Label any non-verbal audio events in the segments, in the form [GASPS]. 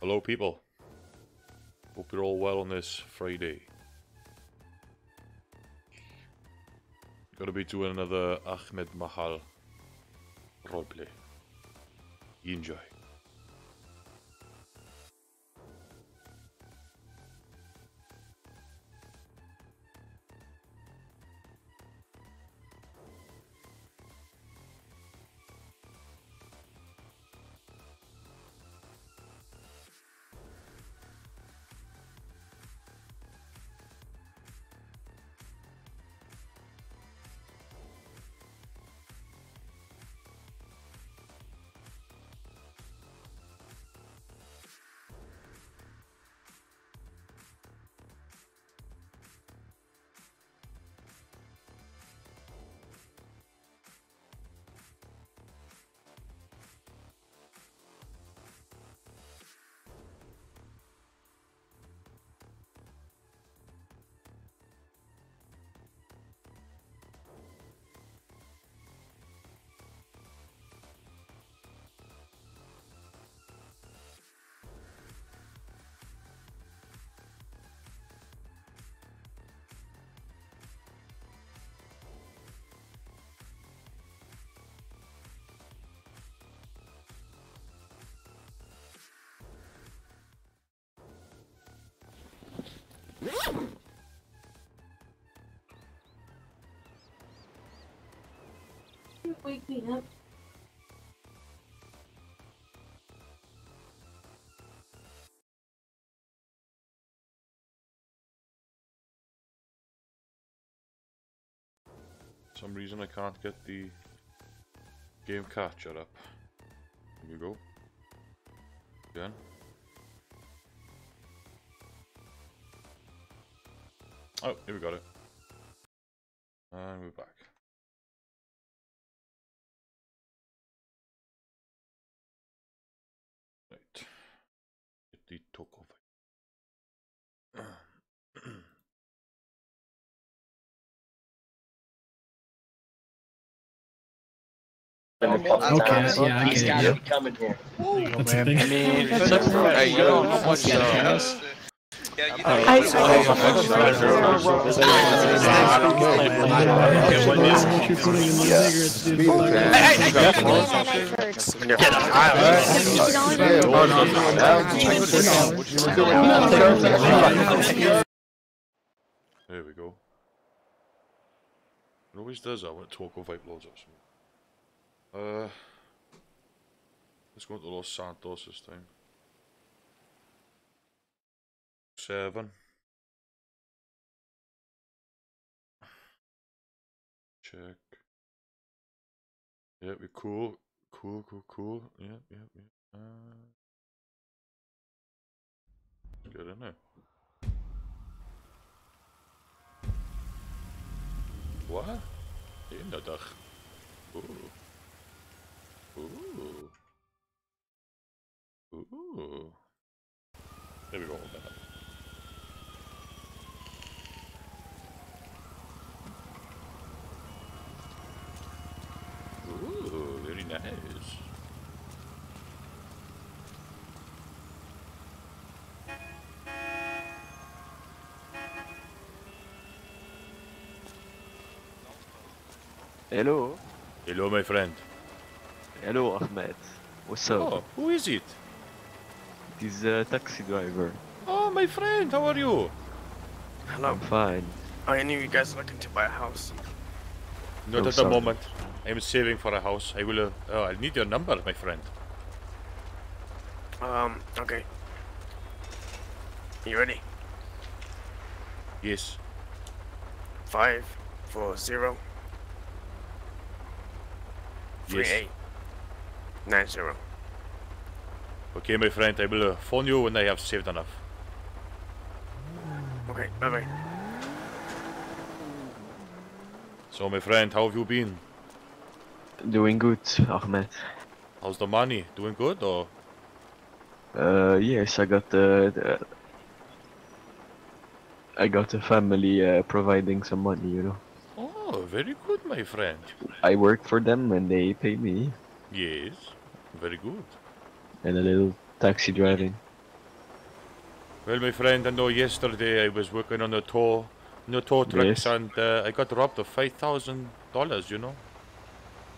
Hello, people. Hope you're all well on this Friday. Gonna be doing another Ahmed Mahal roleplay. Enjoy. Some reason I can't get the game capture up. Here you go. Again. Oh, here we got it. And we're back. Okay, yeah, I He's get gotta it. be coming here. That's a thing. I mean, hey, yo, how much uh, What you're putting in the cigarettes, dude. There we go. It always does that when it talk over loads or something. Uh, let's go to Los Santos this time. Seven. Check. Yeah, we cool. Cool, cool, cool. Yeah, yeah, yeah. Uh, let's get in there. What? Inderdag. Ooh. Ooh. Ooh. Go. hold that. Ooh, very nice. Hello? Hello, my friend. Hello, Ahmed. What's up? Oh, who is it? It is a taxi driver. Oh, my friend, how are you? Hello. I'm fine. Oh, I knew you guys looking to buy a house. Not Oh, at sorry. the moment. I'm saving for a house. I will. Uh, oh, I need your number, my friend. Um, okay. You ready? Yes. Five, four, zero, three, Yes. eight, nine, zero. Okay, my friend. I will uh, phone you when I have saved enough. Okay, bye bye. So, my friend, how have you been? Doing good, Ahmed. How's the money? Doing good or? Uh, yes, I got uh, the, I got a family uh, providing some money, you know. Oh, very good, my friend. I work for them and they pay me, Yes, very good. and a little taxi driving. Well, my friend, I know yesterday I was working on a tow, no tow trucks, Yes. and uh, I got robbed of five thousand dollars. You know,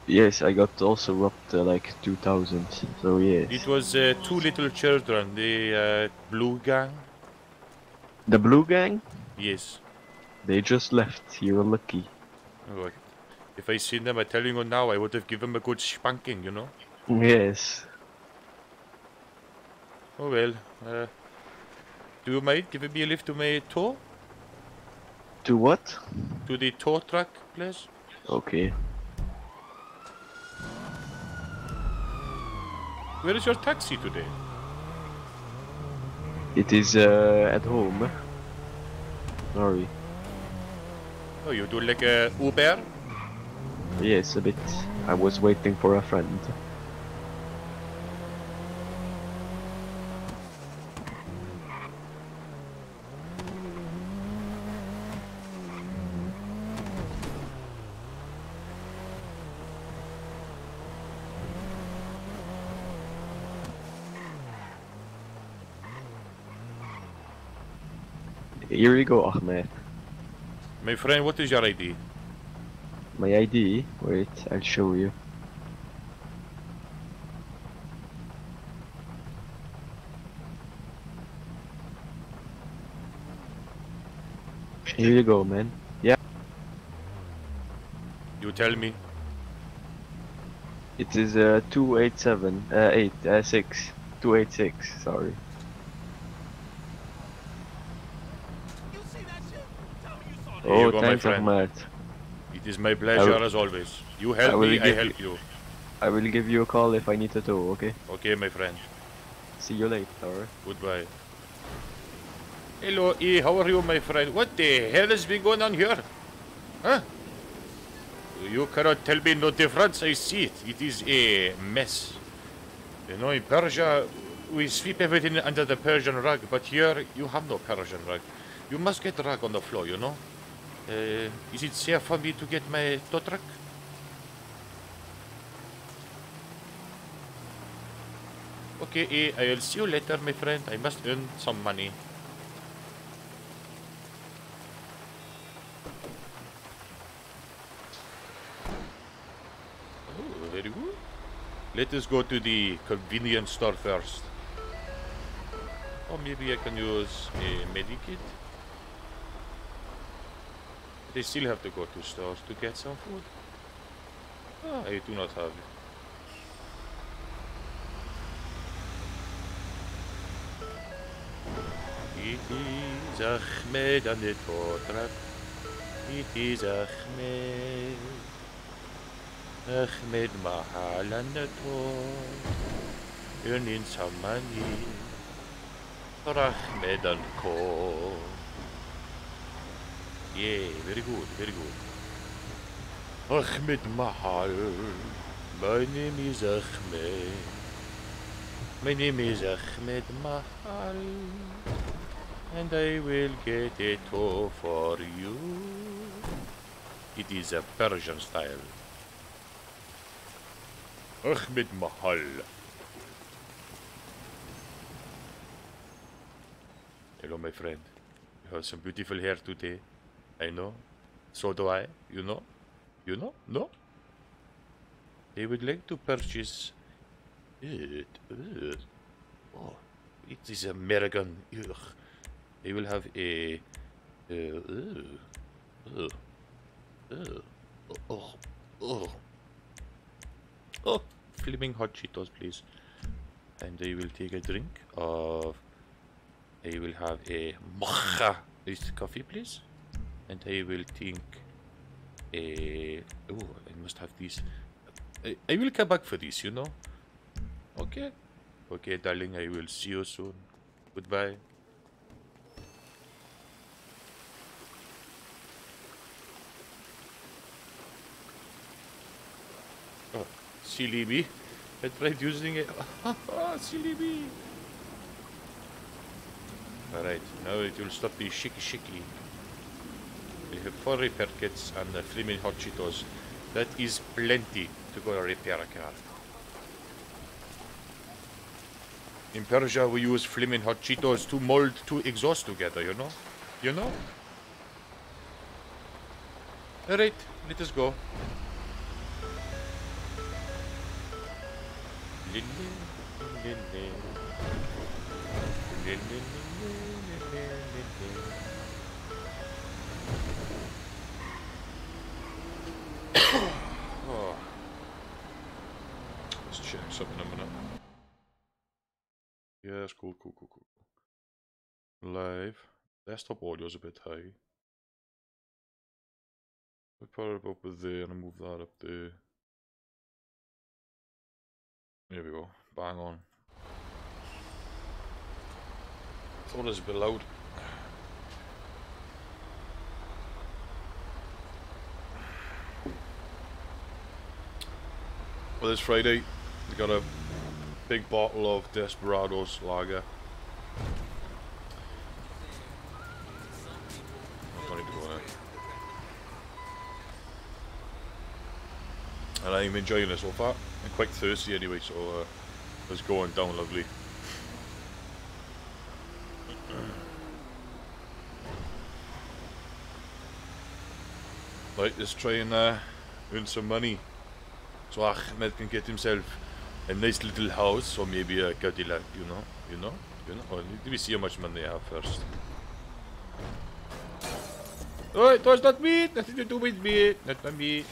Yes, I got also robbed uh, like 2000. So yes. it was uh, two little children, the uh, blue gang. The blue gang? Yes. They just left. You were lucky. If I seen them, I tell telling you now, I would have given them a good spanking. You know. Yes. Oh well. Uh, do you mind giving me a lift to my tow? To what? To the tow truck, please? Okay. Where is your taxi today? It is uh, at home. Sorry. Oh, you do like a Uber? Yes, a bit. I was waiting for a friend. Here you go, Ahmed. My friend, what is your ID? My ID? Wait, I'll show you. Here you go, man. Yeah. You tell me. It is uh, 287, uh, 8, uh, 6. 286, sorry. Oh, here oh, you go, my thanks, friend. Ahmed. It is my pleasure as always. You help will me, I help you-. I will give you a call if I need to tow, okay? Okay, my friend. See you later. Goodbye. Hello, E. How are you, my friend? What the hell has been going on here? Huh? You cannot tell me no difference. I see it. It is a mess. You know, in Persia, we sweep everything under the Persian rug, but here you have no Persian rug. You must get rug on the floor, you know? Uh, is it safe for me to get my tow truck? Okay, eh, I'll see you later, my friend. I must earn some money. Oh, very good. Let us go to the convenience store first. Or maybe I can use a medikit. They still have to go to stores to get some food. Ah, I do not have it. It is Ahmed and the truck. It is Ahmed. Ahmed Mahal and the. Earning some money for Ahmed and Co. Yeah, very good, very good. Ahmed Mahal. My name is Ahmed. My name is Ahmed Mahal. And I will get a tow for you. It is a Persian style. Ahmed Mahal. Hello, my friend. You have some beautiful hair today. I know. So do I. You know? You know? No? They would like to purchase it. Ugh. Oh, it is American. Ugh. They will have a. Uh, ugh. Ugh. Ugh. Oh, oh, oh, flaming hot Cheetos, please. And they will take a drink of. They will have a mocha iced coffee, please. And I will think a. Oh, I must have this I, I will come back for this, you know. Okay. Okay, darling, I will see you soon. Goodbye. Oh, silly me. I tried using it. [LAUGHS] silly me. Alright, now it will stop the shaky shaky. We have four repair kits and the flaming hot Cheetos. That is plenty to go repair a car. In Persia, we use flaming hot Cheetos to mold two exhausts together, you know? You know? Alright, let us go. Oh. Yes, cool, cool, cool, cool. Live. Desktop audio is a bit high. I'll put it up there and move that up there. There we go. Bang on. Thought it was a bit loud. Well, it's Friday. We got a big bottle of Desperados lager. I need to go now. And I'm enjoying it so far. I'm quite thirsty anyway, so uh, it's going down lovely. Right, let's try and uh, earn some money. So Ahmed can get himself a nice little house or maybe a Cadillac, you know, you know, you know. Oh, let me see how much money I have first. Oh, it was not me, nothing to do with me, not me.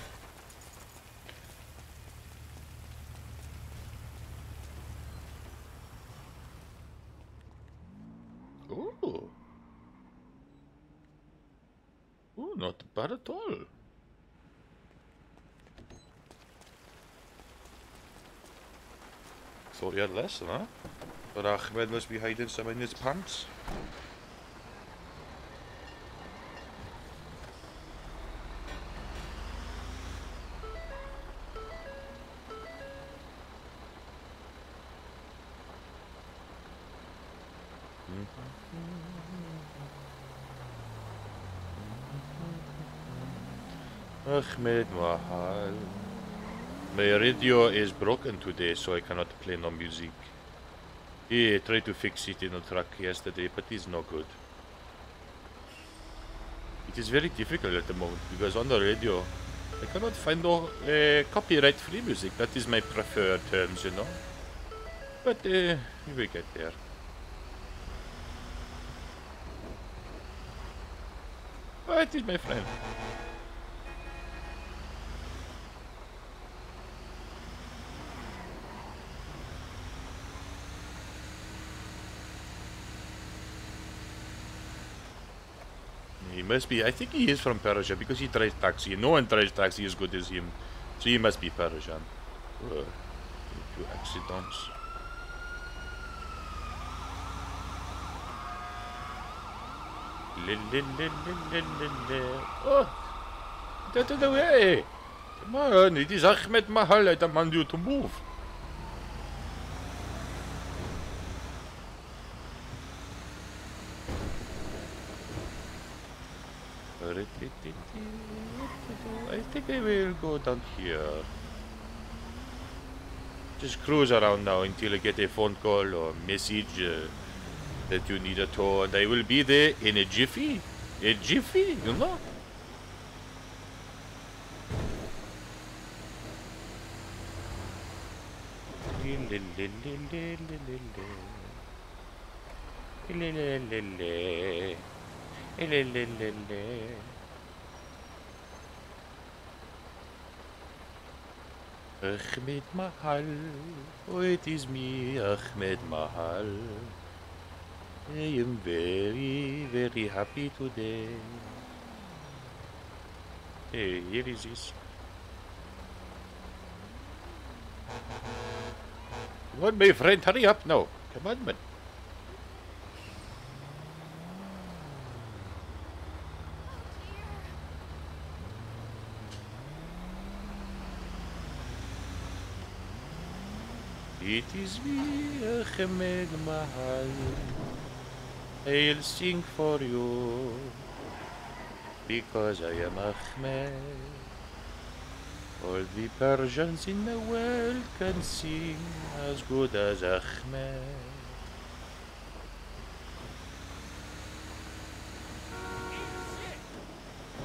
He had less than that. But Ahmed must be hiding some in his pants. Ahmed Mahal. My radio is broken today, so I cannot play no music. I tried to fix it in a truck yesterday, but it's no good. It is very difficult at the moment because on the radio I cannot find no uh, copyright-free music. That is my preferred terms, you know. But uh, we will get there. It is my friend. He must be. I think he is from Persia because he drives taxi. No one drives taxi as good as him. So he must be Persian. Few accidents. Oh, get out of the way. Come on, it is Ahmed Mahal. I demand you to move. I will go down here. Just cruise around now until I get a phone call or message uh, that you need a tow, and I will be there in a jiffy. A jiffy, you know? Ahmed Mahal, oh it is me, Ahmed Mahal. I am very, very happy today. Hey, here is this. Come on, my friend, hurry up now. Come on, man. It is me, Ahmed Mahal. I'll sing for you because I am Ahmed. All the Persians in the world can sing as good as Ahmed.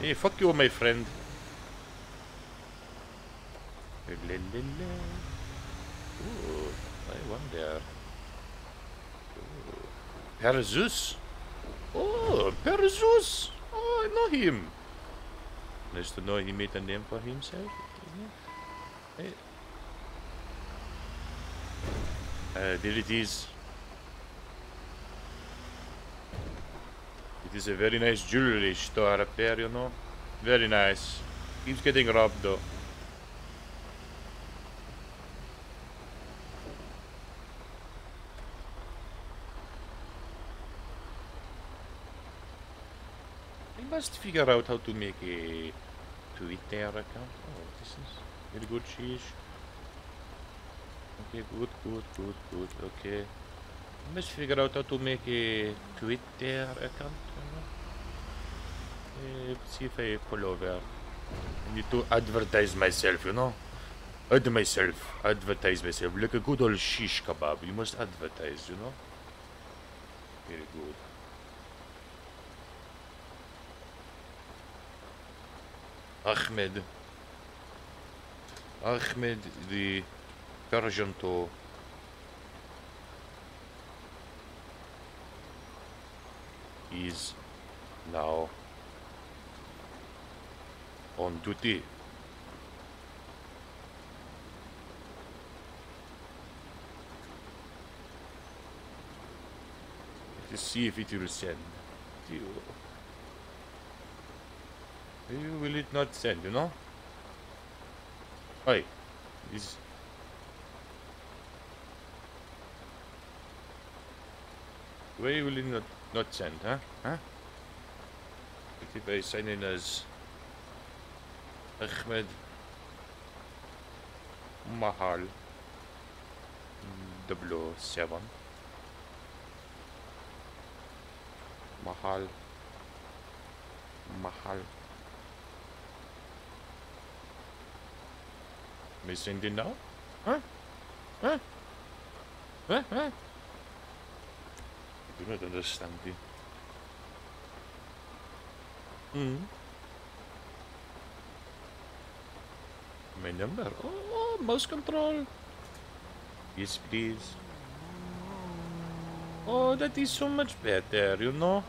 Hey, fuck you, my friend. Ooh. I wonder. Ooh. Perzus. Oh, Perzus. Oh, I know him. Nice to know he made a name for himself. Hey. Uh, there it is. It is a very nice jewelry store up there, you know. Very nice. Keeps getting robbed though. I must figure out how to make a Twitter account. Oh, this is very good cheese. Okay, good, good, good, good. Okay. I must figure out how to make a Twitter account. Know? Eh, see if I pull over. I need to advertise myself, you know? Ad myself. Advertise myself. Like a good old shish kebab. You must advertise, you know? Very good. Ahmed. Ahmed the Persian to is now on duty. Let's see if it will send. You. Will it not send, you know? Oi, is will it not not send, huh? Huh? I sign in as Ahmed Mahal 007 Mahal Mahal I sending now? Huh? Huh? Huh? Huh? I do not understand you. Hmm. My number? Oh, mouse control. Yes, please. Oh, that is so much better, you know?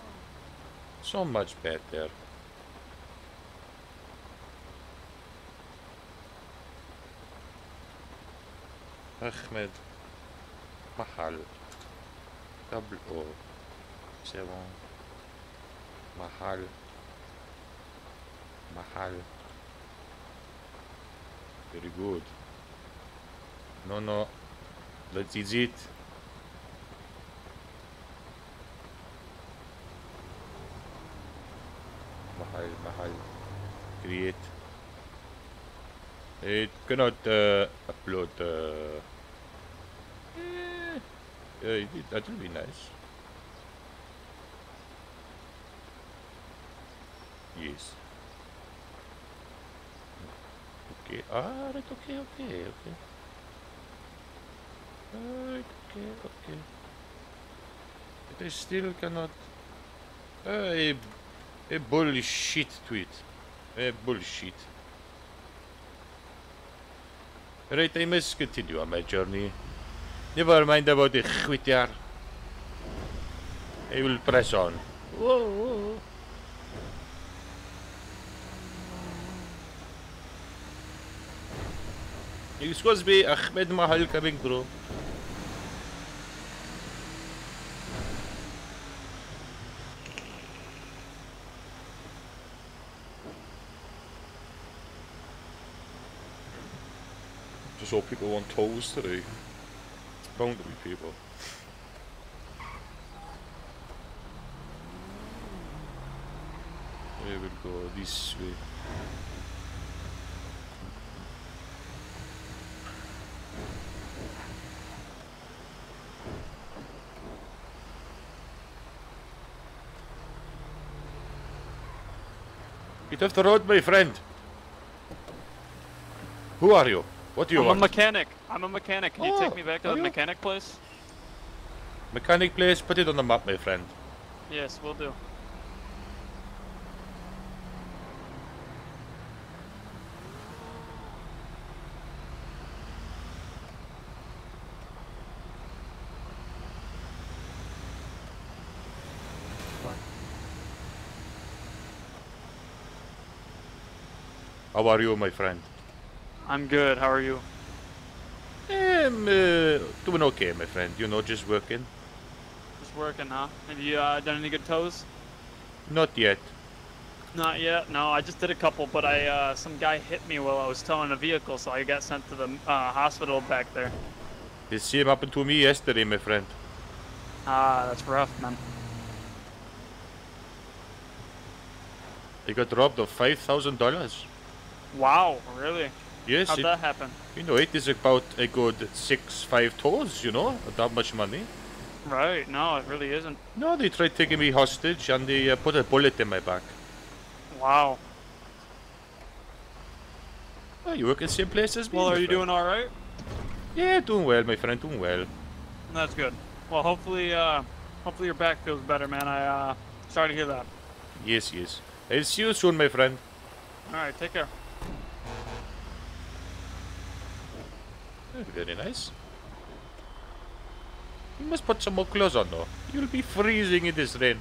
So much better. Ahmed Mahal double O Mahal Mahal very good. No no. That is it. Mahal Mahal. Create. It cannot uh, upload uh, uh, that will be nice. Yes. Okay. Ah, right. Okay. Okay. Okay. Right. Okay. Okay. But I still cannot. Uh, a, a bullshit tweet. A bullshit. Right, I must continue on my journey. Never mind about the Twitter. I will press on. Whoa, whoa. Excuse me, Ahmed Mahal coming through. Just all people want tolls today. Bound to be people. We go, this way. Get off the road, my friend. Who are you? What do you I'm want? I'm a mechanic. I'm a mechanic. Can oh, you take oh, me back to the mechanic place? Mechanic place, put it on the map, my friend. Yes, we'll do. How are you, my friend? I'm good. How are you? I'm uh, doing okay, my friend. You know, just working. Just working, huh? Have you uh, done any good tows? Not yet. Not yet. No, I just did a couple, but I uh, some guy hit me while I was towing a vehicle, so I got sent to the uh, hospital back there. The same happened to me yesterday, my friend. Ah, that's rough, man. I got robbed of five thousand dollars. Wow, really? Yes, How'd it, that happen? you know it is about a good six, five tows. You know, that much money. Right. No, it really isn't. No, they tried taking me hostage and they uh, put a bullet in my back. Wow. Oh, you work in the same place as me. Well, are you friend. doing all right? Yeah, doing well, my friend, doing well. That's good. Well, hopefully, uh, hopefully your back feels better, man. I uh, sorry to hear that. Yes, yes. I'll see you soon, my friend. All right, take care. Very nice. You must put some more clothes on, though. You'll be freezing in this rain.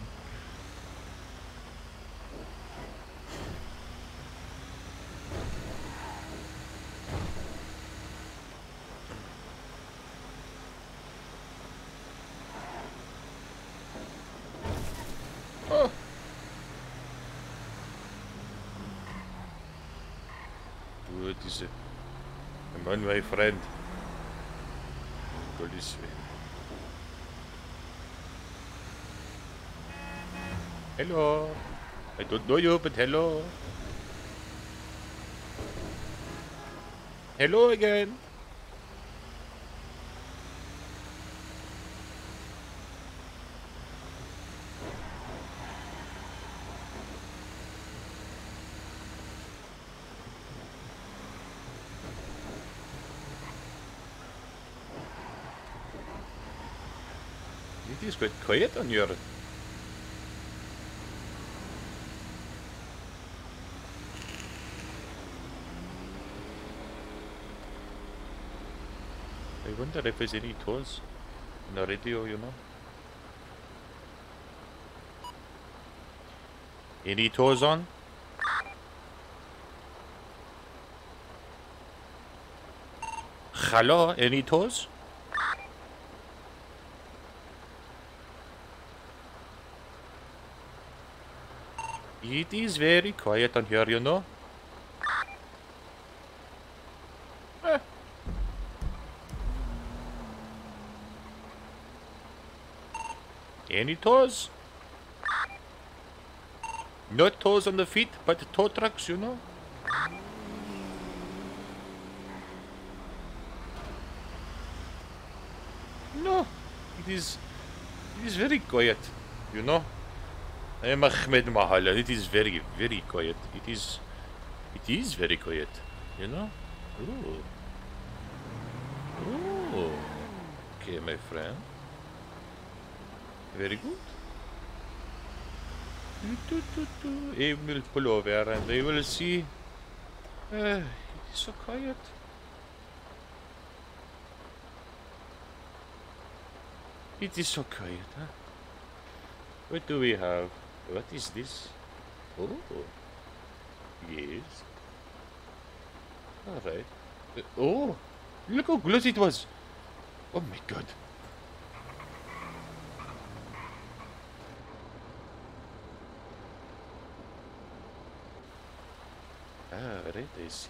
Oh. What is it? On my friend. Go this way. Hello. I don't know you, but hello. Hello again. It is quite quiet on your I wonder if there's any tows in the radio, you know? Any tows on? Hello, any tows? It is very quiet on here, you know? Any toes? No toes on the feet, but toe tracks, you know? No, it is, it is very quiet, you know? I am Ahmed Mahal, it is very, very quiet. It is, it is very quiet, you know? Ooh. Ooh. Okay, my friend. Very good. Do. Will pull over and I will see. Uh, it's so quiet. It is so quiet, huh? What do we have? What is this? Oh. Yes. Alright. Uh, oh! Look how close it was! Oh my god. Right, see.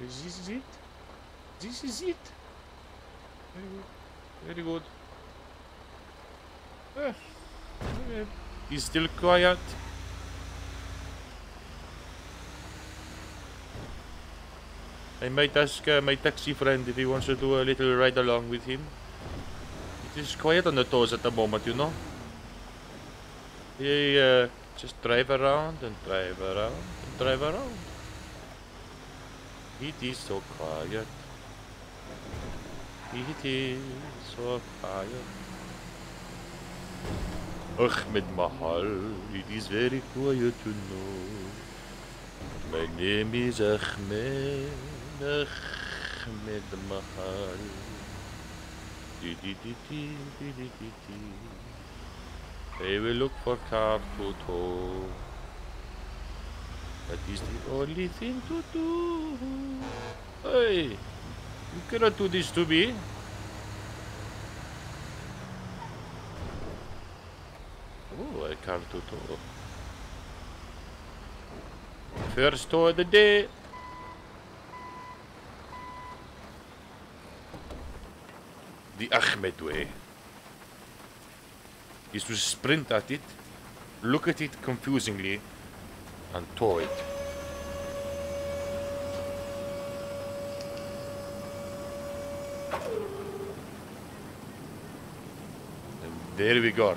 This is it? This is it. Very good. Very good. Okay. He's still quiet. I might ask uh, my taxi friend if he wants to do a little ride along with him. It is quiet on the tows at the moment, you know. He uh, just drive around and drive around and drive around. It is so quiet. It is so quiet. Ahmed Mahal, it is very quiet to know. My name is Ahmed, Ahmed Mahal. Di di di di di di di di. I will look for car to tow. That is the only thing to do. Hey, you cannot do this to me. Oh, a car to tow. First tow of the day. The Ahmed way is to sprint at it, look at it confusingly, and tow it. And there we go.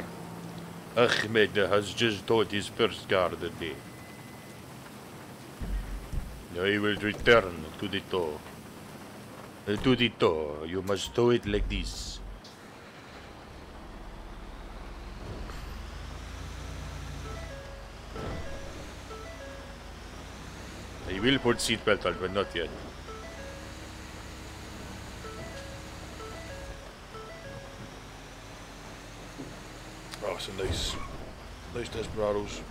Ahmed has just towed his first car the day. Now he will return to the tow. To the tow. You must tow it like this. I will put seatbelt on, but not yet. Oh, some nice, nice desperados.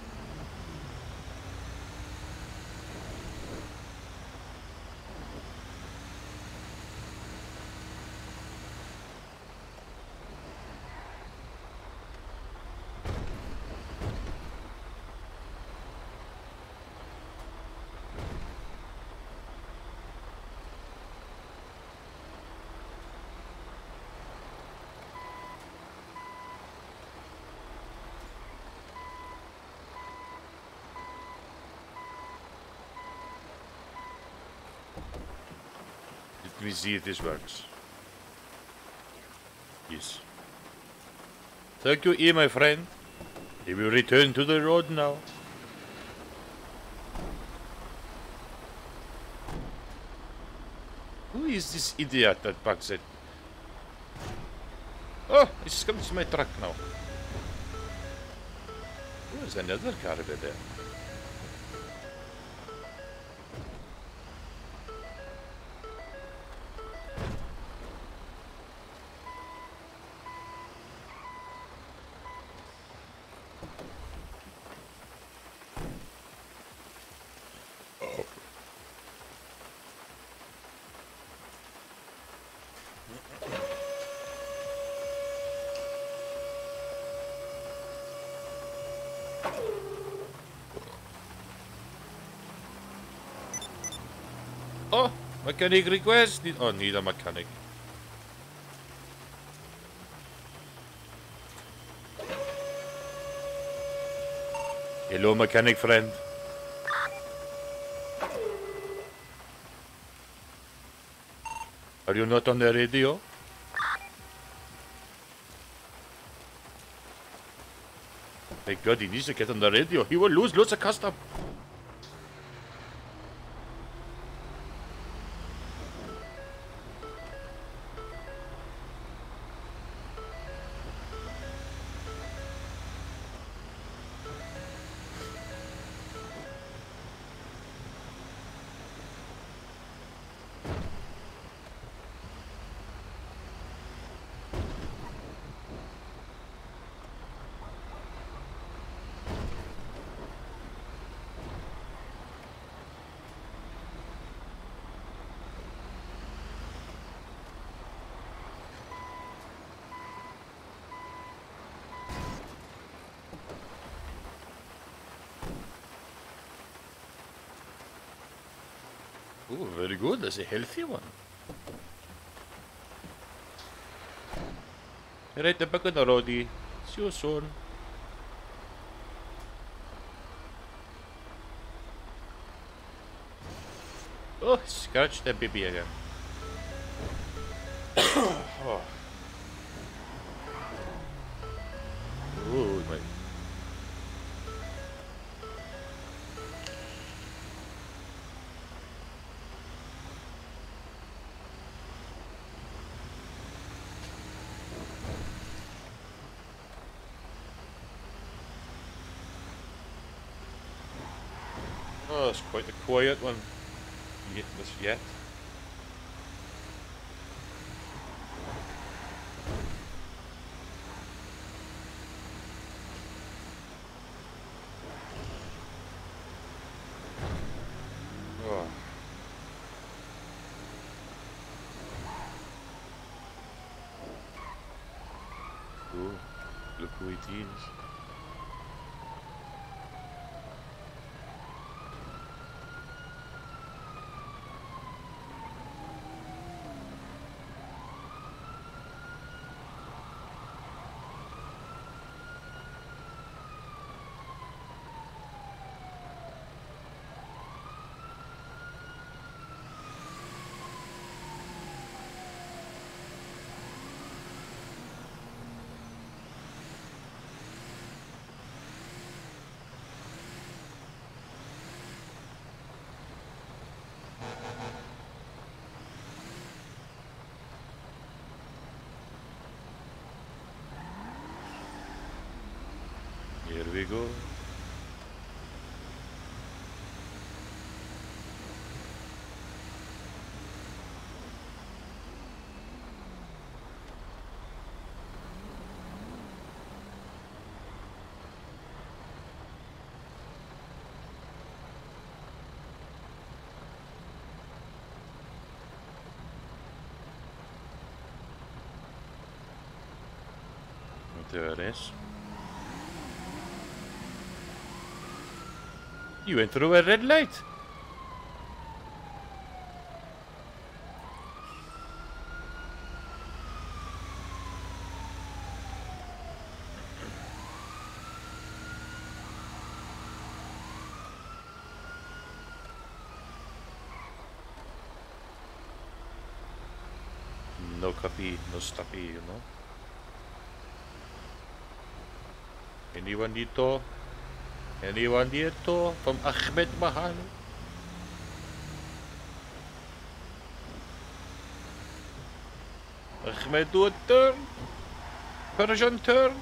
See if this works. Yes. Thank you, E, my friend. We will return to the road now. Who is this idiot that parks it? Oh, he's coming to my truck now. There's another car over there. Mechanic request. Need- Oh, need a mechanic. Hello, mechanic friend. Are you not on the radio? My god, he needs to get on the radio. He will lose loads of custom. That's a healthy one. Right the back of the roadie. See you soon. Oh, scratch the baby again. [COUGHS] Oh, quiet one. Yet this yet. it is. Here we go. There it is. You went through a red light. No copy, no stoppy, you know. Anyone dito? Anyone dito from Ahmed Mahal? Ahmed do a turn. Persian turn.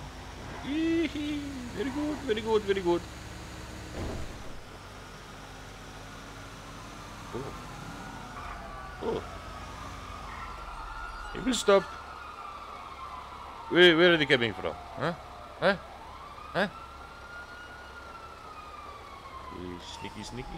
Very good, very good, very good. Oh. Oh. He will stop. Where, where are they coming from? Huh? Huh? Sneaky.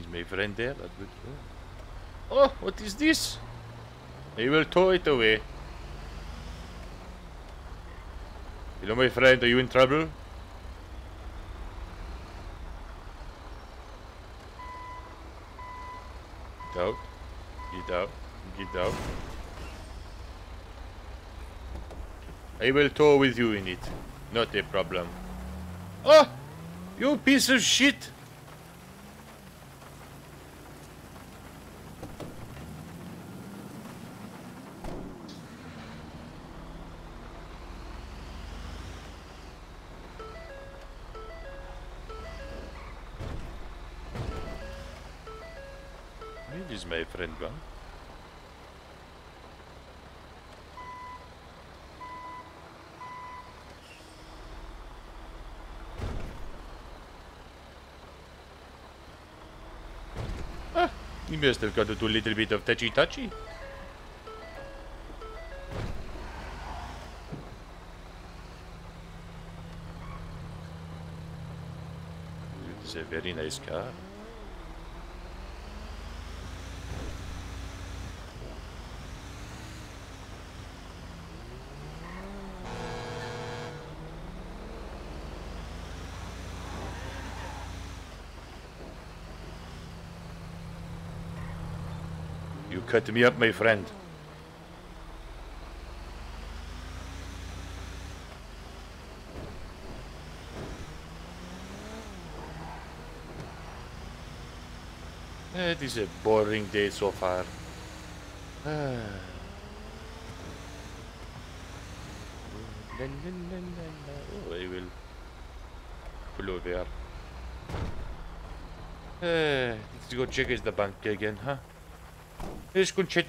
Is my friend there? That. Oh. oh, what is this? I will tow it away. Hello, my friend. Are you in trouble? Get out. Get out. Get out. I will tow with you in it. Not a problem. Oh! You piece of shit! Must have got to do a little bit of touchy touchy. It's a very nice car. You cut me up, my friend. It is a boring day so far. Oh, I will pull over. Uh, let's go check is the bank again, huh? Let's go. Good.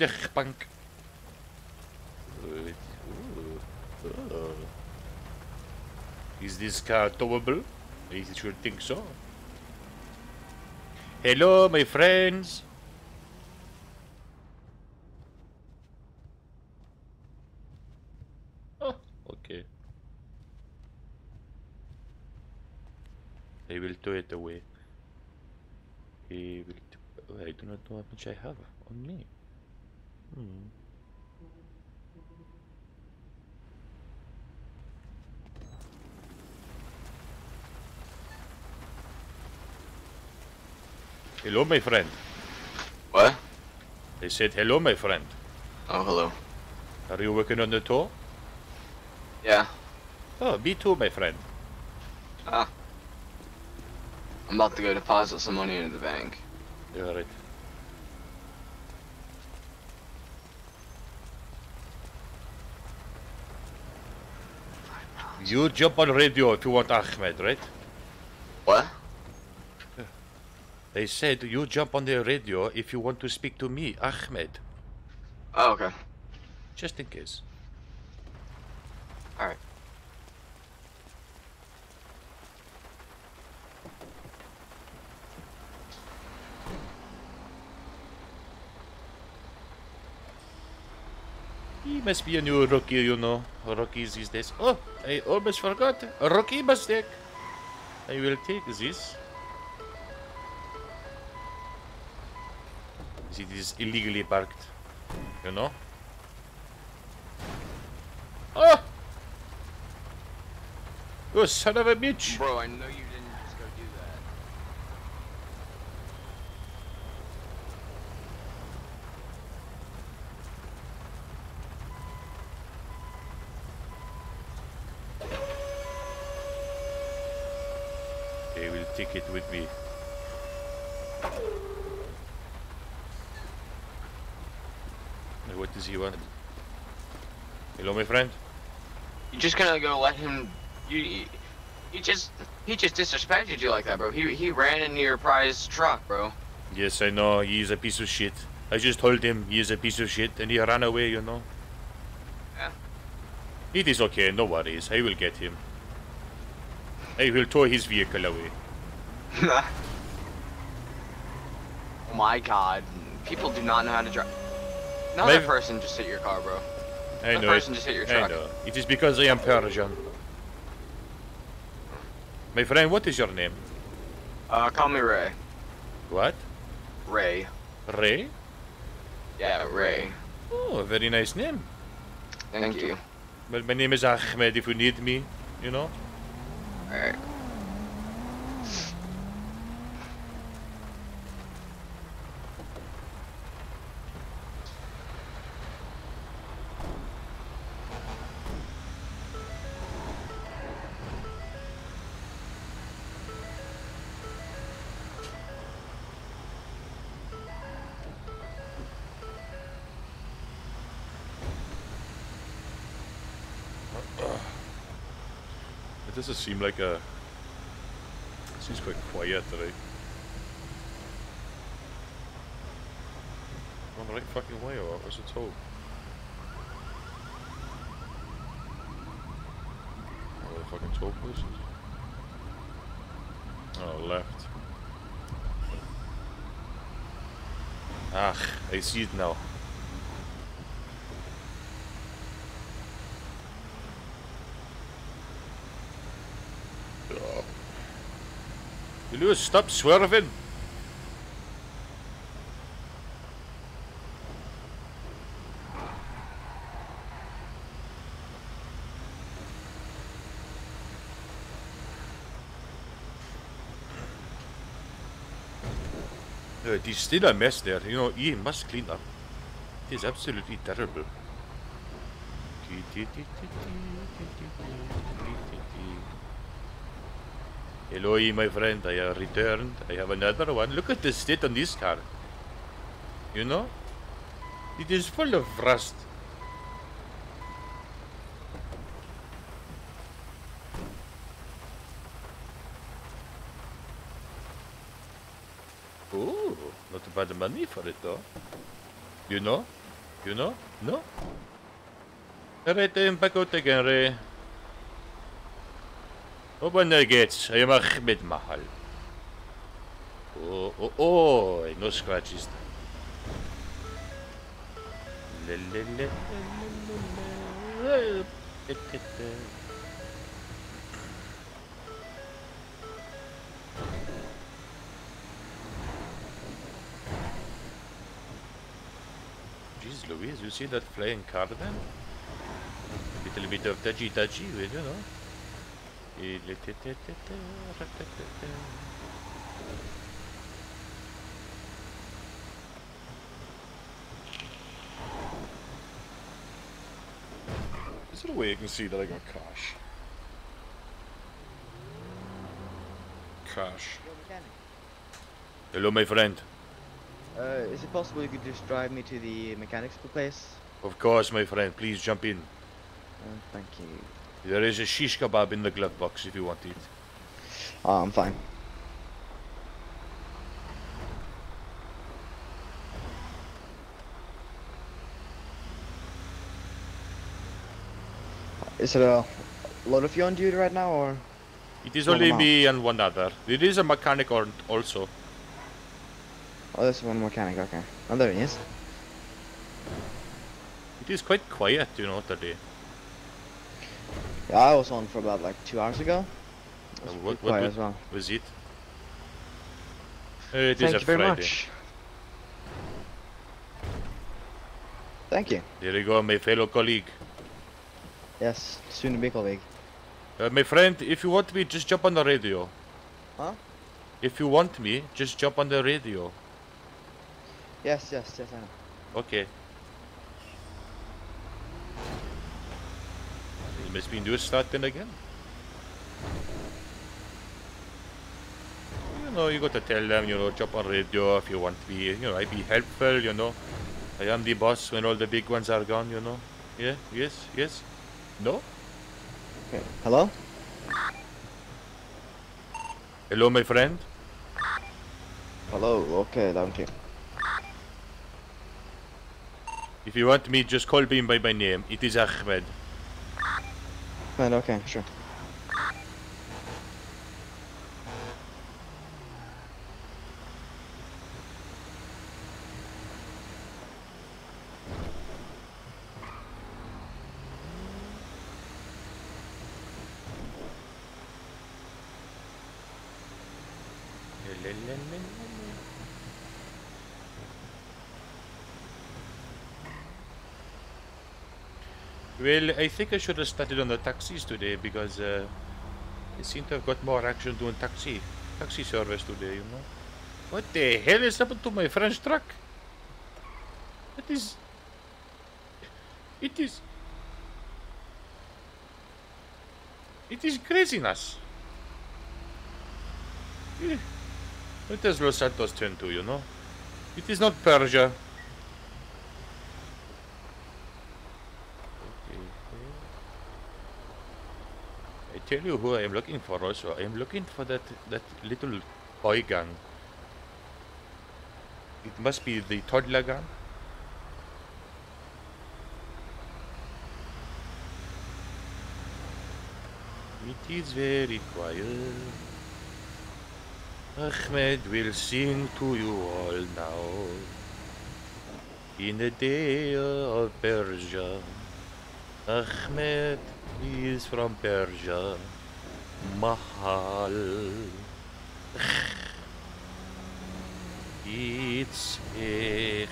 Ooh. Oh. Is this car towable? I should think so. Hello, my friends. Oh, okay. I will tow it away. He will. Oh, I do not know how much I have on me. Hmm. Hello, my friend. What? I said hello, my friend. Oh, hello. Are you working on the tour? Yeah. Oh, me too, my friend. Ah. I'm about to go deposit some money into the bank. You're You jump on radio if you want Ahmed, right? What? They said you jump on the radio if you want to speak to me, Ahmed. Oh, okay. Just in case. Alright. Must be a new rookie, you know. Rookies these days. Oh, I almost forgot. A rookie mistake. I will take this. This is illegally parked. You know? Oh! You son of a bitch! Bro, I know you didn't just go do that. It with me. What does he want? Hello, my friend. You just gonna go let him? You, he just, he just disrespected you like that, bro. He, he ran into your prize truck, bro. Yes, I know, he is a piece of shit. I just told him he is a piece of shit and he ran away, you know. Yeah. It is okay, no worries. I will get him. I will tow his vehicle away. Oh [LAUGHS] my god, people do not know how to drive. Another Maybe- person just hit your car, bro. I That know. person it. just hit your I truck. know. It is because I am Persian. My friend, what is your name? Uh, call me Ray. What? Ray. Ray? Yeah, Ray. Oh, a very nice name. Thank you. Well, my name is Ahmed if you need me, you know. Alright. Doesn't seem like a. Seems quite quiet today. On the right fucking way, or what? was it told? Where the fucking toll places? Oh, left. Ah, I see it now. Oh. You stop swerving? Uh, is still a mess there. You know, he must clean up. It is absolutely terrible. Hello, my friend. I have returned. I have another one. Look at the state on this car. You know? It is full of rust. Ooh, not bad money for it though. You know? You know? No? Alright, I'm back out again, Ray. Open gates. I am Ahmed Mahal. Oh, oh, oh, no scratches. Jeez Louise, you see that flying car then? A Little bit of touchy touchy with you know. Is there a way you can see that I got cash? Cash. Hello, my friend. Uh, is it possible you could just drive me to the mechanics place? Of course, my friend. Please jump in. Uh, thank you. There is a shish kebab in the glove box if you want it. Oh, ah, I'm fine. Is it a lot of you on duty right now, or? It is only me and one other. There is a mechanic or also. Oh, there's one mechanic. Okay. Oh, there he is. It is quite quiet, you know, today. Yeah, I was on for about like two hours ago. It was Uh, what- what quiet as well. Was it? Uh, it is Thank a you very Friday. much. Thank you. There you go, my fellow colleague. Yes, soon to be colleague. Uh, my friend, if you want me, just jump on the radio. Huh? If you want me, just jump on the radio. Yes, yes, yes, I know. Okay. Must be new starting again. You know, you got to tell them, you know, jump on radio if you want to be, you know, I be helpful, you know. I am the boss when all the big ones are gone, you know. Yeah, yes, yes. No? Okay. Hello? Hello, my friend. Hello. Okay, thank you. If you want me, just call me by my name. It is Ahmed. Okay, sure. Well, I think I should have started on the taxis today because uh, I seem to have got more action doing taxi taxi service today, you know. What the hell is happened to my French truck? It is. It is. It is craziness. Eh, What does Los Santos turn to, you know? It is not Persia. I tell you who I am looking for also. I am looking for that that little boy gang. It must be the toddler gang. It is very quiet. Ahmed will sing to you all now. In the day of Persia. Ahmed is from Persia. Mahal. It's a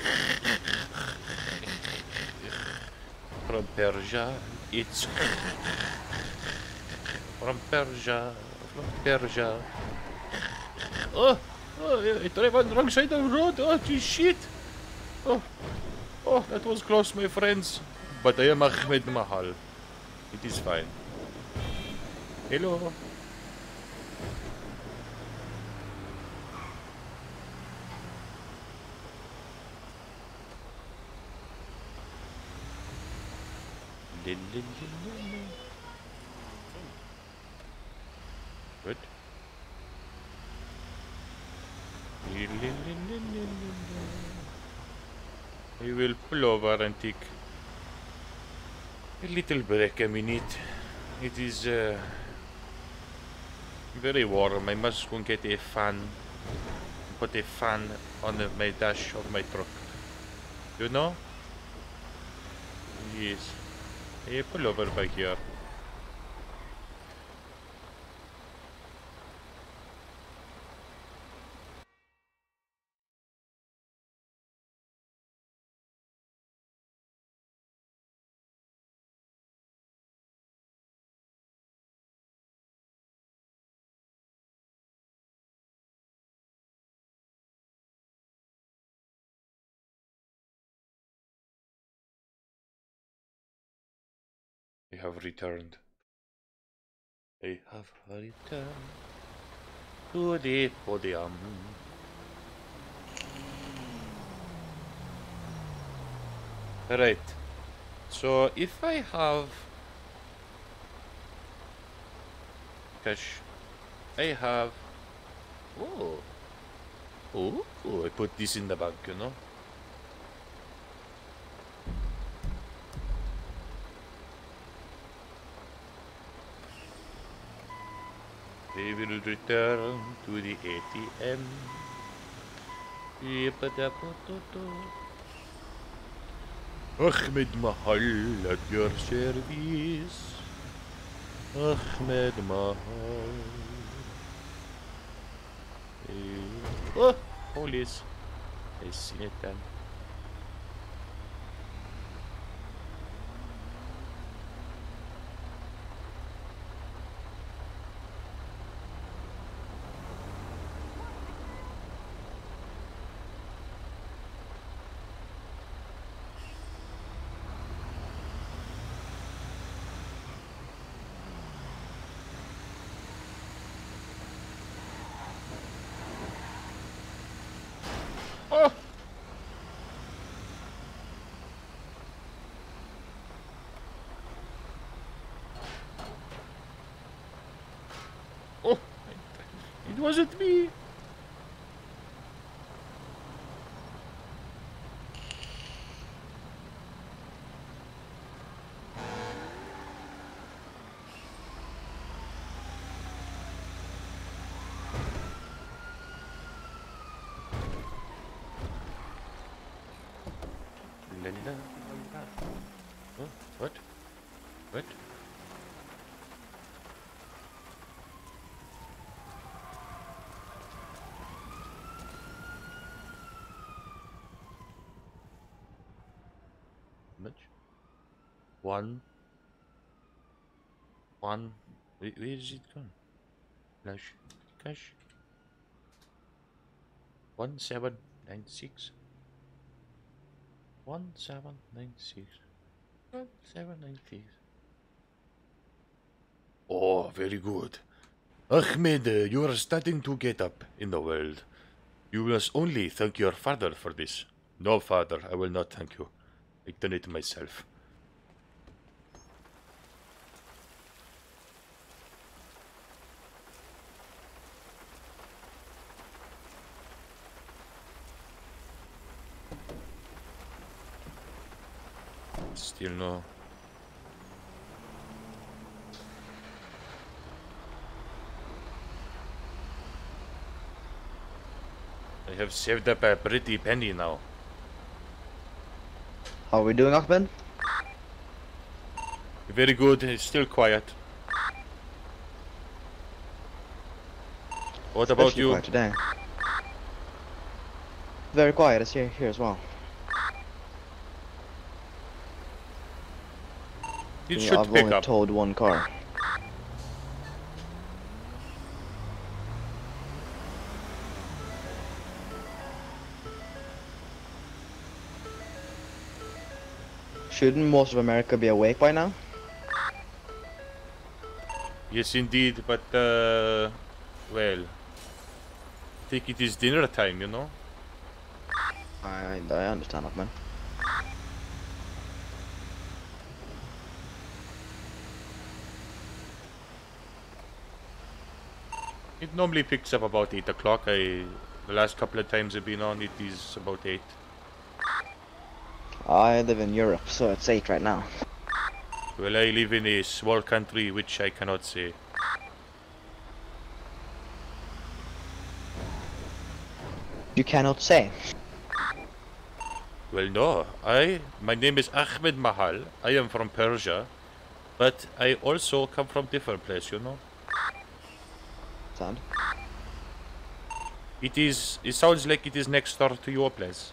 from Persia. It's from Persia. From Persia. Oh, oh, I drive on the wrong side of the road. Oh, gee, shit. Oh, oh, that was close, my friends. But I am Ahmed Mahal. It is fine. Hello. Good. I will pull over and take a little break a minute. It is uh, very warm. I must go and get a fan. Put a fan on my dash of my truck. You know? Yes. I pull over here. Have returned. I have returned to the podium. Right. So if I have cash, I have. Oh, oh, I put this in the bank, you know. Will return to the ATM. Ahmed Mahal at your service. Ahmed Mahal. Oh, police. I seen it then. It wasn't me! Much? One. One. Where, where is it gone? Flash. Cash. One seven nine six. One seven nine six. One seven nine six. Oh, very good. Ahmed, you are starting to get up in the world. You must only thank your father for this. No, father, I will not thank you. I done it myself. Still no. I have saved up a pretty penny now. How are we doing, Ahmed? Very good, it's still quiet. What about you? quiet today. Very quiet. It's here, here as well. It You should I've pick only up. towed one car. Shouldn't most of America be awake by now? Yes, indeed, but uh, well, I think it is dinner time, you know. I I understand, man. It normally picks up about eight o'clock. I the last couple of times I've been on, it is about eight. I live in Europe, so it's 8 right now. Well, I live in a small country which I cannot say. You cannot say. Well, no, I my name is Ahmed Mahal. I am from Persia, but I also come from different place, you know. Sound. It is. It sounds like it is next door to your place.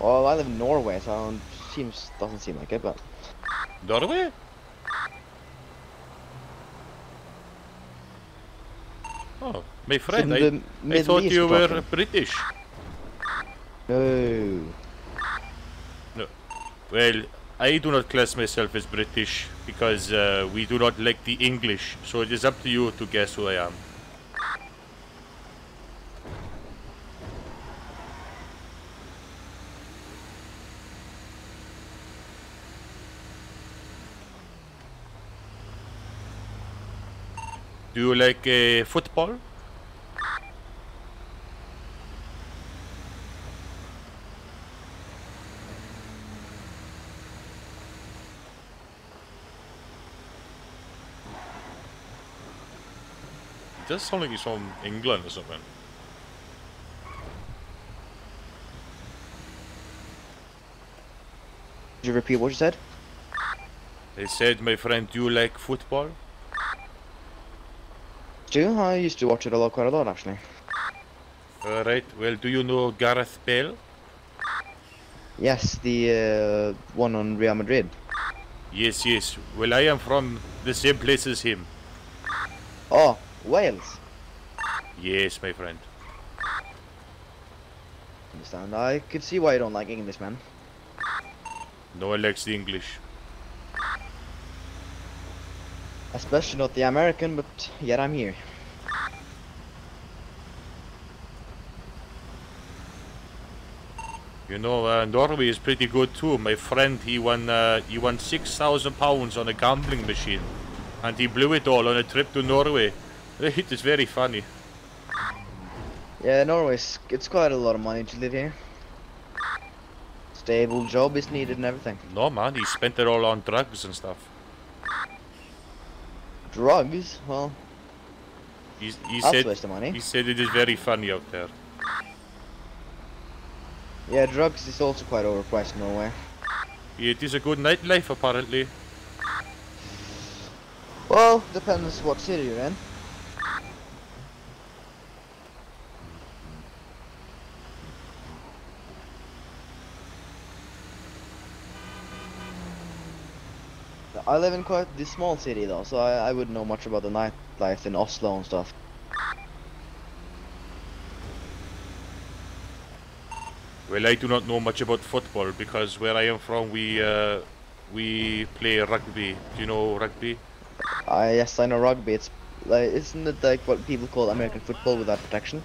Well, I live in Norway, so it seems doesn't seem like it, but Norway? Oh, my friend, I, I thought East you we're talking. British. No. Well, I do not class myself as British because uh, we do not like the English. So it is up to you to guess who I am. Do you like uh, football? It does sound like he's from England or something. Did you repeat what you said? They said, my friend, do you like football? Do I used to watch it a lot, quite a lot actually. Alright, well, do you know Gareth Bale? Yes, the uh, one on Real Madrid. Yes, yes. Well, I am from the same place as him. Oh, Wales. Yes, my friend. Understand? I could see why you don't like English, man. No one likes the English. Especially not the American, but yet I'm here. You know, uh, Norway is pretty good too. My friend, he won, uh, he won six thousand pounds on a gambling machine, and he blew it all on a trip to Norway. [LAUGHS] It is very funny. Yeah, Norway's it's quite a lot of money to live here. Stable job is needed and everything. No man, he spent it all on drugs and stuff. Drugs? Well, He, he that's said, a waste of money. he said it is very funny out there. Yeah, drugs is also quite overpriced in Norway. It is a good nightlife apparently. Well, depends what city you're in. I live in quite the small city though, so I, I wouldn't know much about the nightlife in Oslo and stuff. Well, I do not know much about football because where I am from, we uh, we play rugby. Do you know rugby? I yes, I know rugby. It's like isn't it like what people call American football without protection?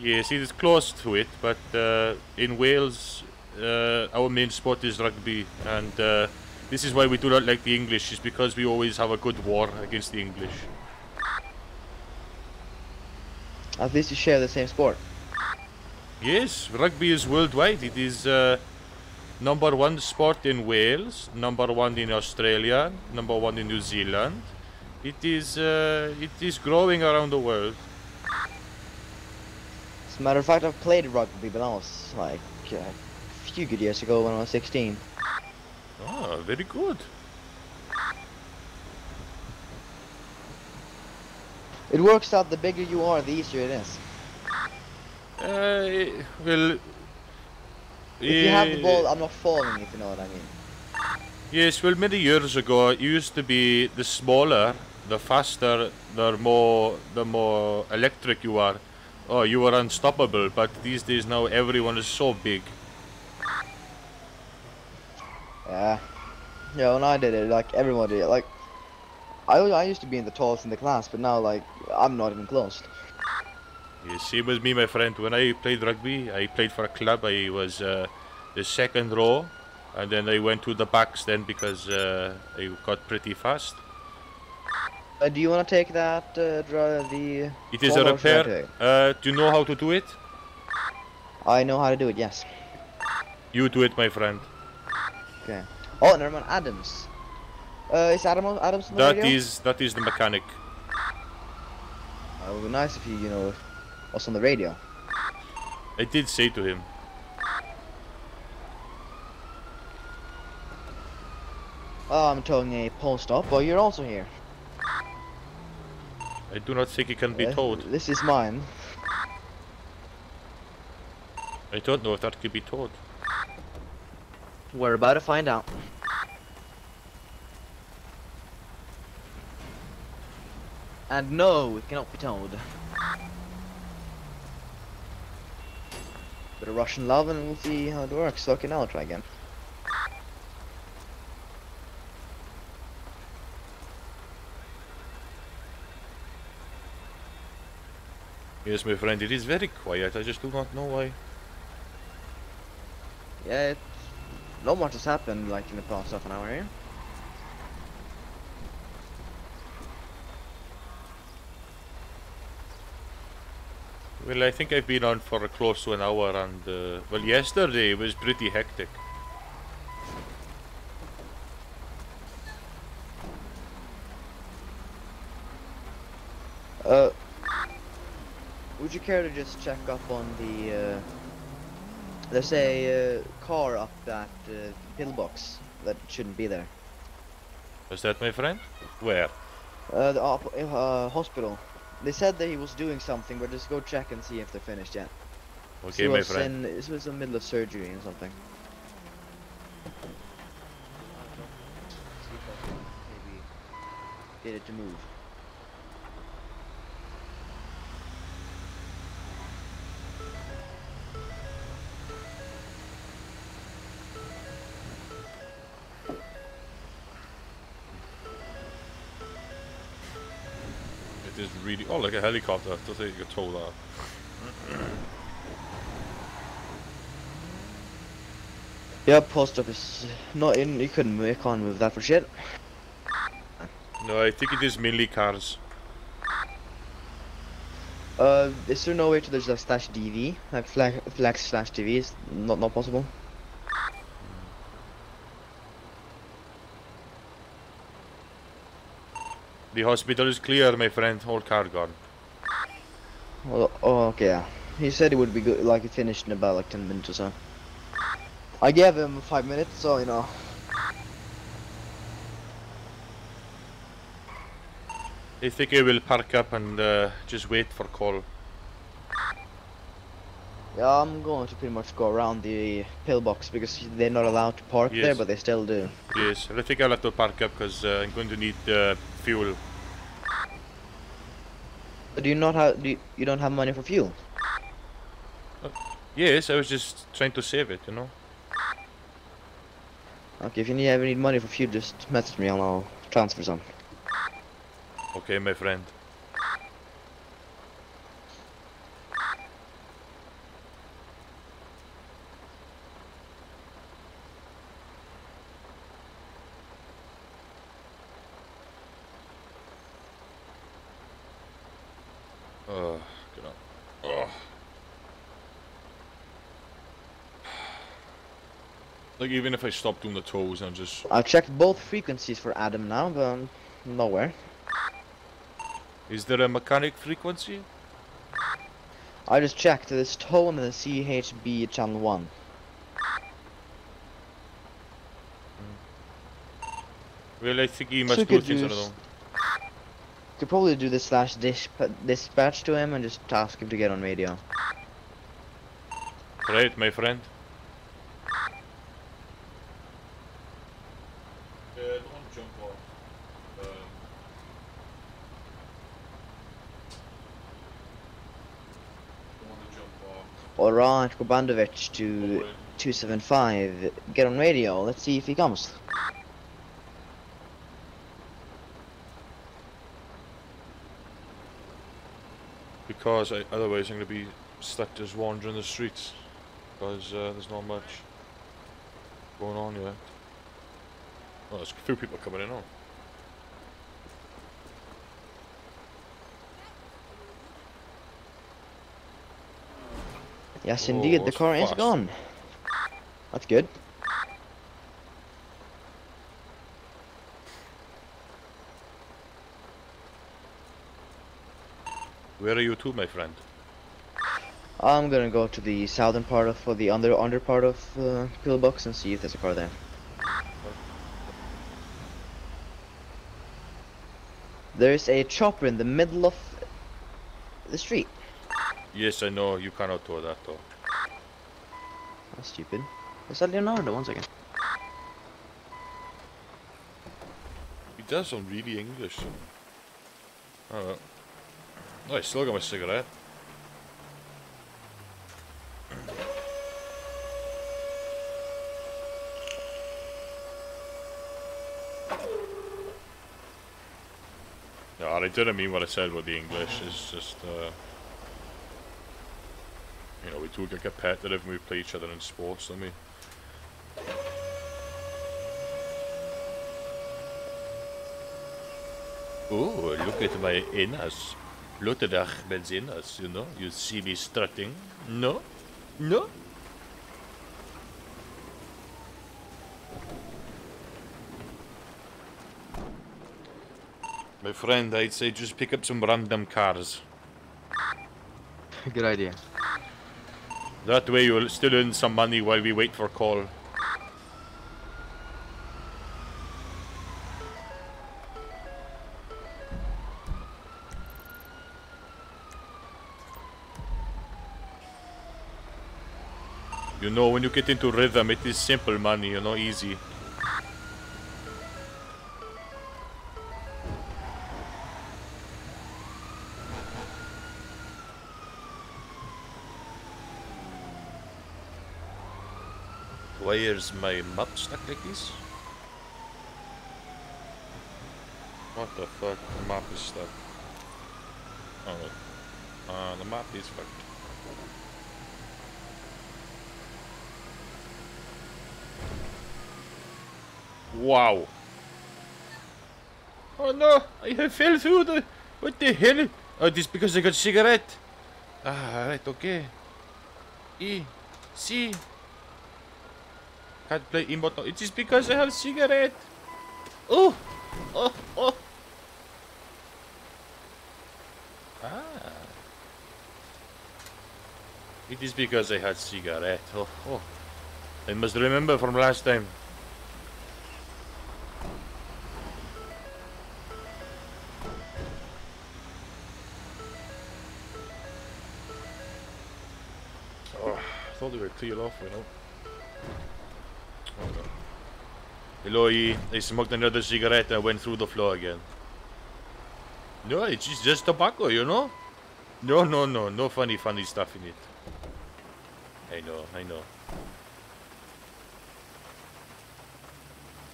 Yes, it is close to it, but uh, in Wales, uh, our main sport is rugby, and uh, this is why we do not like the English. Is because we always have a good war against the English. At least you share the same sport. Yes, rugby is worldwide. It is uh, number one sport in Wales, number one in Australia, number one in New Zealand. It is uh, it is growing around the world. As a matter of fact, I've played rugby, but that was like uh, a few good years ago when I was 16. Ah, very good. It works out the bigger you are, the easier it is. Uh, well, If you have the eh, ball, I'm not falling, if you know what I mean. Yes, well, many years ago, it used to be the smaller, the faster, the more, the more electric you are. Oh, you are unstoppable. But these days now, everyone is so big. Yeah. Yeah, when I did it, like everyone did it. Like, I I used to be in the tallest in the class, but now like I'm not even close. You see, with me, my friend, when I played rugby, I played for a club. I was uh, the second row, and then I went to the backs then because uh, I got pretty fast. Uh, do you want to take that uh, the? It is a ball or should I repair. Uh, do you know how to do it? I know how to do it. Yes. You do it, my friend. Okay. Oh, never mind. Adams. Uh, is Adam Adams on the That radio? is that is the mechanic. Uh, it would be nice if he, you know, was on the radio. I did say to him. Oh, I'm towing a post up. Well, you're also here. I do not think it can be Uh, towed. This is mine. I don't know if that could be towed. We're about to find out. And no, it cannot be told. Bit of Russian love and we'll see how it works. Okay, now I'll try again. Yes, my friend, it is very quiet. I just do not know why. Yeah, not much has happened like in the past half an hour here. Well, I think I've been on for close to an hour, and uh, well, yesterday was pretty hectic. Uh, would you care to just check up on the, uh, there's a uh, car up that uh, pillbox that shouldn't be there. Was that my friend? Where? Uh, the uh, hospital. They said that he was doing something, but just go check and see if they're finished yet. Okay, he my friend. In, this was in the middle of surgery or something. Maybe get it to move. Is really. Oh, like a helicopter. I think you could tow that. Yeah, post office. Not in. You couldn't. You can't move that for shit. No, I think it is mainly cars. Uh, is there no way to there's like slash DV, like flex, flex slash DV is not not possible. The hospital is clear, my friend. All car gone. Well, oh, okay. He said it would be good, like it finished in about like ten minutes or so. I gave him five minutes, so you know. I think I will park up and uh, just wait for call. Yeah, I'm going to pretty much go around the pillbox because they're not allowed to park there, but they still do. Yes, I think I'll have to park up because uh, I'm going to need uh, fuel. But do you not have? Do you, you don't have money for fuel? Yes, I was just trying to save it, you know. Okay, if you need ever need money for fuel, just message me and I'll transfer some. Okay, my friend. Like even if I stop doing the tows and just I've checked both frequencies for Adam now, but nowhere. is there a mechanic frequency? I just checked this tone and the CHB channel one. Well, I think he So must you do things on his own. Could probably do the slash dish dispatch to him and just task him to get on radio. Right, my friend. Uh, don't jump off. Um, don't want to jump Alright, Kobandovich to 275. Get on radio. Let's see if he comes. Because I, otherwise I'm going to be stuck just wandering the streets. Because uh, there's not much going on yet. Well, there's a few people coming in on. Yes, indeed, the car is gone. That's good. Where are you to, my friend? I'm gonna go to the southern part of, or the under under part of uh, Pillbox and see if there's a car there. There's a chopper in the middle of the street. Yes, I know. You cannot do that, though. That's stupid. Is that Leonardo? One second. He does sound really English. Oh. Oh, I still got my cigarette. No, I didn't mean what I said with the English. It's just, uh, two get competitive when we play each other in sports, don't we? Oh, look at my anus. Look at Ahmed's anus, you know? You see me strutting? No? No? My friend, I'd say just pick up some random cars. [LAUGHS] Good idea. That way you'll still earn some money while we wait for call. You know, when you get into rhythm, it is simple money, you know, easy. Why is my map stuck like this? What the fuck? The map is stuck. Oh. Uh, the map is fucked. Wow. Oh no, I have fell through the... What the hell? Oh, this because I got cigarette. Ah, right, okay. E, C. Can't play emote. It is because I have cigarette. Oh, oh, oh. Ah. It is because I had cigarette. Oh, oh. I must remember from last time. Oh, I thought they were clear off, you know. Hello, E. I smoked another cigarette and went through the floor again. No, it's just, tobacco, you know? No, no, no. No funny, funny stuff in it. I know, I know.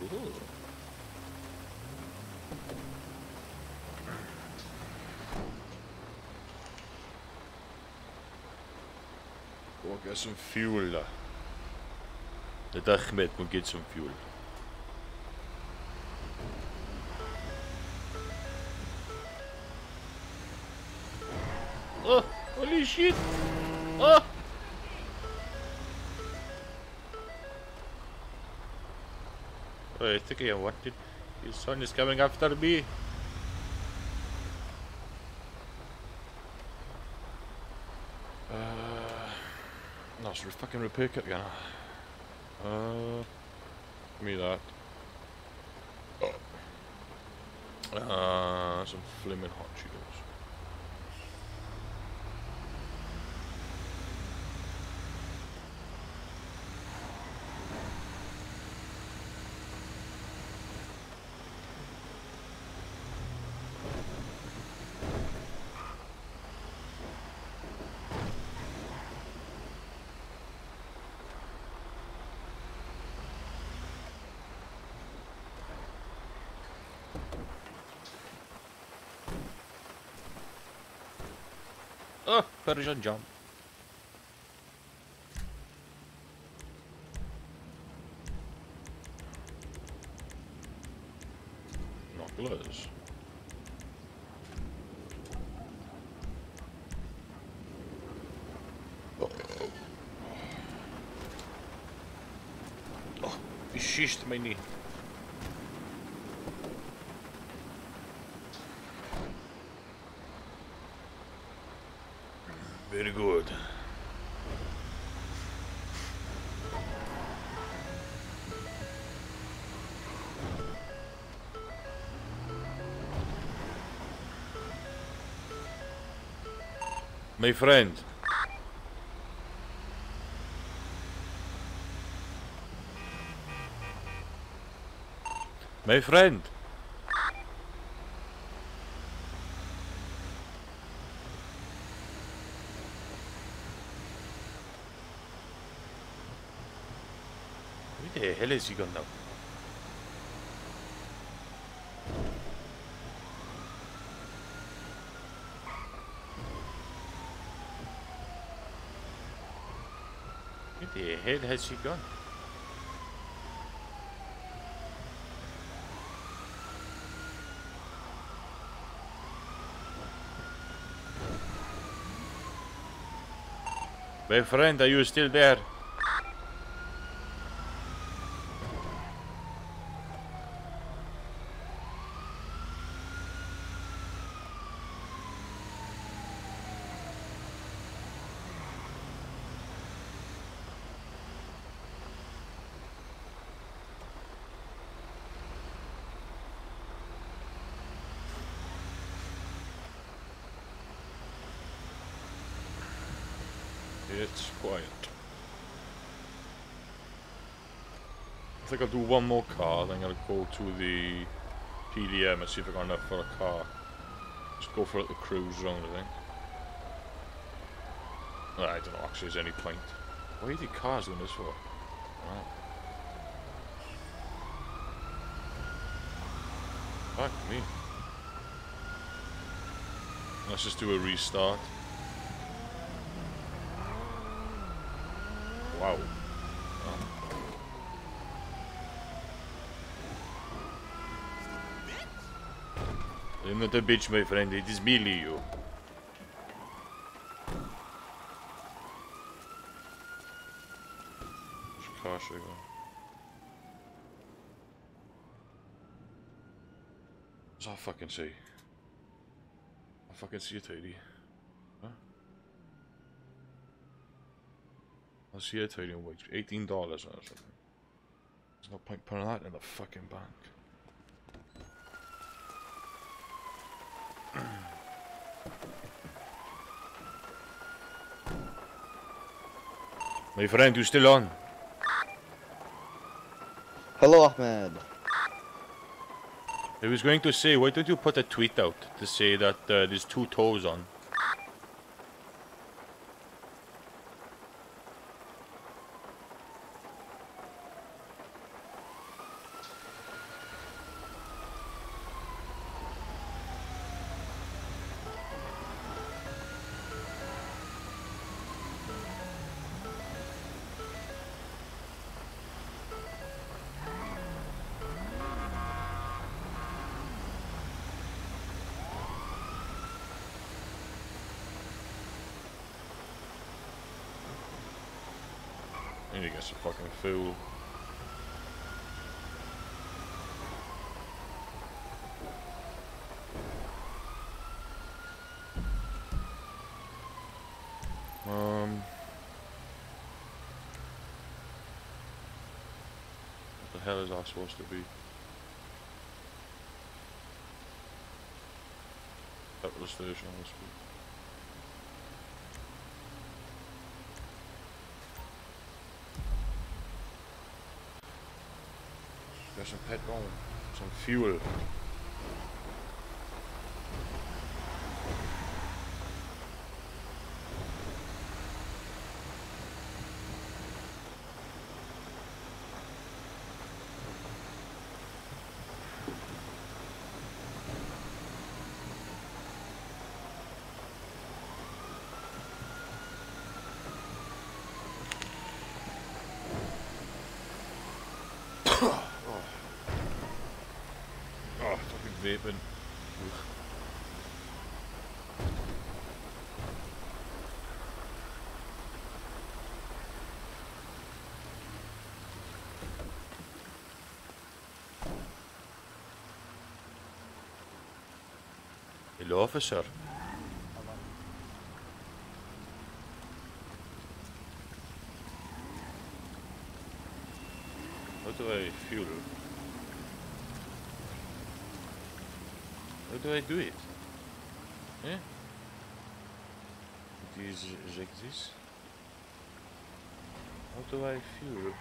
Ooh. Get some fuel. Let Ahmed go get some fuel. Oh, holy shit! Oh! Oh, I think I wanted. His son is coming after me. Uh, no, should we fucking repair kit again? Uh, give me that. Uh, some flaming hot Cheetos. Oh, Persian jump. Binoculars. Oh, oh he shished My friend. My friend. Where the hell is he gone now? The hell has he gone? My friend, are you still there? It's quiet. I think I'll do one more car, then I'll go to the PDM and see if I got enough for a car. Just go for the cruise round, I think. I don't know, actually, there's any point. Why are the cars doing this for? Fuck me. Let's just do a restart. Wow. I'm not a bitch, my friend. It is me, Leo. Which car should I? What's fucking see? I fucking see it, lady. Huh? I see it, lady. Wait, eighteen dollars or something. There's no point putting that in the fucking bank. My friend, you still on? Hello, Ahmed. I was going to say, why don't you put a tweet out to say that uh, there's two tows on? Hell is that supposed to be? Petrol station must be. Got some petrol, some fuel. Oh, fucking vaping. Hello, officer. How do I fuel? How do I do it? Eh? It is like this. How do I fuel?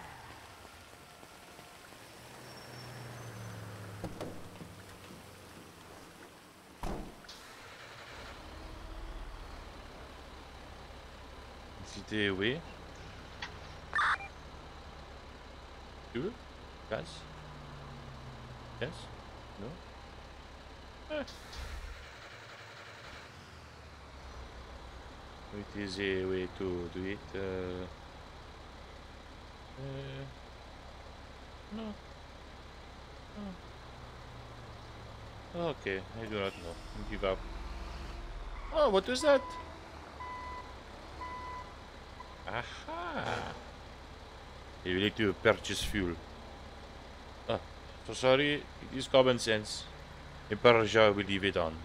It a way? Fuel? Gas? Yes? No? Eh. It is a way to do it. Uh, Uh, no. No. Okay, I do not know. Give up. Oh, what was that? Aha! You need to purchase fuel. Ah, so sorry, it is common sense. In Persia, we leave it on.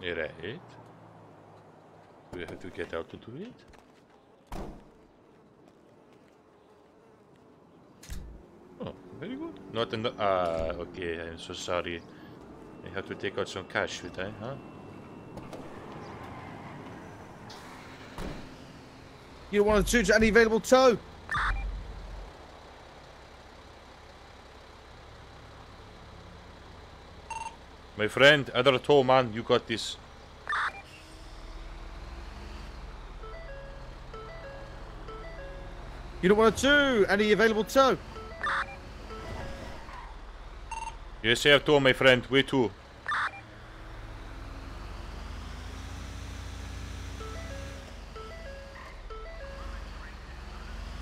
Right. We have to get out to do it. Oh, very good. Not in the. Ah, okay. I'm so sorry. I have to take out some cash, should I? Huh? You don't want to choose any available tow? My friend, other tow man, you got this. You don't want to choose any available tow? Yes, I have tow, my friend. Where to?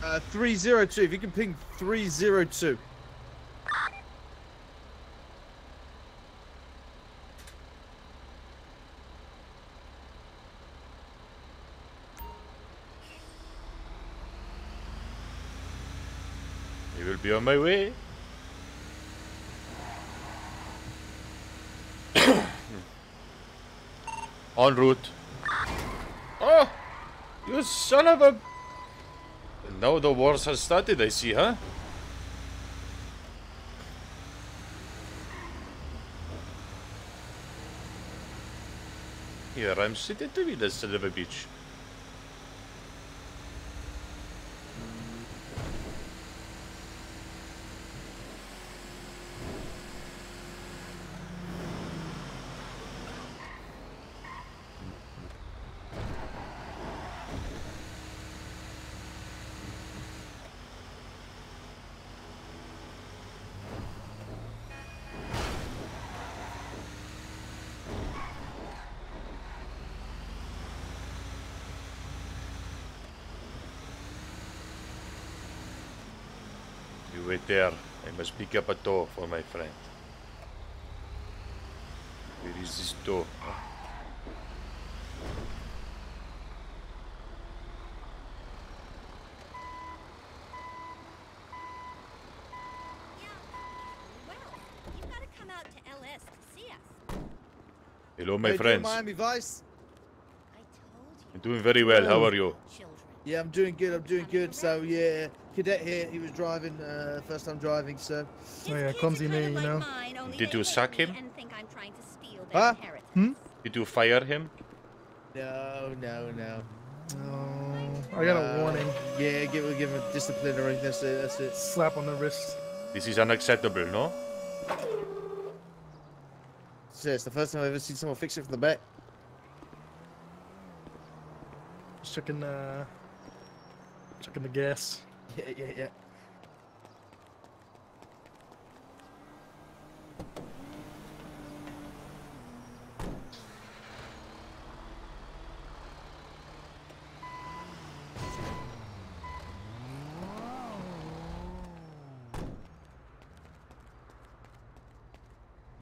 Uh, 302. If you can ping 302. I will be on my way. En route. Oh! You son of a... Now the wars has started, I see, huh? Here, I'm sitting to be the son of a bitch. You wait there. I must pick up a tow for my friend. Where is this tow? Well, you've got to come out to LS to see us. Hello, my Hey, doing friends. Miami Vice. I told you. I'm doing very well. How are you? Yeah, I'm doing good. I'm doing good. So yeah, cadet here. He was driving. Uh, first time driving. So Oh, yeah, kids clumsy me, you know. mine, Did you hate suck him? And think I'm trying to steal their Huh? Hmm? Did you fire him? no, no, no. Oh, I got a Uh, warning. Yeah, give give him disciplinary. That's it. That's it. Slap on the wrist. This is unacceptable, no? So it's the first time I've ever seen someone fix it from the back. Just checking, uh, checking the gas. Yeah, yeah, yeah.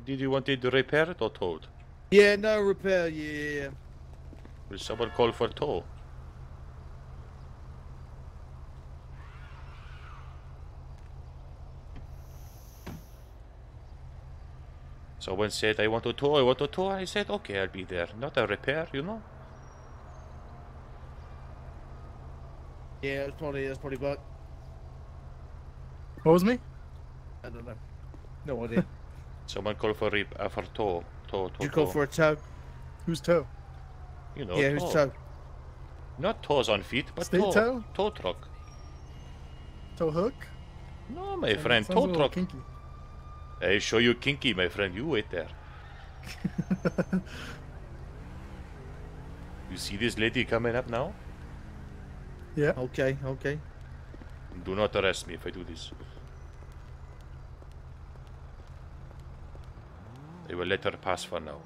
Did you want it repaired or towed? Yeah, no repair. Yeah, yeah, yeah. Will someone call for tow? Someone said, I want a tow, I want a tow. I said, okay, I'll be there. Not a repair, you know? Yeah, it's probably it's probably Buck. What was me? I don't know. No idea. [LAUGHS] Someone call for rep uh, for tow. Tow, tow, Did you call for a tow? Who's toe? You know, yeah, who's tow? Not toes on feet, but State tow. tow? Tow truck. Toe hook? No, my Sounds- friend, sounds a tow truck. Kinky. I show you kinky, my friend. You wait there. [LAUGHS] You see this lady coming up now? yeah. Okay, okay. Do not arrest me if I do this. I will let her pass for now.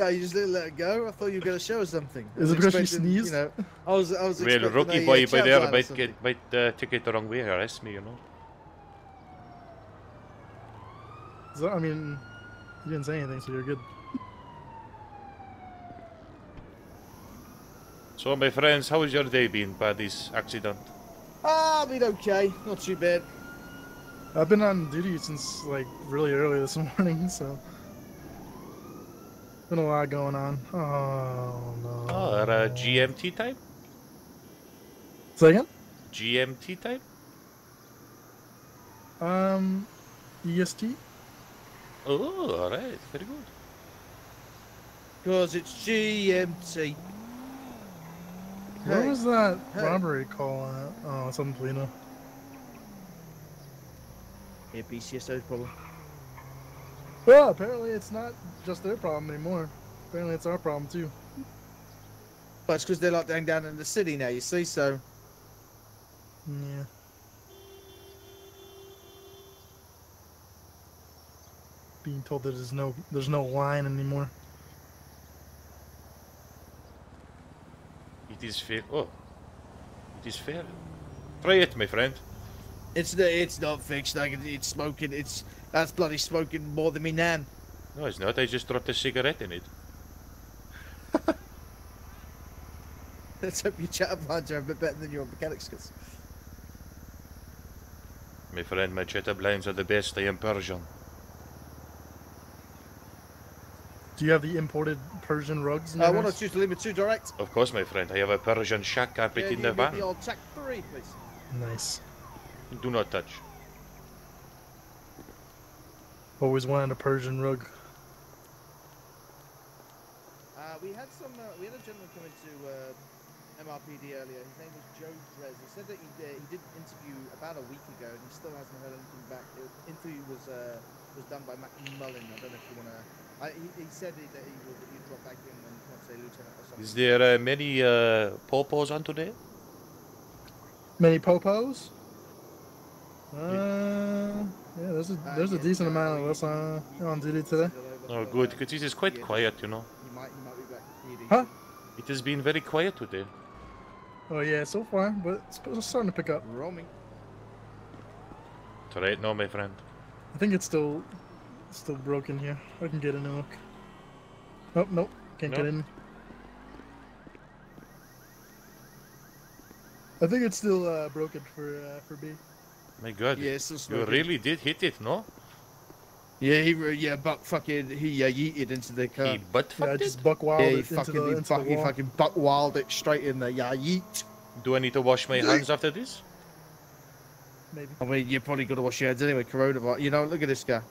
No, you just didn't let it go. I thought you were going to show us something. I Is was it because she sneezed? You know, I was, I was Well, expecting Rocky a, uh, boy by chat there line or might get might uh, take it the wrong way, arrest me, you know. So, I mean, you didn't say anything, so you're good. So, my friends, how has your day been by this accident? Ah, I mean, okay, not too bad. I've been on duty since like really early this [LAUGHS] morning, so been a lot going on. Oh no. Oh, at uh, GMT time? Say again? GMT time? Um, EST. Oh, alright, very good. Because it's GMT. Where Hey, was that hey. robbery call at? Oh, it's on Polino. Yeah, BCSO's problem. Well, apparently it's not just their problem anymore. Apparently it's our problem too. But it's because they're locked down down in the city now, you see, so. Yeah. Being told that there's no there's no line anymore. It is fair. Oh, it is fair. Try it, my friend. It's the, it's not fixed. Like it's smoking. It's that's bloody smoking more than me nan. No, it's not. I just dropped a cigarette in it. [LAUGHS] Let's hope your chat blinds are a bit better than your mechanics skills. My friend, my cheetah blinds are the best. I am Persian. Do you have the imported Persian rugs? In I your want house? to choose to limit two direct. Of course, my friend. I have a Persian shack carpet Yeah, in you the get van. The old tack three, please. Nice. Do not touch. Always wanted a Persian rug. Uh, we had some. Uh, we had a gentleman come into uh, MRPD earlier. His name was Joe Drez. He said that he, uh, he did an interview about a week ago, and he still hasn't heard anything back. The interview was uh, was done by Matt Mullen. I don't know if you want to. He, he said that he would he'd drop back in and want to lieutenant or something. Is there uh, many uh, popos on today? Many popos? Uh, yeah, there's a Uh, there's a yeah, decent amount of us on on duty today. Oh, good, uh, because it is quite quiet, you know. He might, he might be back to Huh? It has been very quiet today. Oh yeah, so far, but it's it's starting to pick up. Roaming. It's alright now, my friend. I think it's still still broken here. I can get in and look. Oh nope, can't get in. I think it's still uh, broken for uh, for B. My god. Yeah, it's still you really did hit it, no? Yeah, he re- yeah, buck fucking he uh, yeeted into the car. He butt Yeah, I fucked just buck wild yeah, he it into fucking the he, into fuck, the he fucking buck wild it straight in there. Yeah, yeet. Do I need to wash my hands after this? Maybe. I mean, you're probably gonna wash your hands anyway. Coronavirus. You know, look at this guy.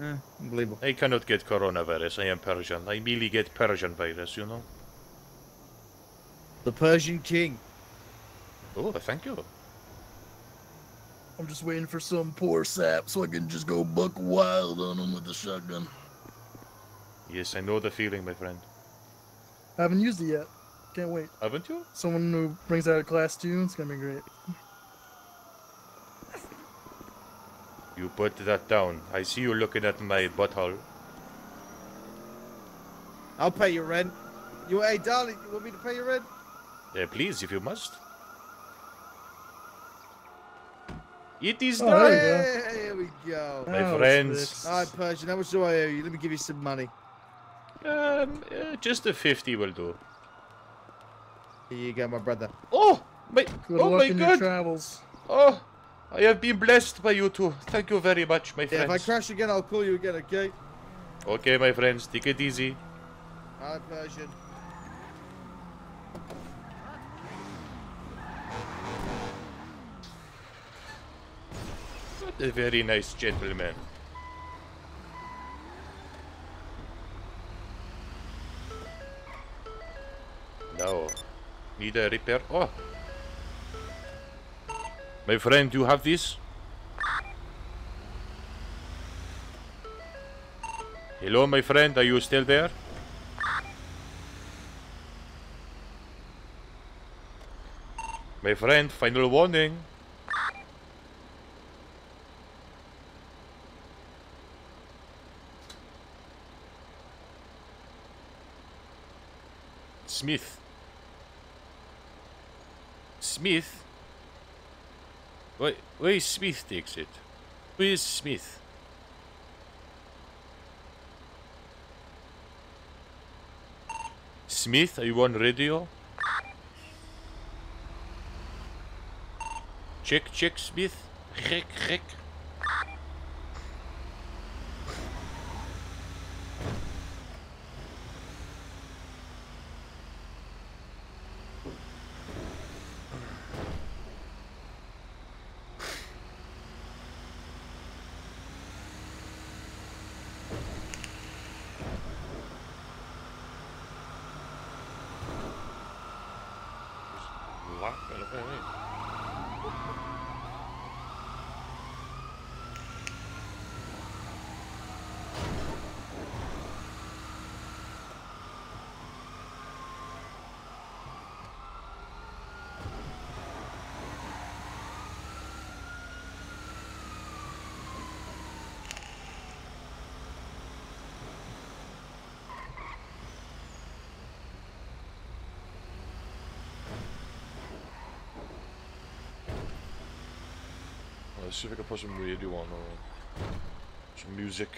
Eh, unbelievable. I cannot get coronavirus. I am Persian. I merely get Persian virus, you know? The Persian king. Oh, thank you. I'm just waiting for some poor sap so I can just go buck wild on him with the shotgun. Yes, I know the feeling, my friend. I haven't used it yet. Can't wait. Haven't you? Someone who brings out a class two, it's gonna be great. You put that down. I see you looking at my butthole. I'll pay your rent. You, hey, darling, you want me to pay your rent? Uh, please, if you must. It is Oh, done. there. Hey, here we go. My Now it's friends. fixed. All right, Persian, how much do I owe you? Let me give you some money. Um, uh, just a 50 will do. Here you go, my brother. Oh, my, Good oh luck my in your god. travels. Oh, I have been blessed by you two. Thank you very much, my Yeah, if I crash again, I'll call you again, okay? okay, my friends, take it easy. Right, Persian. What a very nice gentleman. Now, need a repair? Oh! My friend, you have this? Hello, my friend, are you still there? My friend, final warning. Smith. Smith? Why, why is Smith takes it? Who is Smith? Smith, are you on radio? Check, check, Smith. Gek, gek. Wat? Let's see if I can put some radio on or some music.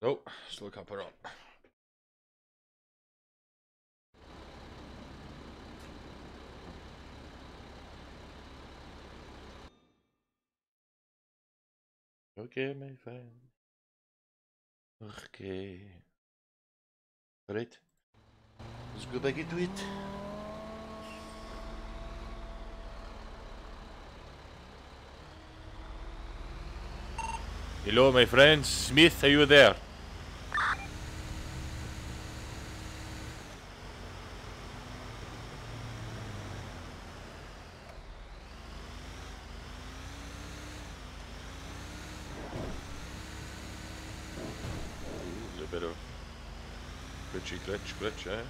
Nope, put it on. Okay, my friend. Okay. Right. Let's go back into it. Hello, my friend. Smith, are you there? Ooh, a bit of glitch, eh?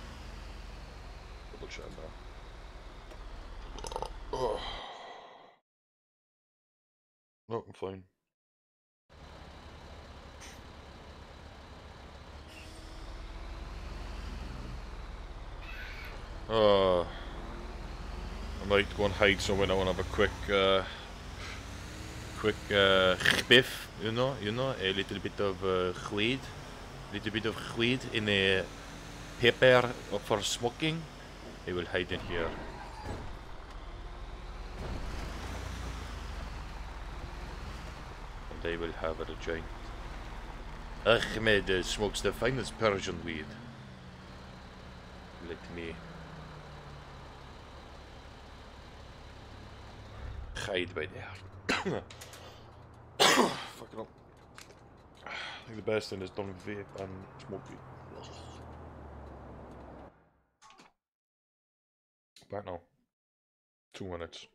Double now. Oh. No, I'm fine. Uh, I might go and hide somewhere now and have a quick, uh, quick uh, biff, you know, you know, a little bit of uh, weed, little bit of weed in a pepper for smoking. I will hide in here. And I will have a joint. Ahmed smokes the finest Persian weed. Let me hide by there. [COUGHS] Fucking up. I think the best thing is don't vape and smoke weed. Back now. Two minutes.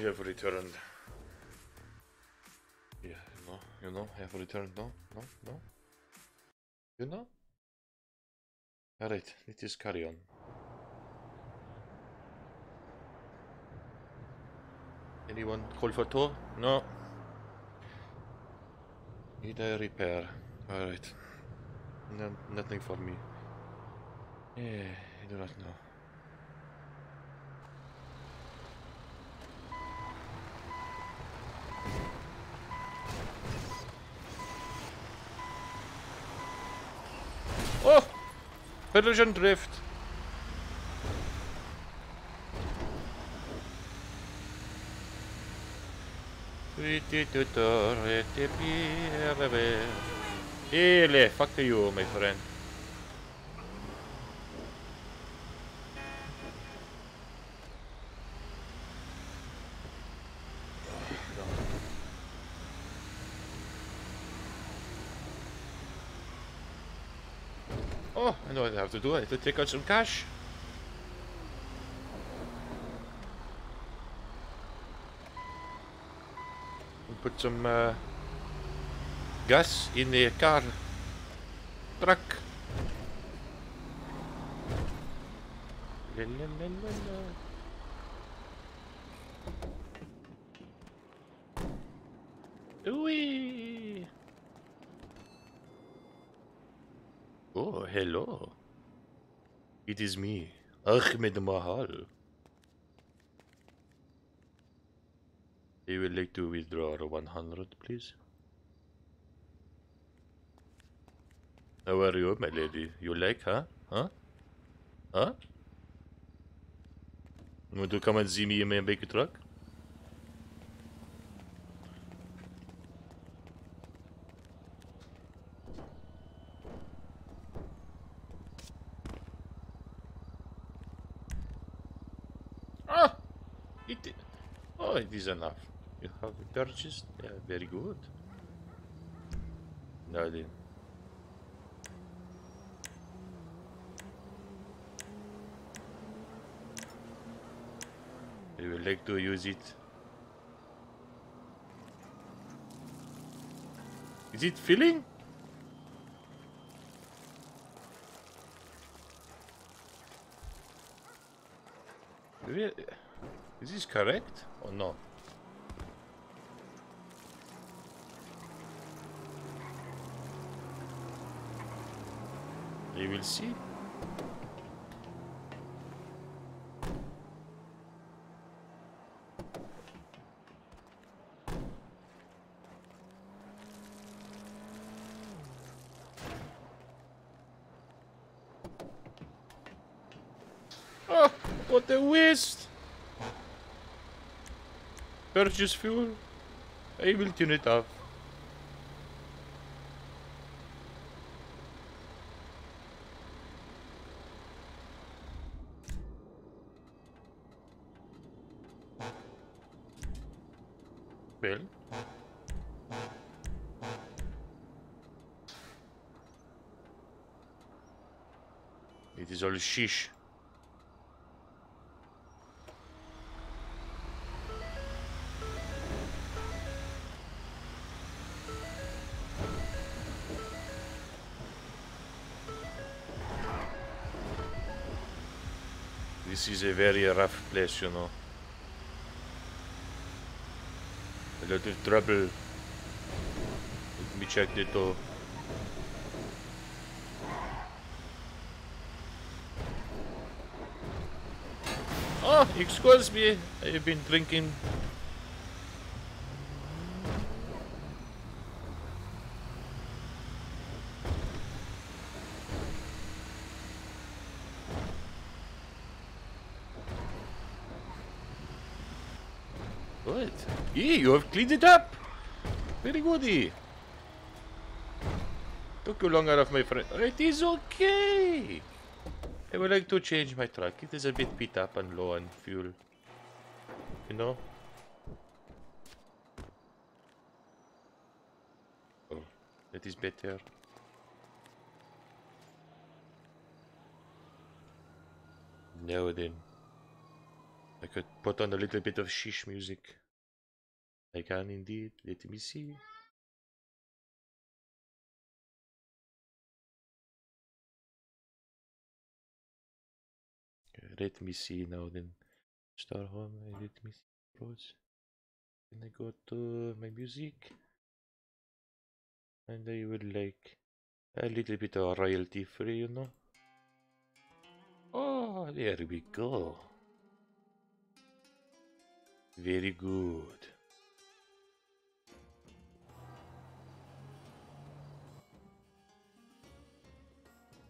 You have returned. Yeah, no, you know, have returned. No, no, no. You know? Alright, let us carry on. Anyone call for tow? No. Need a repair. Alright. No, nothing for me. Yeah, I do not know. Oh! Collision drift. Ele, fuck you, my friend. Oh, I know what I have to do. it, to take out some cash. And put some uh, gas in the car. Truck la, la. Whee! Oh, hello. It is me, Ahmed Mahal. I would like to withdraw 100, please. How are you, my lady? You like, huh? Huh? Huh? You want to come and see me in my big truck? Ah! It, oh, it is enough. You have purchased? Yeah, very good. Then. I would like to use it. Is it filling? Is this correct or no? Will see. Oh, what a waste! Purchase fuel. I will tune it off. Well. It is all shish. This is a very rough place, you know. Of trouble. Let me check the door. Oh, excuse me. I've been drinking. Good. Yeah, you have cleaned it up. Very goody. Took you long enough, my friend. It is okay. I would like to change my truck. It is a bit beat up and low on fuel. You know? Oh, that is better. Now then. I could put on a little bit of shish music. I can indeed. Let me see. Okay, let me see now then. Star home, uh, let me see. Pros. Then I go to my music. And I would like a little bit of royalty free, you know. Oh, there we go. Very good.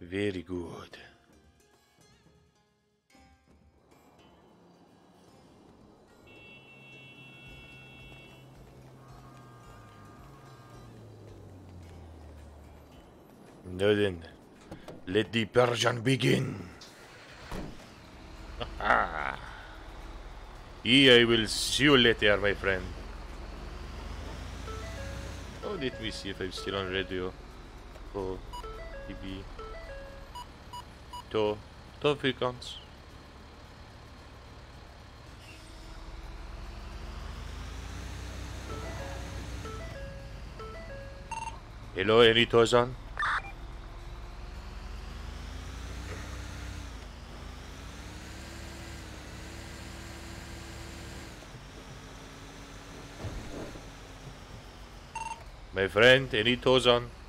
Very good. Now then, let the Persian begin. [LAUGHS] I will see you later, my friend. Oh, let me see if I'm still on radio. Oh, TV. To, to frequency. Hello, any Tozan? My friend, any Tozan?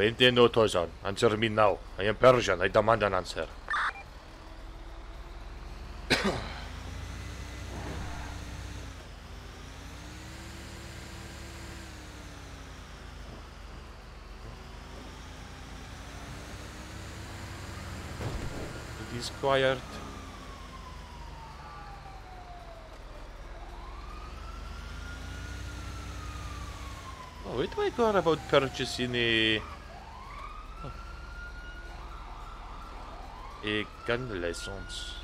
There no answer me now. I am Persian, I demand an answer. It is quiet. Oh, do I thought about purchasing a a gun license?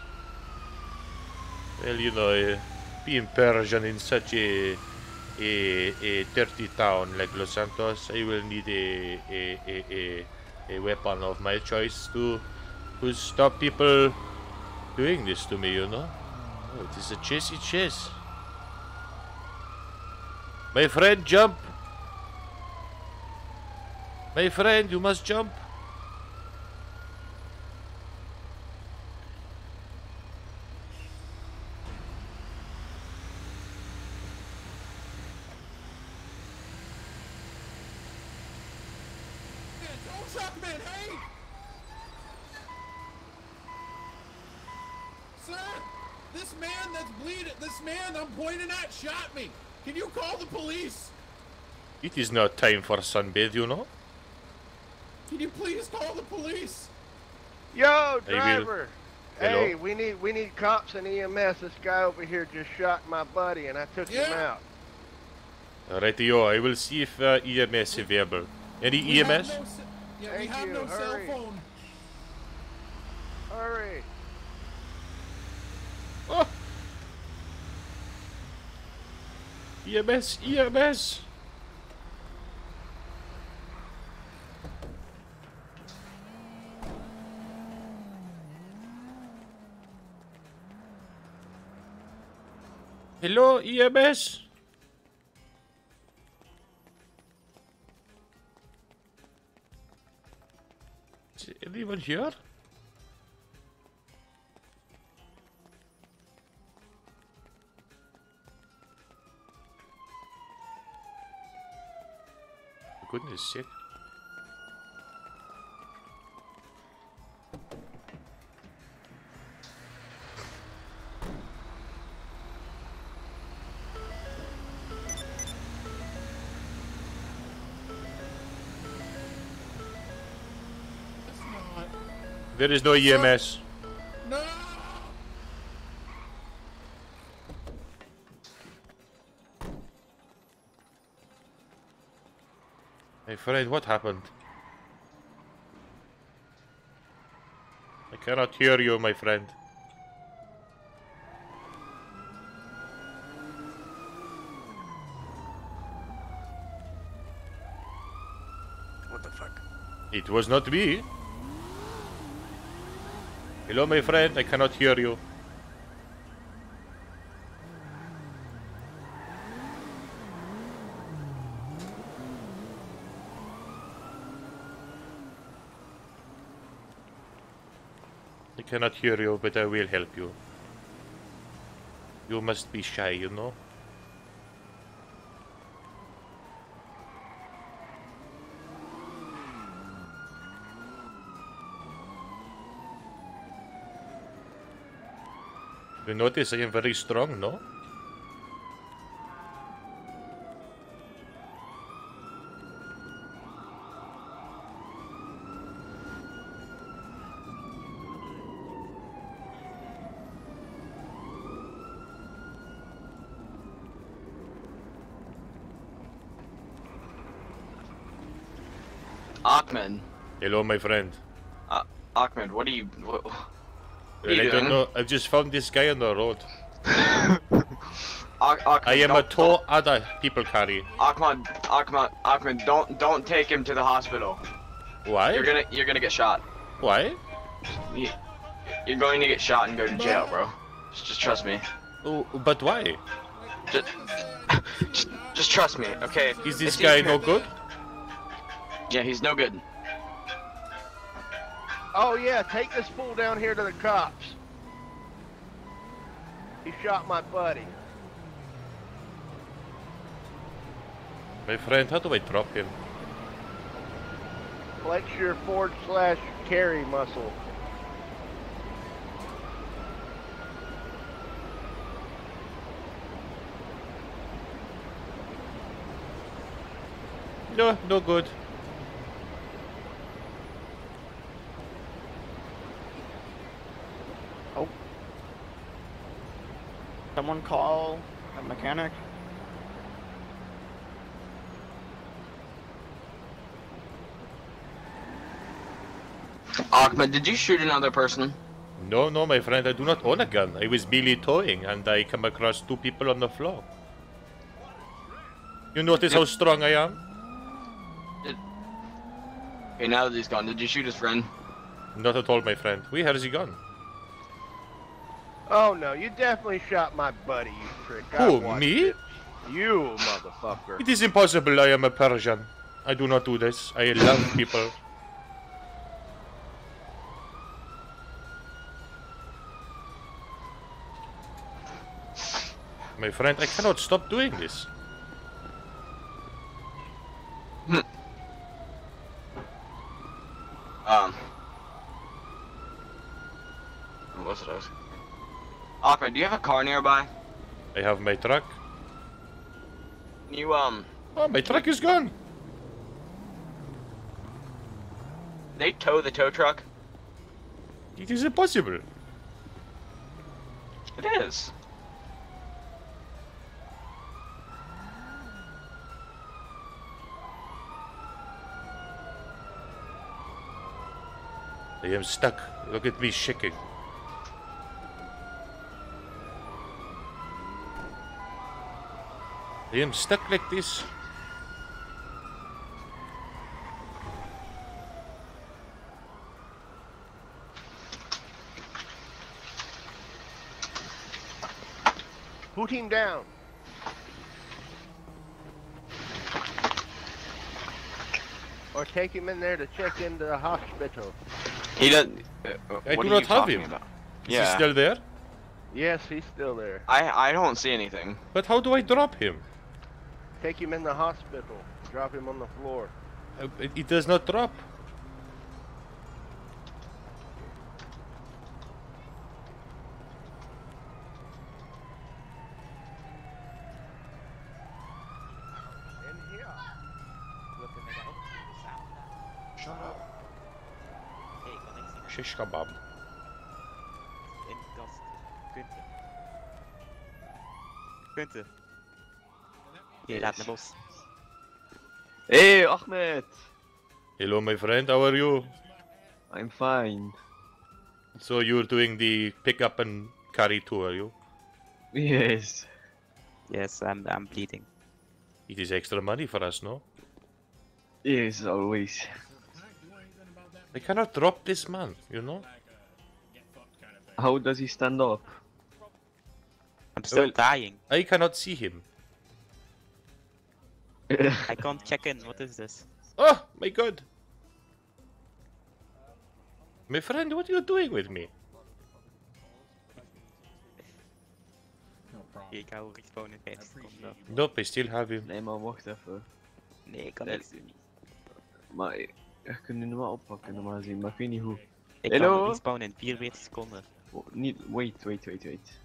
Well, you know, eh, being Persian in such a a a dirty town like Los Santos, I will need a a a a, a weapon of my choice to to stop people doing this to me. You know, oh, it is a chasey chase. My friend, jump. My friend, you must jump. Don't chuck me, hey! Sir, this man that's bleeding, this man I'm pointing at shot me. Can you call the police? It is not time for a sunbathe, you know. Can you please call the police? Yo, driver. Hello? Hey, we need we need cops and EMS. This guy over here just shot my buddy, and I took him Yeah. out. Rightio, I will see if uh, EMS is available. Any We have EMS? no ce- yeah, we have you, no cell phone. Hurry. EMS, EMS. Hello, EMS. Is anyone here? Goodness sake. There is no EMS. What happened? I cannot hear you, my friend. What the fuck? It was not me. Hello, my friend. I cannot hear you. Cannot hear you, but I will help you. You must be shy, you know? You notice I am very strong, no? Ahmed. Hello, my friend. Ahmed, what are you? What, what are you I don't know. I've just found this guy on the road. Ah- Ahmed, I am a don't- tow other people carry. Ahmed, Ahmed, Ahmed, don't don't take him to the hospital. Why? You're gonna you're gonna get shot. Why? You, you're going to get shot and go to jail, bro. Just, just trust me. Oh, but why? Just, [LAUGHS] just, just trust me, okay? Is this It's guy easier- no good? Yeah, he's no good. Oh yeah, take this fool down here to the cops. He shot my buddy. My friend, how do I drop him? Flex your forward slash carry muscle. No, no good. Someone call a mechanic. Ahmed, did you shoot another person? No, no, my friend, I do not own a gun. I was Billy towing and I come across two people on the floor. You notice how strong I am? Okay, now that he's gone, did you shoot his friend? Not at all, my friend. Where has he gone? Oh no, you definitely shot my buddy, you prick. Who, me? it. You motherfucker. It is impossible. I am a Persian. I do not do this. I love people. My friend, I cannot stop doing this. Um. What's it? else? Ahmed, do you have a car nearby? I have my truck. You um, Oh, my truck is gone. they tow the tow truck. It is impossible. It is. I am stuck. Look at me shaking. I am stuck like this. Put him down. Or take him in there to check into the hospital. He does. Uh, I what do are not you have talking him. About? Is Yeah. he still there? Yes, he's still there. I I don't see anything. But how do I drop him? Take him in the hospital. Drop him on the floor. Uh, It, it does not drop. In here. Shut up. Kast. Quinten. Quinten. Je laat me los. Hey, Ahmed! Hello, my friend. How are you? I'm fine. So you're doing the pick up and carry tour, are you? Yes. Yes, I'm, I'm bleeding. It is extra money for us, no? Yes, always. I cannot drop this man, you know? How does he stand up? I'm still Well- dying. I cannot see him. I can't check in. What is this? Oh my god! My friend, what are you doing with me? Ik hou respawn in 50 seconden. Nope, I still have him. Nee, maar wacht even. Nee, ik kan niks doen. Maar ik kan nu wel oppakken normaal gezien, maar ik weet niet hoe. Ik Hello? kan respawnen in 44 seconden. Niet, wait, wait, wait, wait.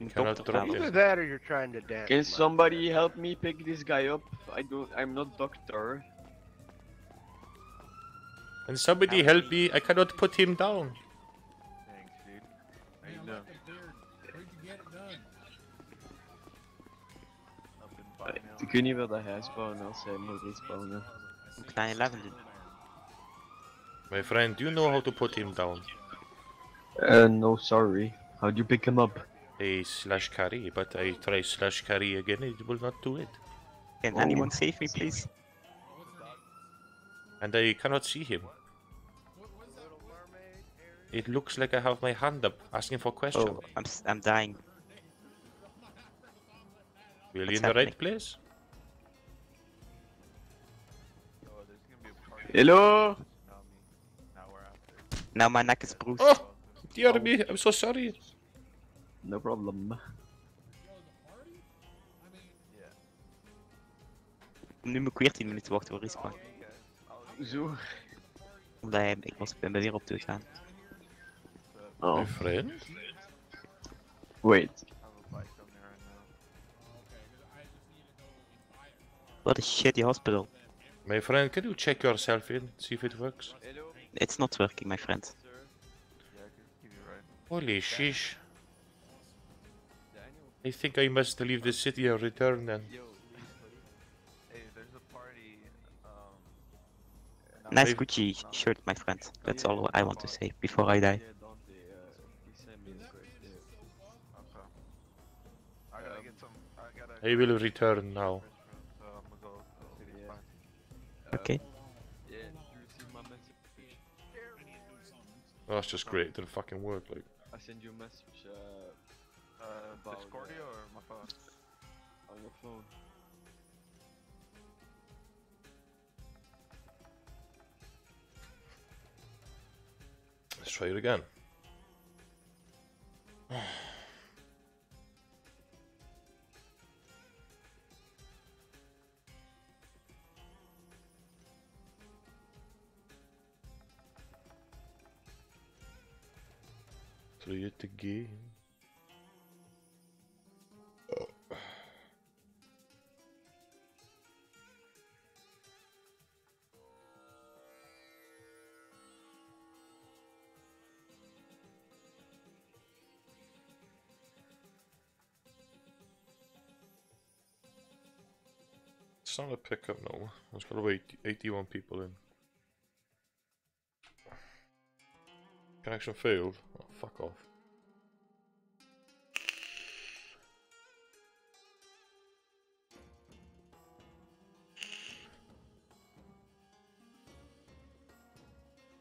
Een Cannot drop bellen. him. Either that or you're trying to dance. Can my somebody help me pick this guy up? I don't, I'm not doctor. Can somebody help me, I cannot put him down. Thanks, dude. How you doing? Where'd you get it done? Up in Pine Hill. Ik weet niet waar dat hij spawnen als hij moet respawnen. Moet 9-11 doen. My friend, do you know how to put him down? Uh, no, sorry. How do you pick him up? A slash carry, but I try slash carry again, it will not do it. Can Oh. anyone save me, please? And I cannot see him. It looks like I have my hand up, asking for questions. Oh, I'm s- I'm dying. Really in what's the right place? Oh, there's gonna be a party. Hello? Now. Now my neck is bruised. Oh, dear me, I'm so sorry. No problem. Nu moet ik weer 10 minuten wachten voor respawn. Zo. Omdat hij- ik was, ben weer op te gaan. My Oh, wait. There right now. What a shitty hospital. My friend, can you check yourself in, see if it works? It's not working, my friend. Yeah, I can give you a ride. Holy sheesh. I think I must leave the city and return then. Yo, hey, there's a party. Um. Nice Gucci shirt, my friend. Oh, that's all I want to uh, say before I die. Uh, okay. I gotta get some. I will return now. So I'm gonna go to the Yeah. party. Okay. Yeah, you received my message. Oh, that's just great, it didn't fucking work, like. I sent you a message uh, uh, About, Discordia or my phone? on your phone. Let's try it again. [SIGHS] Try it again. A pickup no. There's gotta be 81 people in. Connection failed. Oh, fuck off.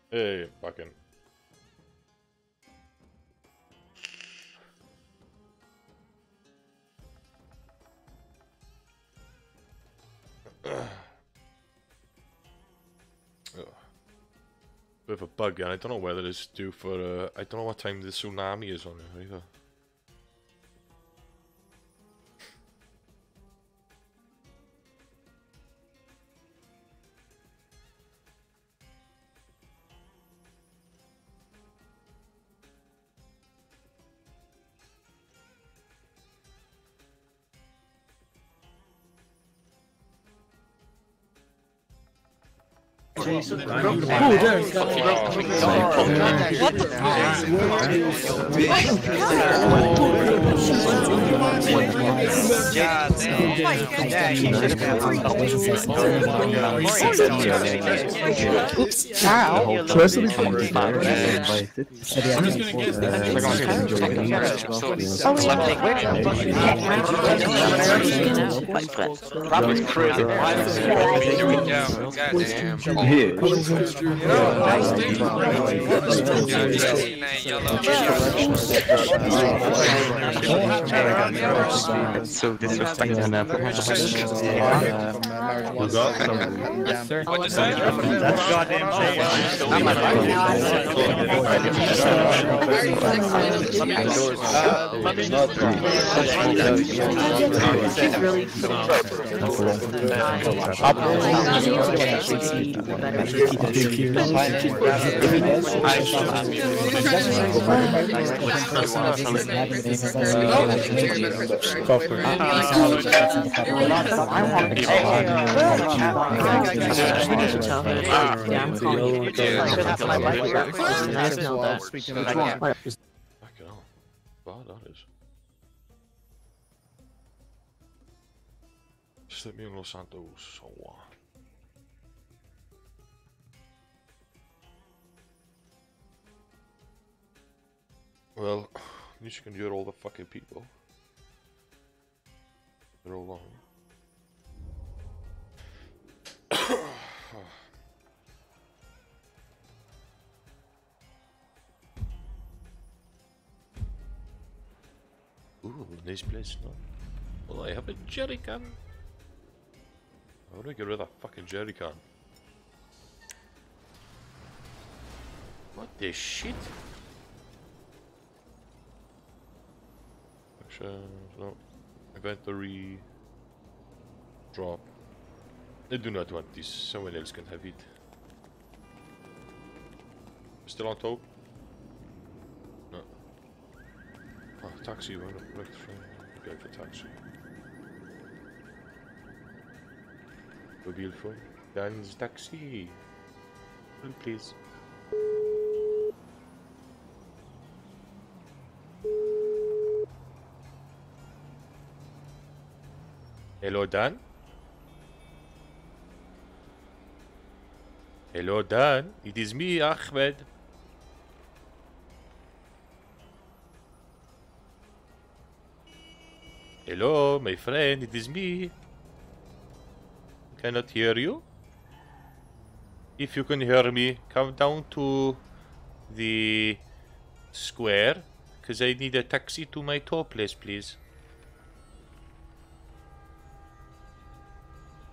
Hey, fucking. Of a bug, and I don't know whether it's due for. Uh, I don't know what time the tsunami is on it either. Oh, there. Ja, Carl. Personally, I'm just gonna guess that. Robert's cruising. Here we go. Goddamn. Here. That's so disrespectful. Say? That's goddamn Speaking of Fucking hell. Bad that is. In Los Santos. So, uh, Well, [SIGHS] you can hear all the fucking people. They're all on. [COUGHS] Ooh, nice place, no? Well, I have a jerry can. How do I get rid of that fucking jerry can? What the shit? Actions, no. Inventory. Drop. I do not want this. Someone else can have it. Still on top? No. Oh, taxi, why not frame? Go for taxi. Mobielphone. Dan's taxi. Well, please. Hello, Dan? Hello, Dan. It is me, Ahmed. Hello, my friend. It is me. Cannot hear you. If you can hear me, come down to the square, because I need a taxi to my tour place, please.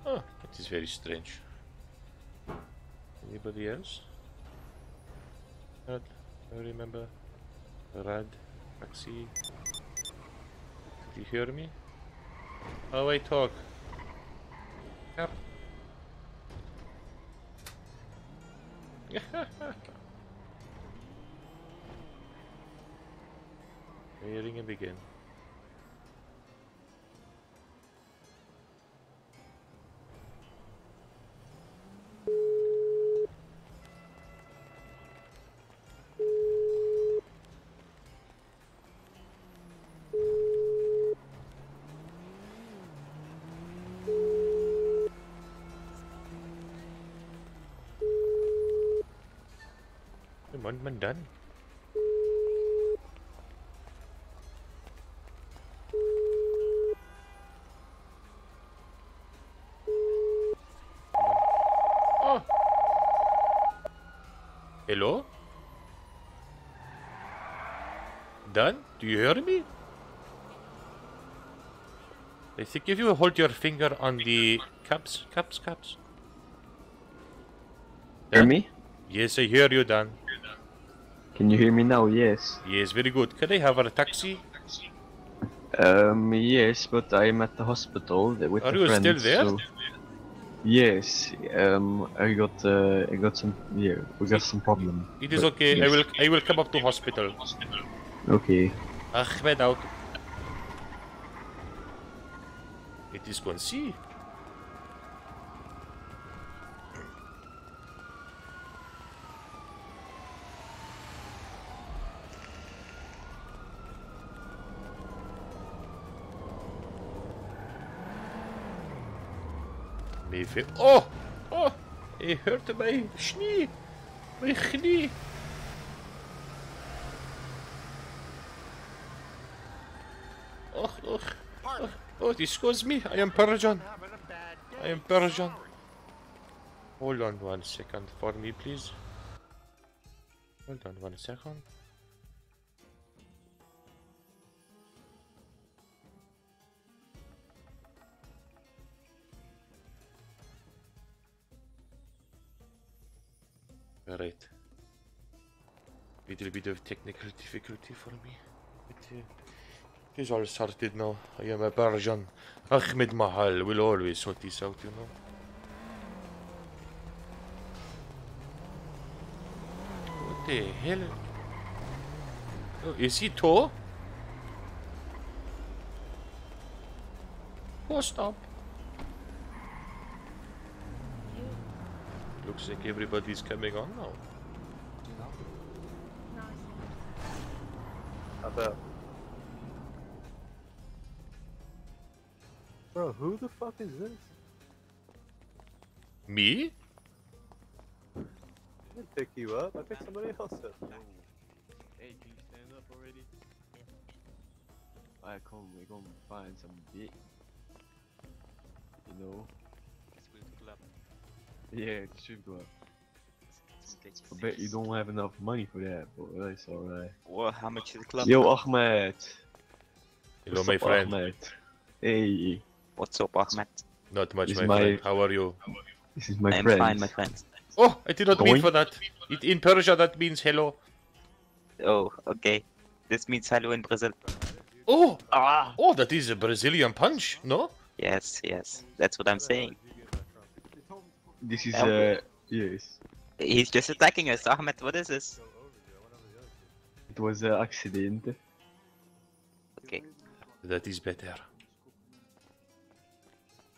Oh, that is very strange. Anybody else? Rad, I remember. Rad, taxi. Did you hear me? Oh, I talk. Yep. [LAUGHS] Hearing him again. Mình mình đến. Oh. Hello? Dan, do you hear me? I think if you hold your finger on the cups, cups, caps. Hear me? Yes, I hear you, Dan. Can you hear me now? Yes. Yes, very good. Can I have a taxi? Um, yes, but I'm at the hospital with Are a you friend. still there? so- Yes. Um, I got uh, I got some yeah, we got some problem. It is okay. I will I will come up to hospital. Okay. Ahmed out. It is going Mayfair. Oh! Oh! Hij hurtte mijn knie. Mijn knie. Och, och. och. Oh, excuse me. I am Persian. I am Persian. Hold on one second for me, please. Hold on one second. Little bit of technical difficulty for me. But uh, it is all sorted now. I am a Persian. Ahmed Mahal will always sort this out, you know. What the hell? Oh, is he tall? Oh, stop. Looks like everybody's coming on now. I. Bro, who the fuck is this? Me? I didn't pick you up. I picked somebody else up. Hey, can you stand up already? Alright, come, we're gonna find some dick. You know? Yeah, the strip club. I bet you don't have enough money for that, but that's alright. Well, how much is the club? Yo, Ahmed! Hello, What's my up, friend. Ahmed? Hey, What's up, Ahmed? Not much, my, my- friend. How are you? this is my I'm friend. fine, my friend. Oh, I did not mean for that. It, in Persia, that means hello. Oh, okay. This means hello in Brazil. Oh! ah. Oh, that is a Brazilian punch, no? Yes, yes. That's what I'm saying. This is, uh, yes. He's just attacking us. Ahmed, what is this? It was an accident. Okay. That is better.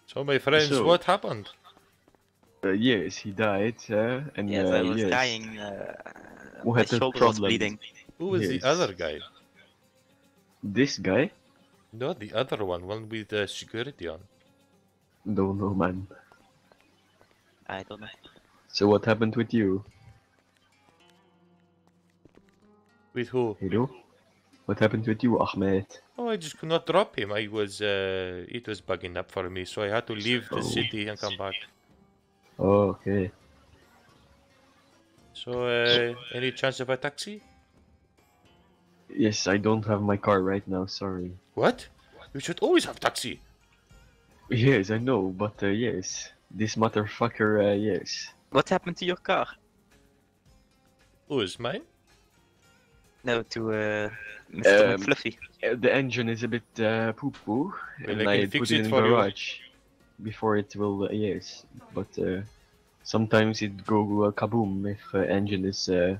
So, my friends, So- what happened? Uh, yes, he died, uh, and Yes, uh, I was yes. dying. Uh, Who my had a shoulder was bleeding. Who was Yes. the other guy? This guy? No, the other one, one with the security on. Don't know, man. I don't know. So what happened with you? With who? Hello? What happened with you, Ahmed? Oh, I just could not drop him. I was, uh, it was bugging up for me, so I had to leave the Oh. city and come back. Oh, okay. So, uh, any chance of a taxi? Yes, I don't have my car right now, sorry. What? You should always have taxi. Yes, I know, but uh, yes. This motherfucker, uh, yes. What happened to your car? Oh, Who is mine? No, to uh, Mr. Um, Fluffy. Uh, The engine is a bit uh, poo-poo, Well, and I I, fix put it it in for you. garage before it will, uh, yes. But uh, sometimes it go uh, kaboom if uh, engine is uh,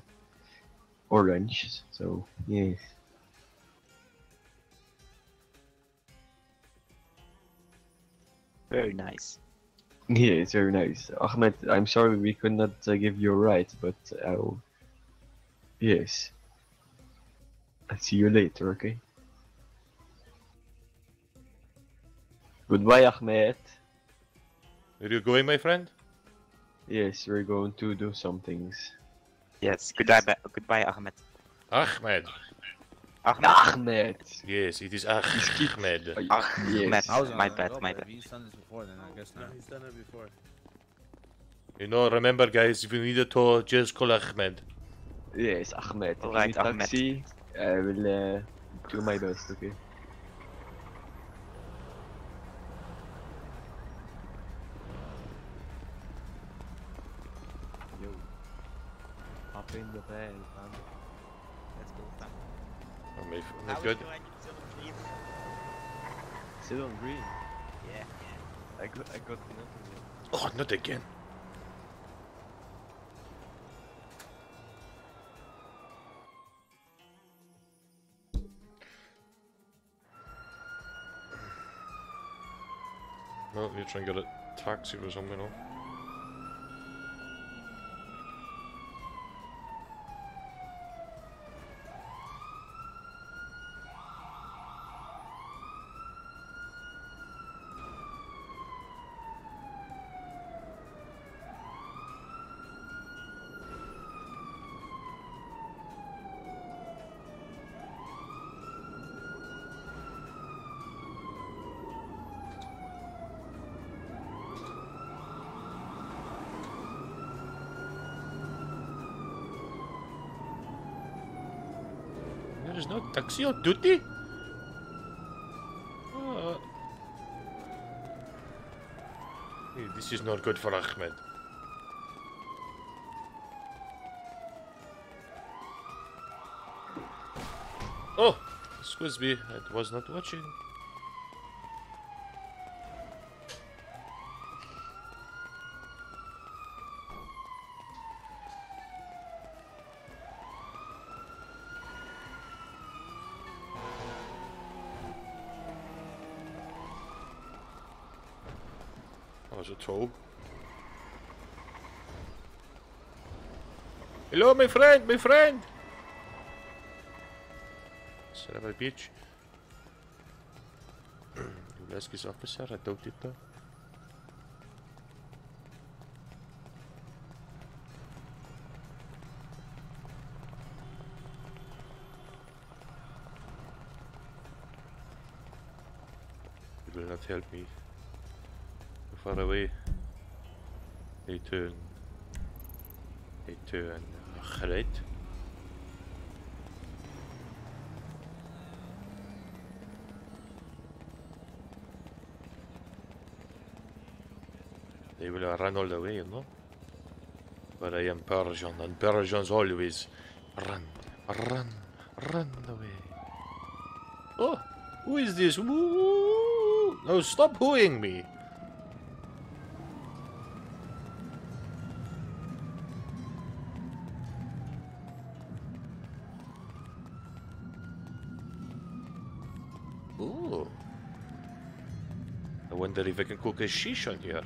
orange, so yes. Very nice. [LAUGHS] Yeah, it's very nice. Ahmed, I'm sorry we could not uh, give you a ride, but I'll... Yes. I'll see you later, okay? Goodbye, Ahmed. Are you going, my friend? Yes, we're going to do some things. Yes, goodbye, goodbye, Ahmed. Ahmed. Ahmed. Ahmed. Yes, it is Ahmed. Ahmed. Yes. My bad, my bad. If he's done this before, then I guess not. he's done it before. You know, remember, guys, if you need a tow, just call Ahmed. Yes, Ahmed. If you Alright, Ahmed. taxi, I will uh, do my best, okay? Yo. Hop in the van, Oh, my, How are you doing? Still on green. Yeah. I got, I got nothing. Oh, not again. No, you try and get a taxi or something, no? There's no taxi on duty? Uh, hey, this is not good for Ahmed. Oh, excuse me, I was not watching. That was a tow. Hello, my friend, my friend! Son of a bitch. you [CLEARS THROAT] ask his officer, I doubt it though. It will not help me. Too far away. They turn. They turn right. They will run all the way, you know. But I am Persian, and Persians always run, run, run away. Oh, who is this? Woo! No, stop hooing me. Wonder if I can cook a shish on here.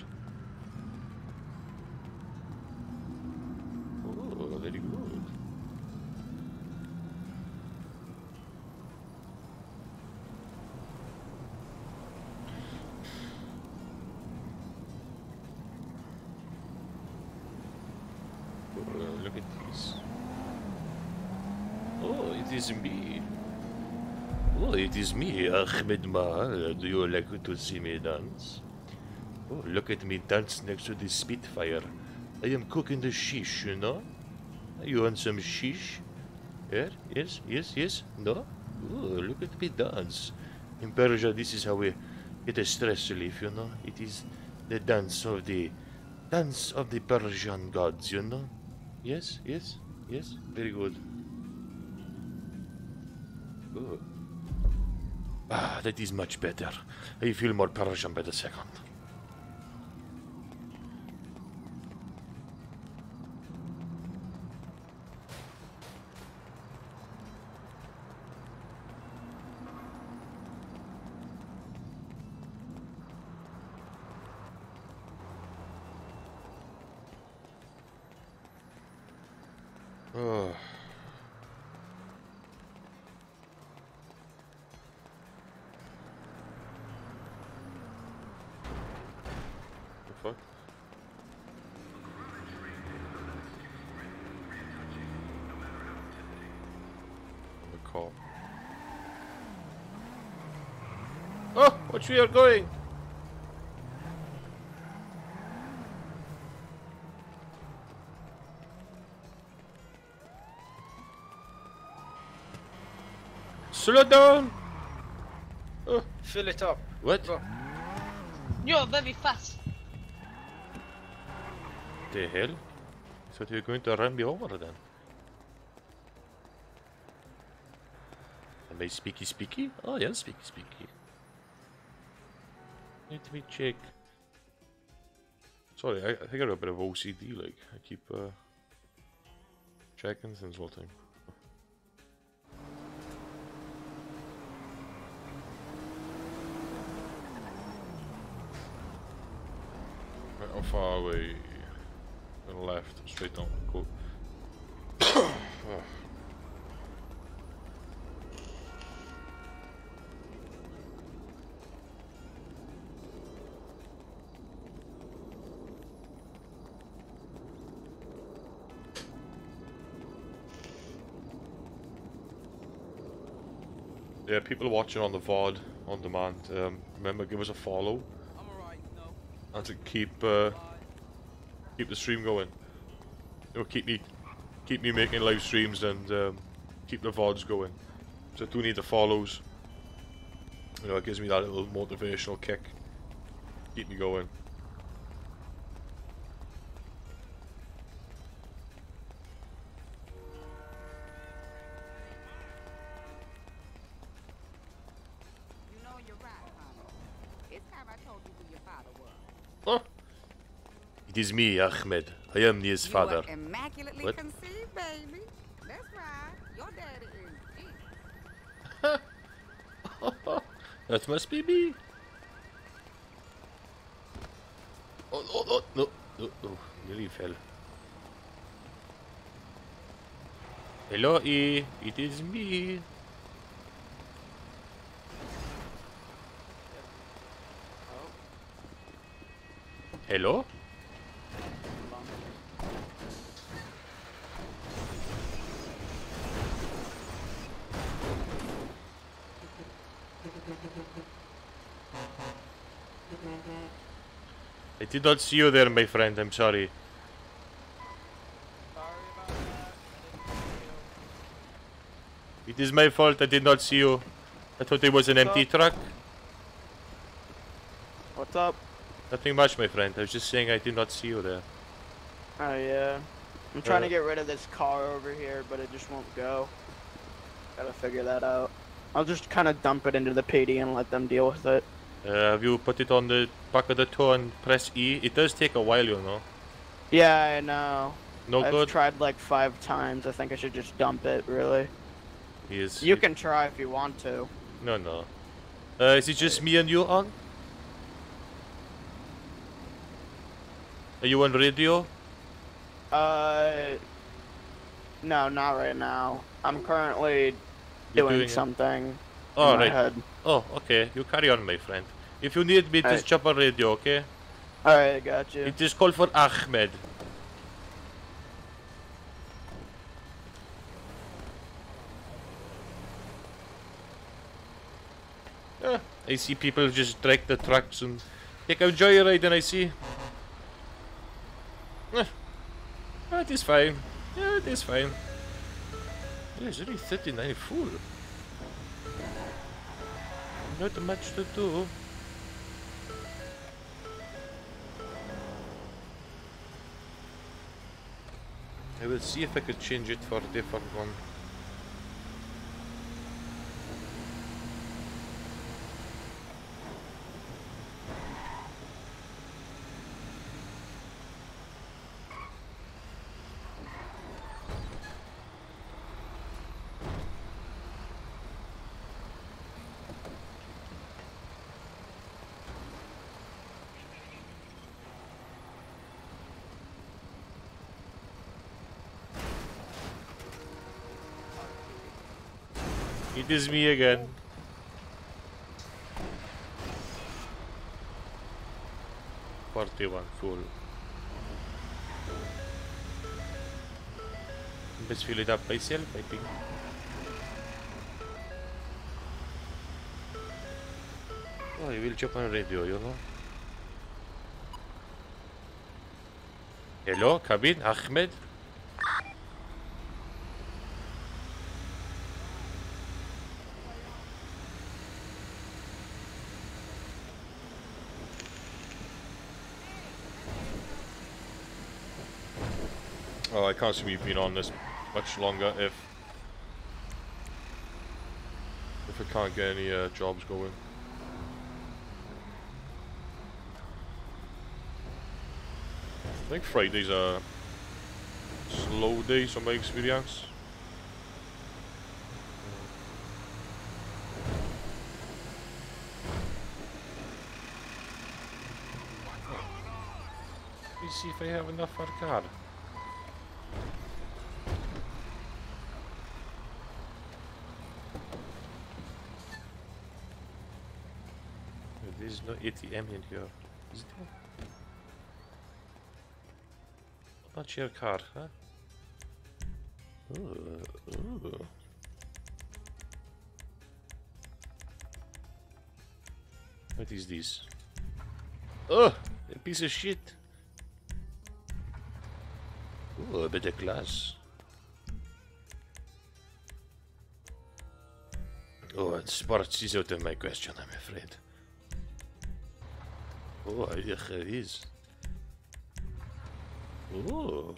Ahmed Mahal. Euh, do you like to see me dance? Oh, look at me dance next to the Spitfire. I am cooking the shish, you know? You want some shish? Yeah? Yes, yes, yes? No? Oh, look at me dance. In Persia, this is how we get a stress relief, you know? It is the dance of the... Dance of the Persian gods, you know? Yes, yes, yes? Very good. Oh. Ah, that is much better. I feel more Persian by the second. Oh. The fuck? The call. Watch where you're going. Slow down. Oh, Fill it up. what? Go. You're very fast. The hell? I thought you were going to run me over then. Am I speaky speaky? Oh yeah, speaky speaky. Let me check. Sorry, I, I think I got a bit of OCD, like, I keep uh, checking things all the time. Right, how far away? Left, straight down. Cool. People watching on the VOD on demand. Um, remember, give us a follow. And to keep uh, keep the stream going. Know, keep me keep me making live streams and um, keep the VODs going. So I do need the follows. You know, it gives me that little motivational kick. Keep me going. It is me, Ahmed. I am his father. You immaculately What? conceived, baby. That's right. Your daddy is [LAUGHS] Jesus. That must be me. Oh, oh, oh, no, no, no, nearly fell. Hello, E. It is me. Hello? Did not see you there, my friend. I'm sorry. It is my fault. I did not see you. I thought it was an empty truck. What's up? Nothing much, my friend. I was just saying I did not see you there. Oh yeah. I'm trying Uh, to get rid of this car over here, but it just won't go. Gotta figure that out. I'll just kind of dump it into the PD and let them deal with it. Uh, have you put it on the back of the tow and press E? It does take a while, you know. Yeah, I know. No I've good? tried like five times. I think I should just dump it, really. He is. You can try if you want to. No, no. Uh, is it just me and you on? Are you on radio? Uh, no, not right now. I'm currently doing, doing something. Oh, in my right. head. Oh, okay. You carry on, my friend. If you need me, just Alright. jump on radio, okay? Alright, I got you. It is called for Ahmed. Ah, I see people just drag the trucks and take a joyride and I see. Eh, ah, it is fine. Yeah, it is fine. Yeah, it's only 39 full. Not much to do. I will see if I could change it for a different one. It is me again. Forty-one full. Let's fill it up myself, I think. Oh, will jump on radio, you know. Hello, Kabin, Ahmed. Oh, I can't see me being on this much longer if if I can't get any uh, jobs going. I think Friday's a slow day, from my experience. Let me see if I have enough for a car. No ATM in here. Is there? Your car, huh? Ooh, ooh. What is this? Oh, a piece of shit. Ooh, a bit of glass. Oh, het sports is out of my question, I'm afraid. Oh, yeah, it is. Oh.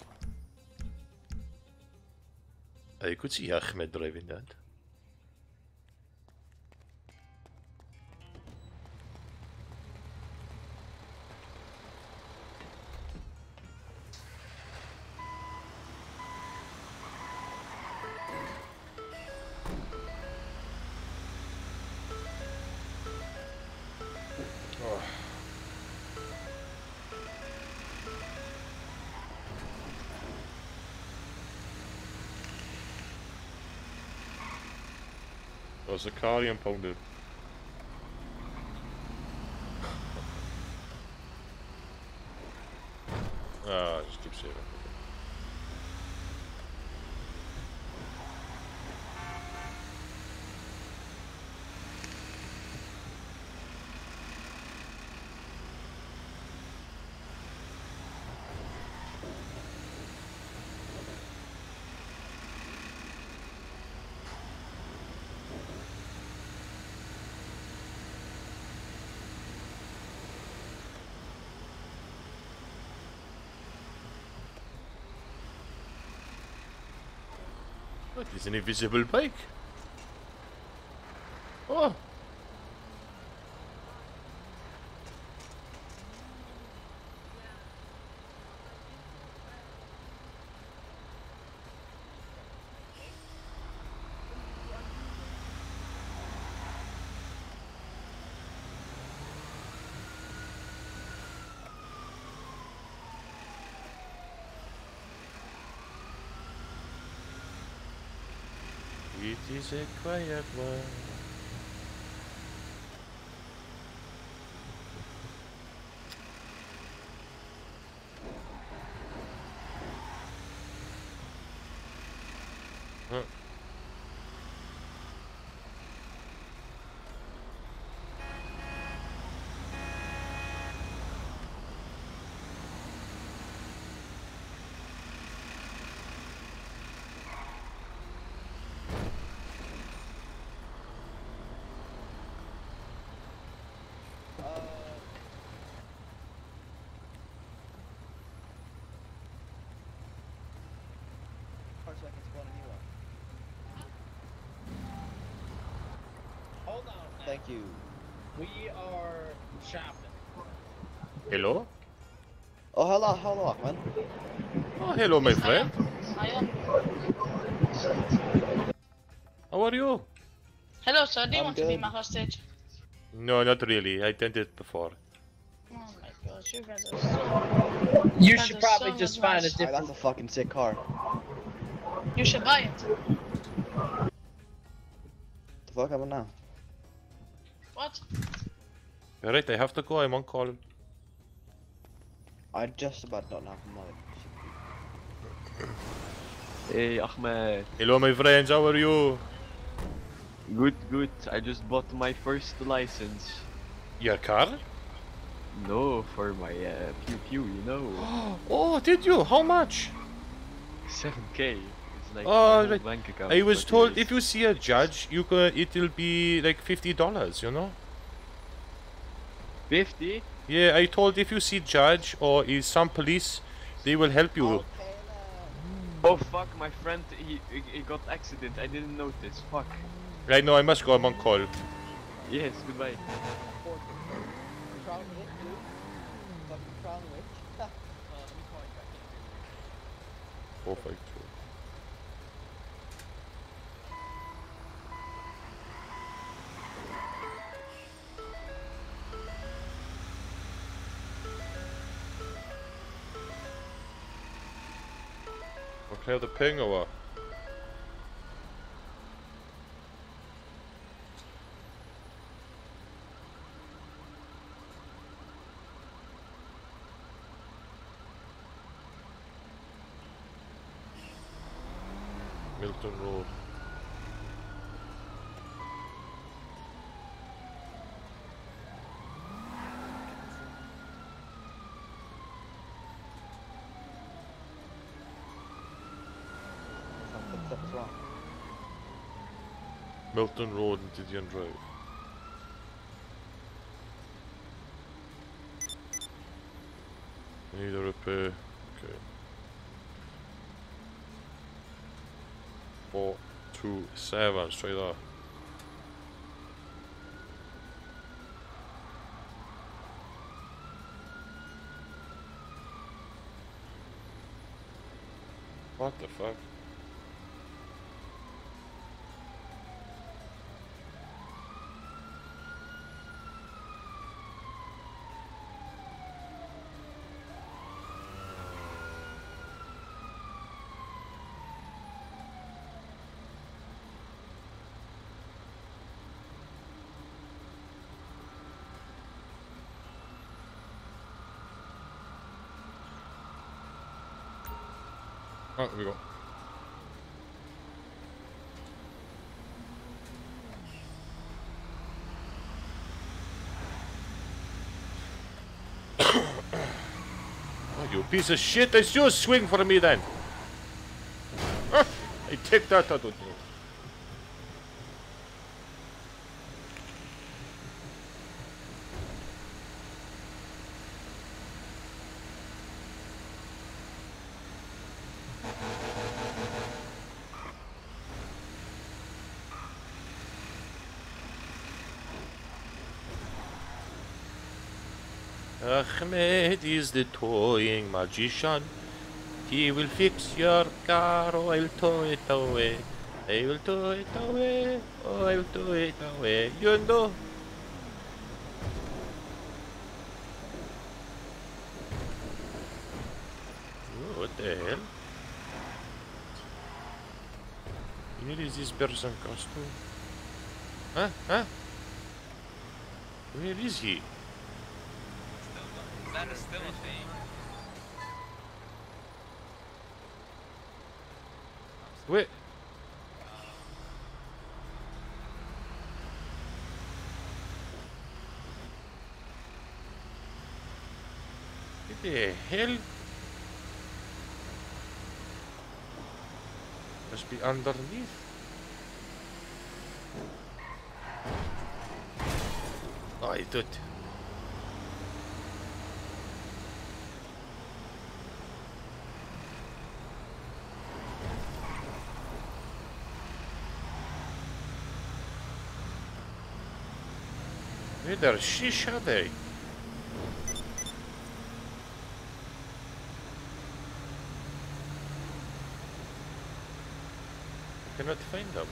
I could see Ahmed driving that. Car impounded. Ah, just keep saving. An invisible bike. Oh. It a quiet one. Huh. so I can spawn a new one. Hold on. now. Thank you. We are shopping. Hello? Oh, hello, hello, man. Oh, hello, my friend. Hiya. How are you? Hello, sir. Do you I'm want to be my hostage? No, not really. I did it before. Oh my gosh, you guys are so. You guys should probably so just find a nice. Alright, different. that's a fucking sick car. You should buy it. The fuck happened now? What? Alright, I have to go. I'm on call. I just about don't have money. Hey Ahmed. Hello, my friends. How are you? Good, good. I just bought my first license. Your car? No, for my uh, pew pew, you know. [GASPS] Oh, did you? How much? 7k. It's like Oh, my whole right. bank account. I was told if you see a judge, you can. It'll be like fifty dollars. You know. 50? Yeah, I told if you see judge or is some police, they will help you. Oh fuck, my friend, he, he, he got accident. I didn't notice. Fuck. Right now, I must go. I'm on call. Yes, goodbye. Crown Witch, dude. Fucking Crown Witch. Four five two. Vad the pengar va? Milton Road. Something, something's wrong. Milton Road and Didion Drive. Need a repair. Okay. Four, two, seven, straight up. What the fuck? Oh, there we go. oh, you piece of shit! It's just swing for me then. I take that out of you. Ahmed is the toying magician. He will fix your car, oh, or I'll tow it away. I will tow it away, or I will tow it away. You know. Oh, what the hell? Where is this person costume? Huh? Huh? Where is he? Still a thing. Wait. What the hell? Must be underneath. I did. Where the shish they? I cannot find them.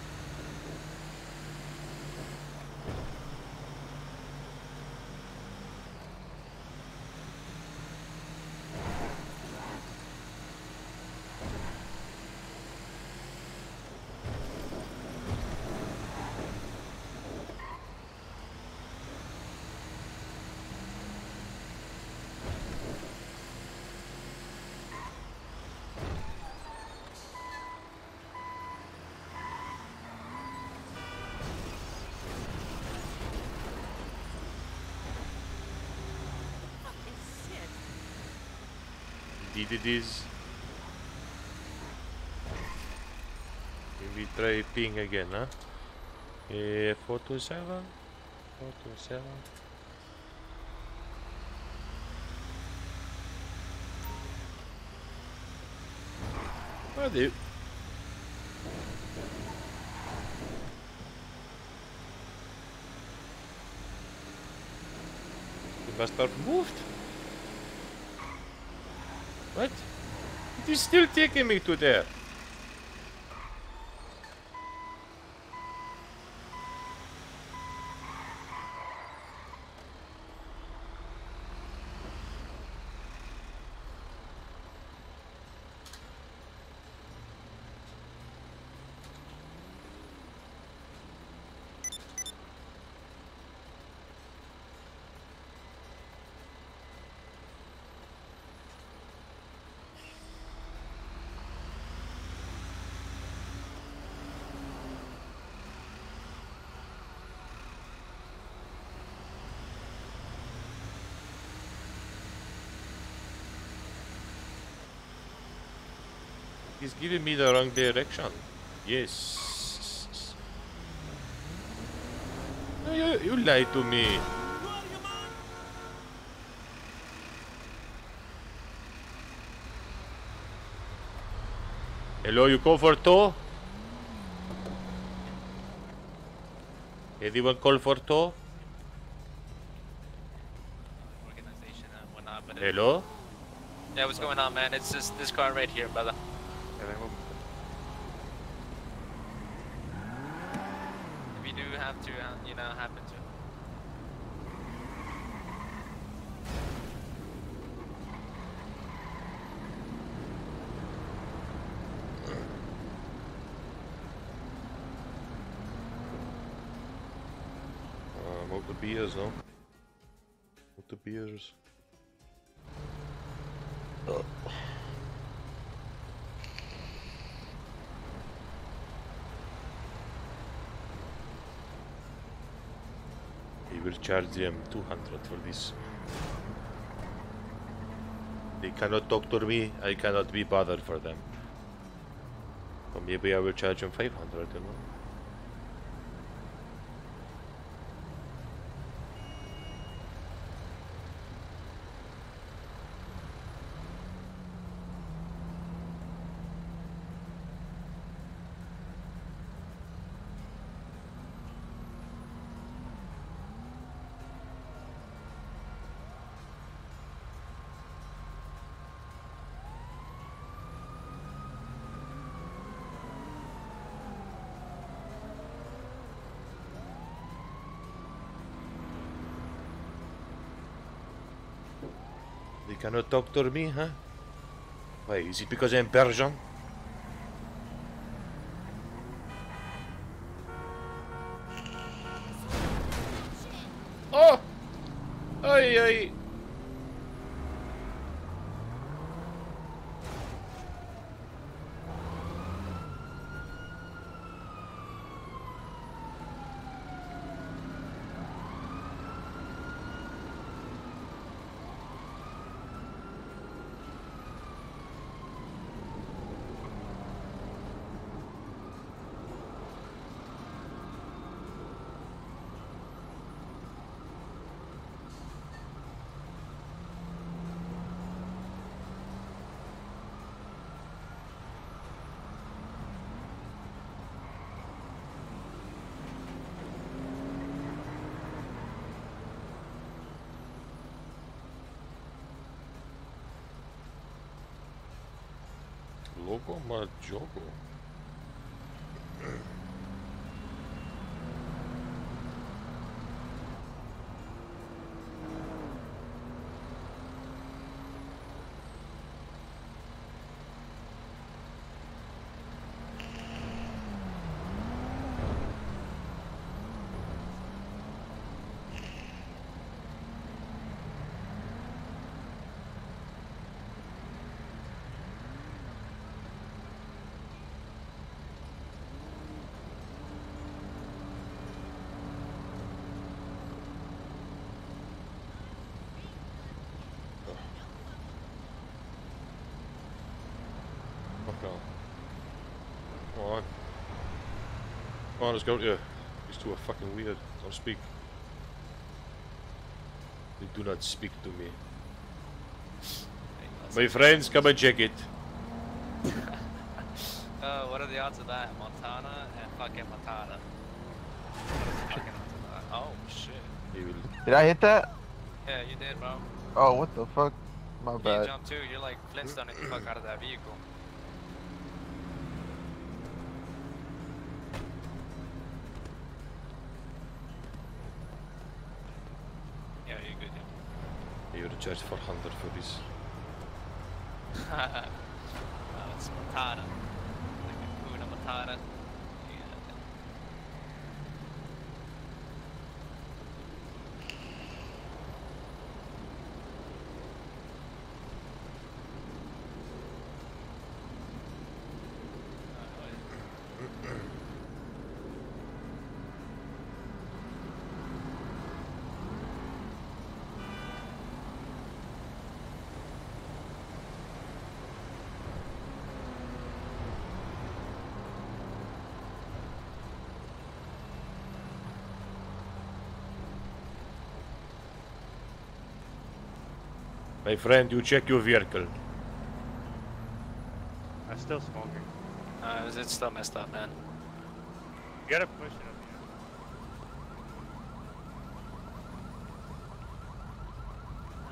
Is. Maybe try ping again, huh? Uh, 427? 427? I do. The bastard moved. What? It is still taking me to there. He's giving me the wrong direction. Yes. You, you lied to me. Hello, you call for tow? Anyone call for tow? Organization and whatnot, but Hello? yeah, what's going on, man? It's just this car right here, brother. If you do have to, uh, you know, happen to. Um, ook de biers, hoor. He will charge them 200 for this. They cannot talk to me, I cannot be bothered for them. Or maybe I will charge them 500, you know? They cannot talk to me, huh? Why, is it because I'm Persian? Oh! Ay, ay! Logo Majogo? Fuck no. Come on. Come on, let's go to you. These two are fucking weird. Don't speak. They do not speak to me. My friends, come and check it. [LAUGHS] Uh, what are the odds of that? Montana and fucking Montana. What are the fucking odds of that? Oh shit. Did I hit that? Yeah, you did, bro. Oh, what the fuck? My You bad. jumped too. You're like Flintstone the fuck out of that vehicle. Charge 400 for this. [LAUGHS] Yeah. oh, it's Montana. Like a Kuna Montana. My friend, you check your vehicle. I'm still smoking. Uh, it's still messed up, man. You gotta push it up here.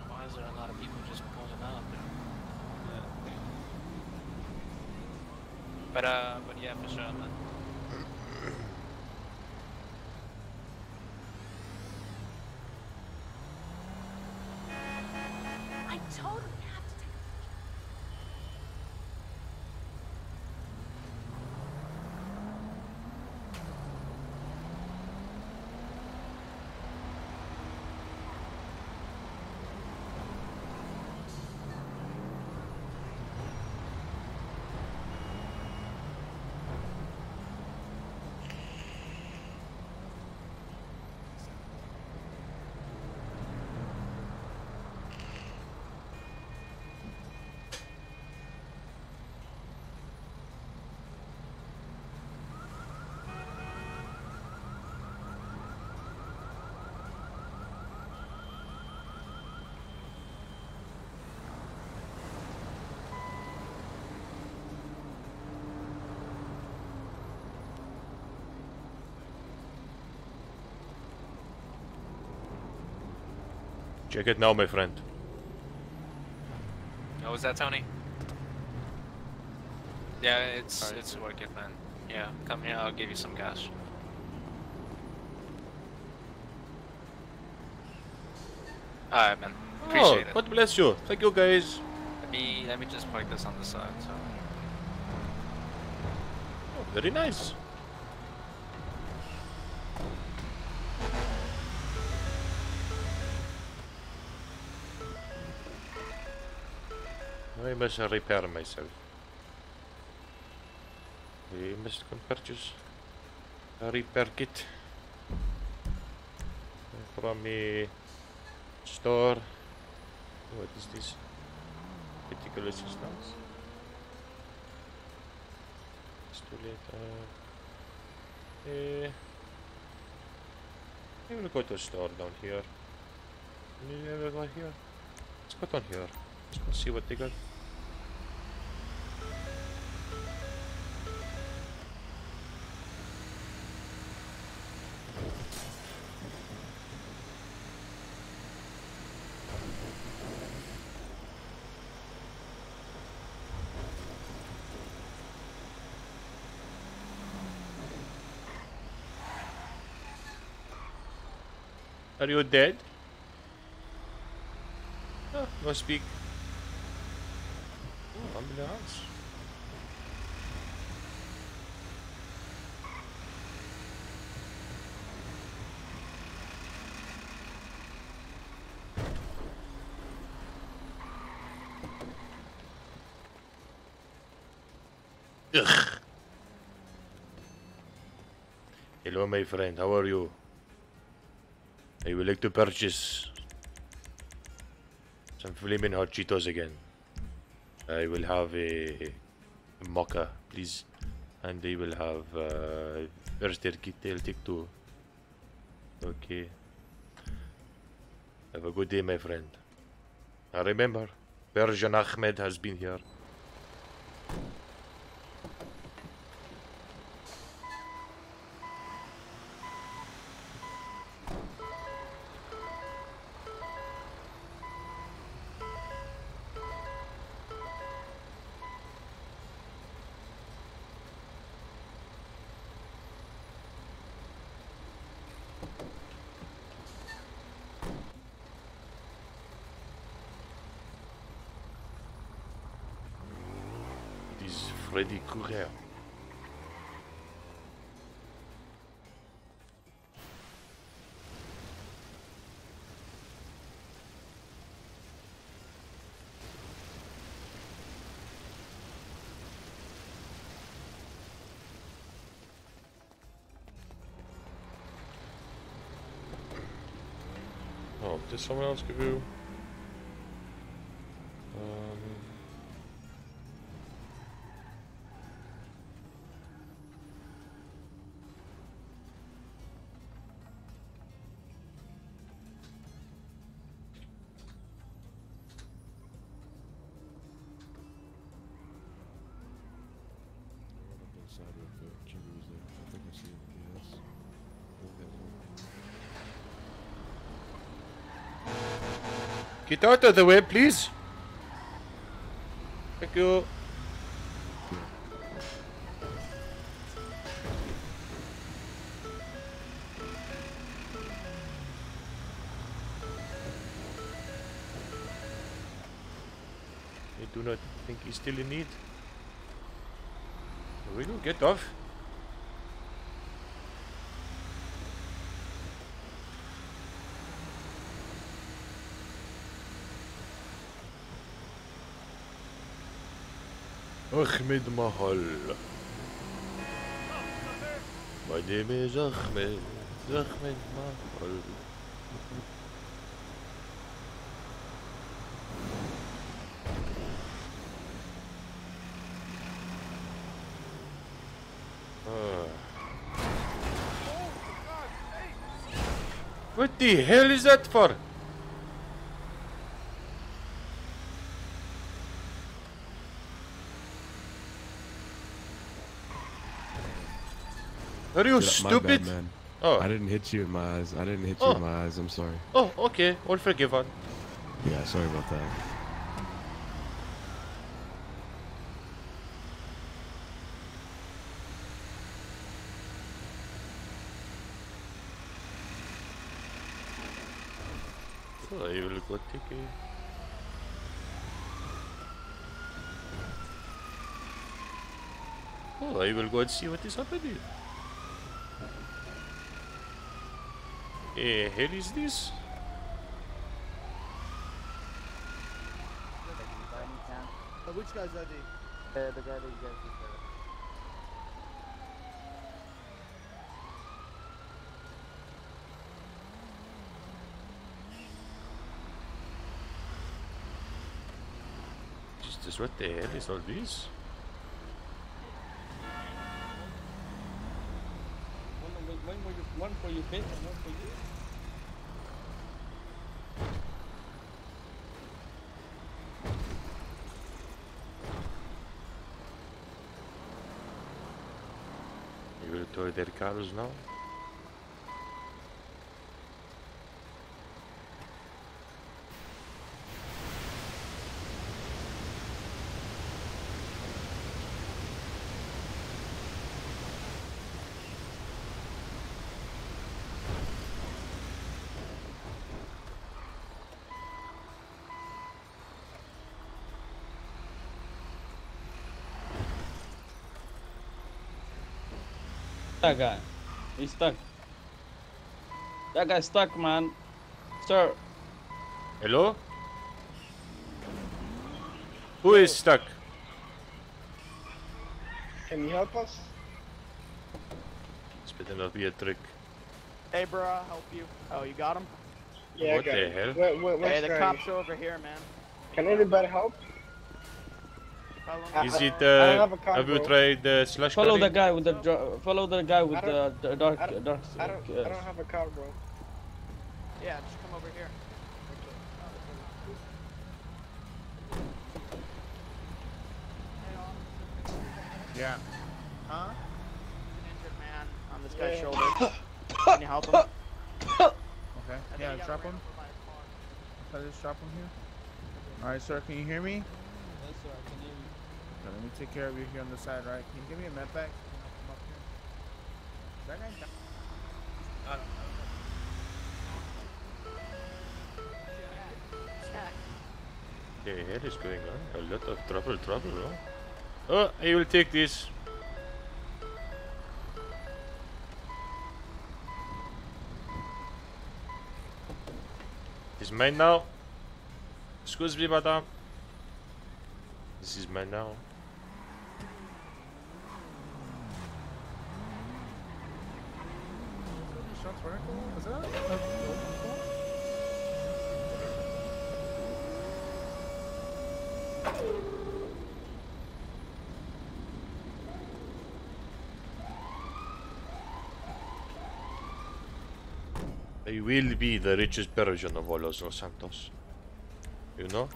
Why is there a lot of people just pulling up? But uh, but yeah, for sure, man. I totally have to take Check it now, my friend. Oh, was that Tony? Yeah, it's it's working, man. Yeah, come here. I'll give you some gas. Alright, man. Appreciate oh, it. God bless you. Thank you, guys. Let me let me just park this on the side. So. Oh, very nice. I must repair myself. We must purchase a repair kit from a store. What is this? Critical assistance. It's too late. Uh, eh, we will go to a store down here. Will go here. Let's go down here. Let's go see what they got. Are you dead? No speak. Oh, ambulance. Ugh. Hello, my friend. How are you? I would like to purchase some flaming hot Cheetos again. I will have a, mocha, please. And I will have uh, first aid kit. I'll take two. Okay. Have a good day, my friend. I remember, Persian Ahmed has been here. Freddy Oh, did someone else give you? Get out of the way, please. Thank you. I do not think he's still in need. We will get off. Ahmed Mahal. My name is Ahmed. Ahmed Mahal. Ah. What the hell is that for? Are you my stupid? bad. Oh. I didn't hit you in my eyes. I didn't hit you Oh. in my eyes. I'm sorry. Oh, okay. All forgiven. Yeah, sorry about that. Oh, I will go take a... Oh, I will go and see what is happening. Eh, hell is this? Uh, which guy's ID? Uh, the guy that you guys just said. Jesus, what the hell is all this? One, one, one, one for you, bitch, and one for you. You That guy. He's stuck. That guy's stuck, man. Sir. Hello? Who is stuck? Can you help us? This better not be a trick. Hey, bro, I'll help you. Oh, you got him? Yeah, I What got the him. hell? Where, where, hey, the cops are over here, man. Can anybody help? Is I- it, I uh, have a car, have you bro. tried uh, slash Follow curry? the guy with the follow the guy with the, the dark I don't, dark. I don't, I don't uh, have a car, bro. Yeah, just come over here. Yeah. Huh? Injured man on this guy's Yeah. shoulder. [COUGHS] Can you help him? Okay. I Yeah, he got drop him. over by. Can I just drop him here? Alright, sir, can you hear me? Yes, sir, I can hear you. Okay, let me take care of you here on the side, right? Can you give me a med pack? Here? Is that guy down? I don't know. The hell going on? A lot of trouble, trouble, huh? Oh, I will take this. It's mine now. Excuse me, madam. This is mine now. Shots vertical? Is that a- a- I will be the richest Persian of all Los Santos. You know?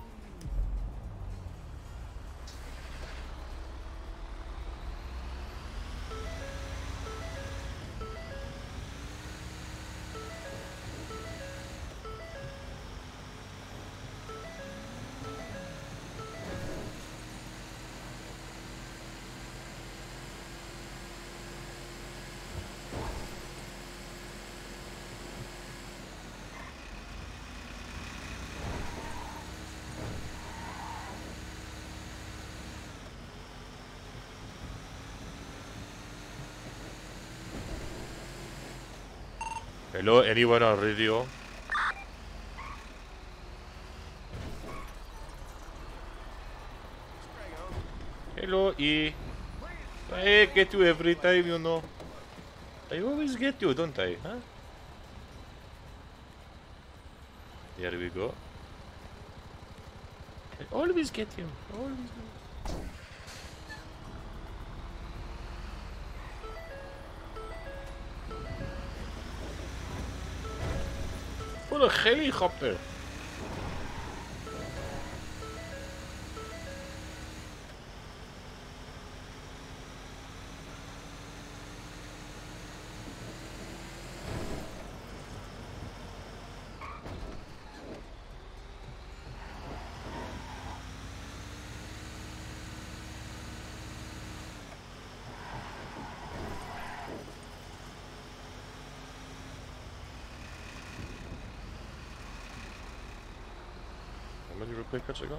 Hello, anyone on radio? Hello, E. I get you every time, you know. I always get you, don't I? Huh? Here we go. I always get him. Always. helikopter. What a got?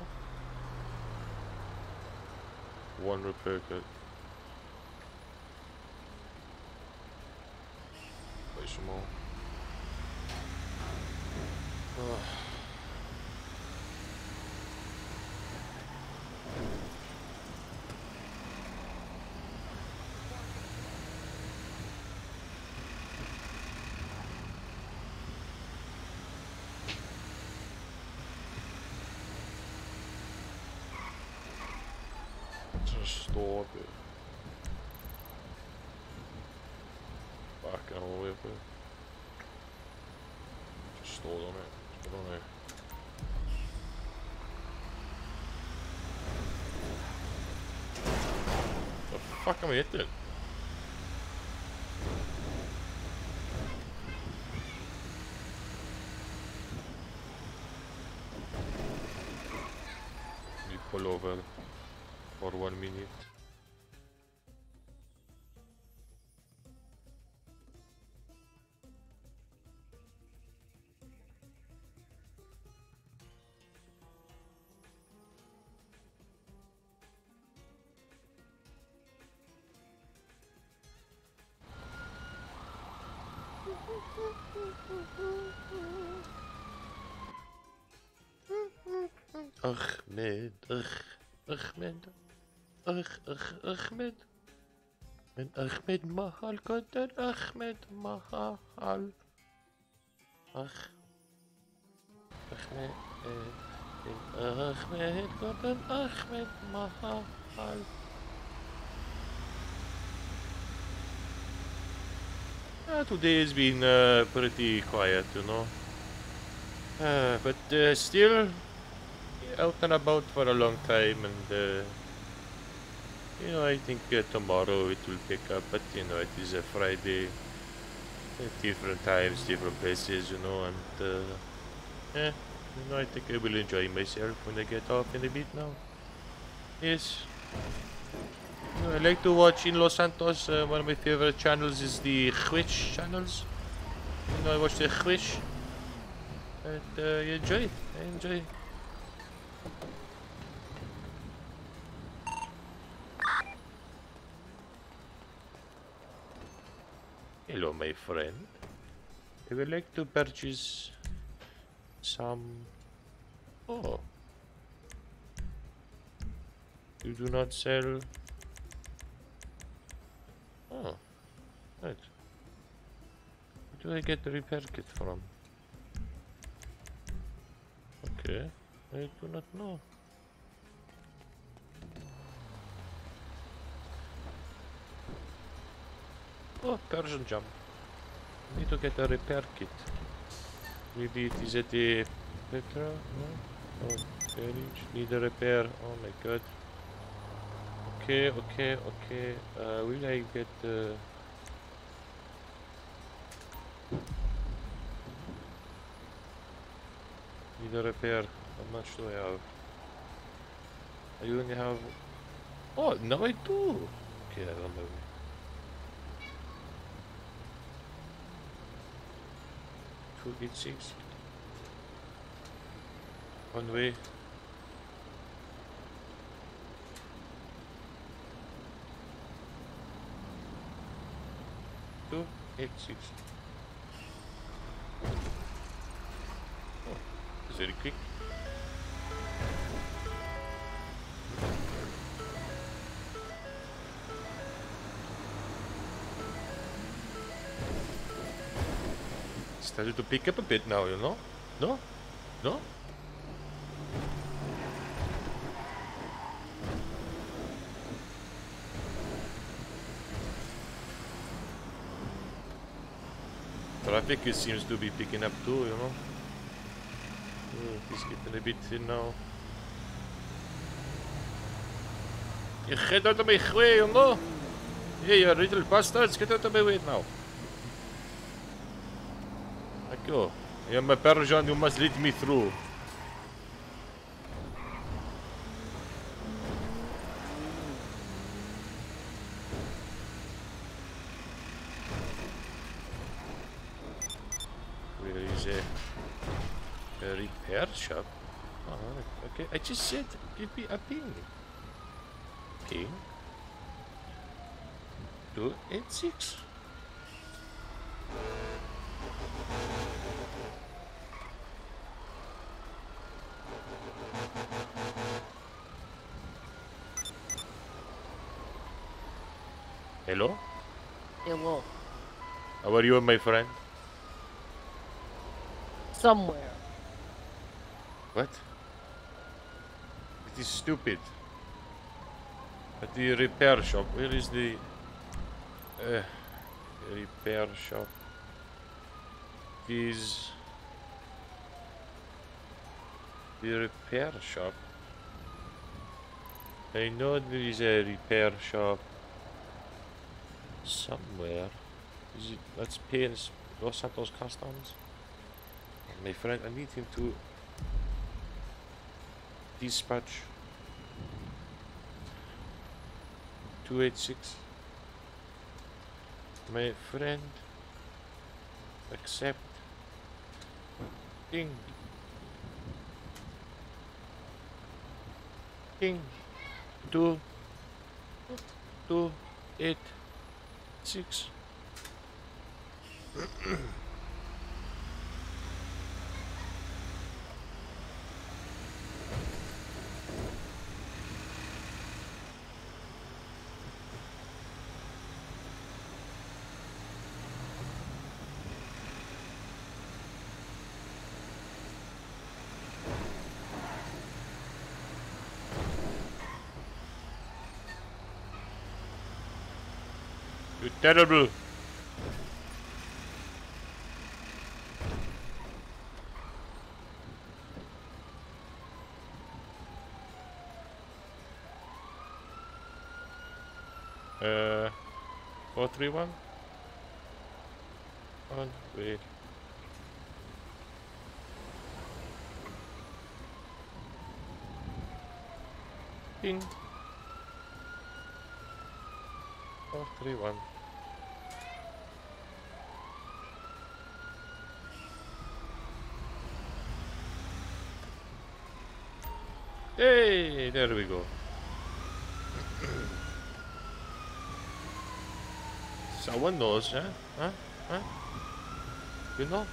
One repair kit. Place them all. Ugh. It. Back all the way up there. Just on it. Put on there. The fuck am I hitting? Ahmed, Ahmed, Ahmed, Ahmed. Ahmed Mahal Kader, Ahmed Mahal. Ach. Ahmed, eh, Ahmed Ahmed Mahal. Uh, today has been uh, pretty quiet, you know. Uh, but uh, still, out and about for a long time, and uh, you know, I think uh, tomorrow it will pick up. But you know, it is a Friday, uh, different times, different places, you know, and uh, yeah, you know, I think I will enjoy myself when I get off in a bit now. Yes. You know, I like to watch in Los Santos. Uh, one of my favorite channels is the Twitch channels. You know, I watch the Twitch. And uh, enjoy. I enjoy my friend. I would like to purchase some. Oh. You do not sell. Oh. Right. Where do I get the repair kit from? Okay. I do not know. Oh, Persian jump. Need to get a repair kit. Maybe it is at the Petra? No? Oh, garage. Need a repair. Oh my god. Okay, okay, okay. Uh, will I get uh, Need a repair. How much do I have? I only have... Oh, now I do! Okay, I remember. two eight six. One way. Two eight six. Oh, very quick. Started to pick up a bit now, you know? No? No? Traffic it seems to be picking up too, you know? Oh, it's getting a bit thin now. You get out of my way, you know? Hey, you little bastards, get out of my way now. You. I am a Persian, you must lead me through. Where is a, a repair shop? Oh, okay, I just said give me a ping. Ping. Two eight six. Hello? Hello. How are you, and my friend? Somewhere. What? It is stupid. At the repair shop, where is the uh, repair shop? Is the repair shop? I know there is a repair shop somewhere. Let's pay in S- Los Santos Customs. My friend, I need him to dispatch 286. My friend, accept. Ding. Ding. Two. Two. Eight. Six. You're terrible. Uh, four, three, one. Wait. Ping. Four, three, one. Hey, there we go. Someone knows, huh? Huh? Huh? You know?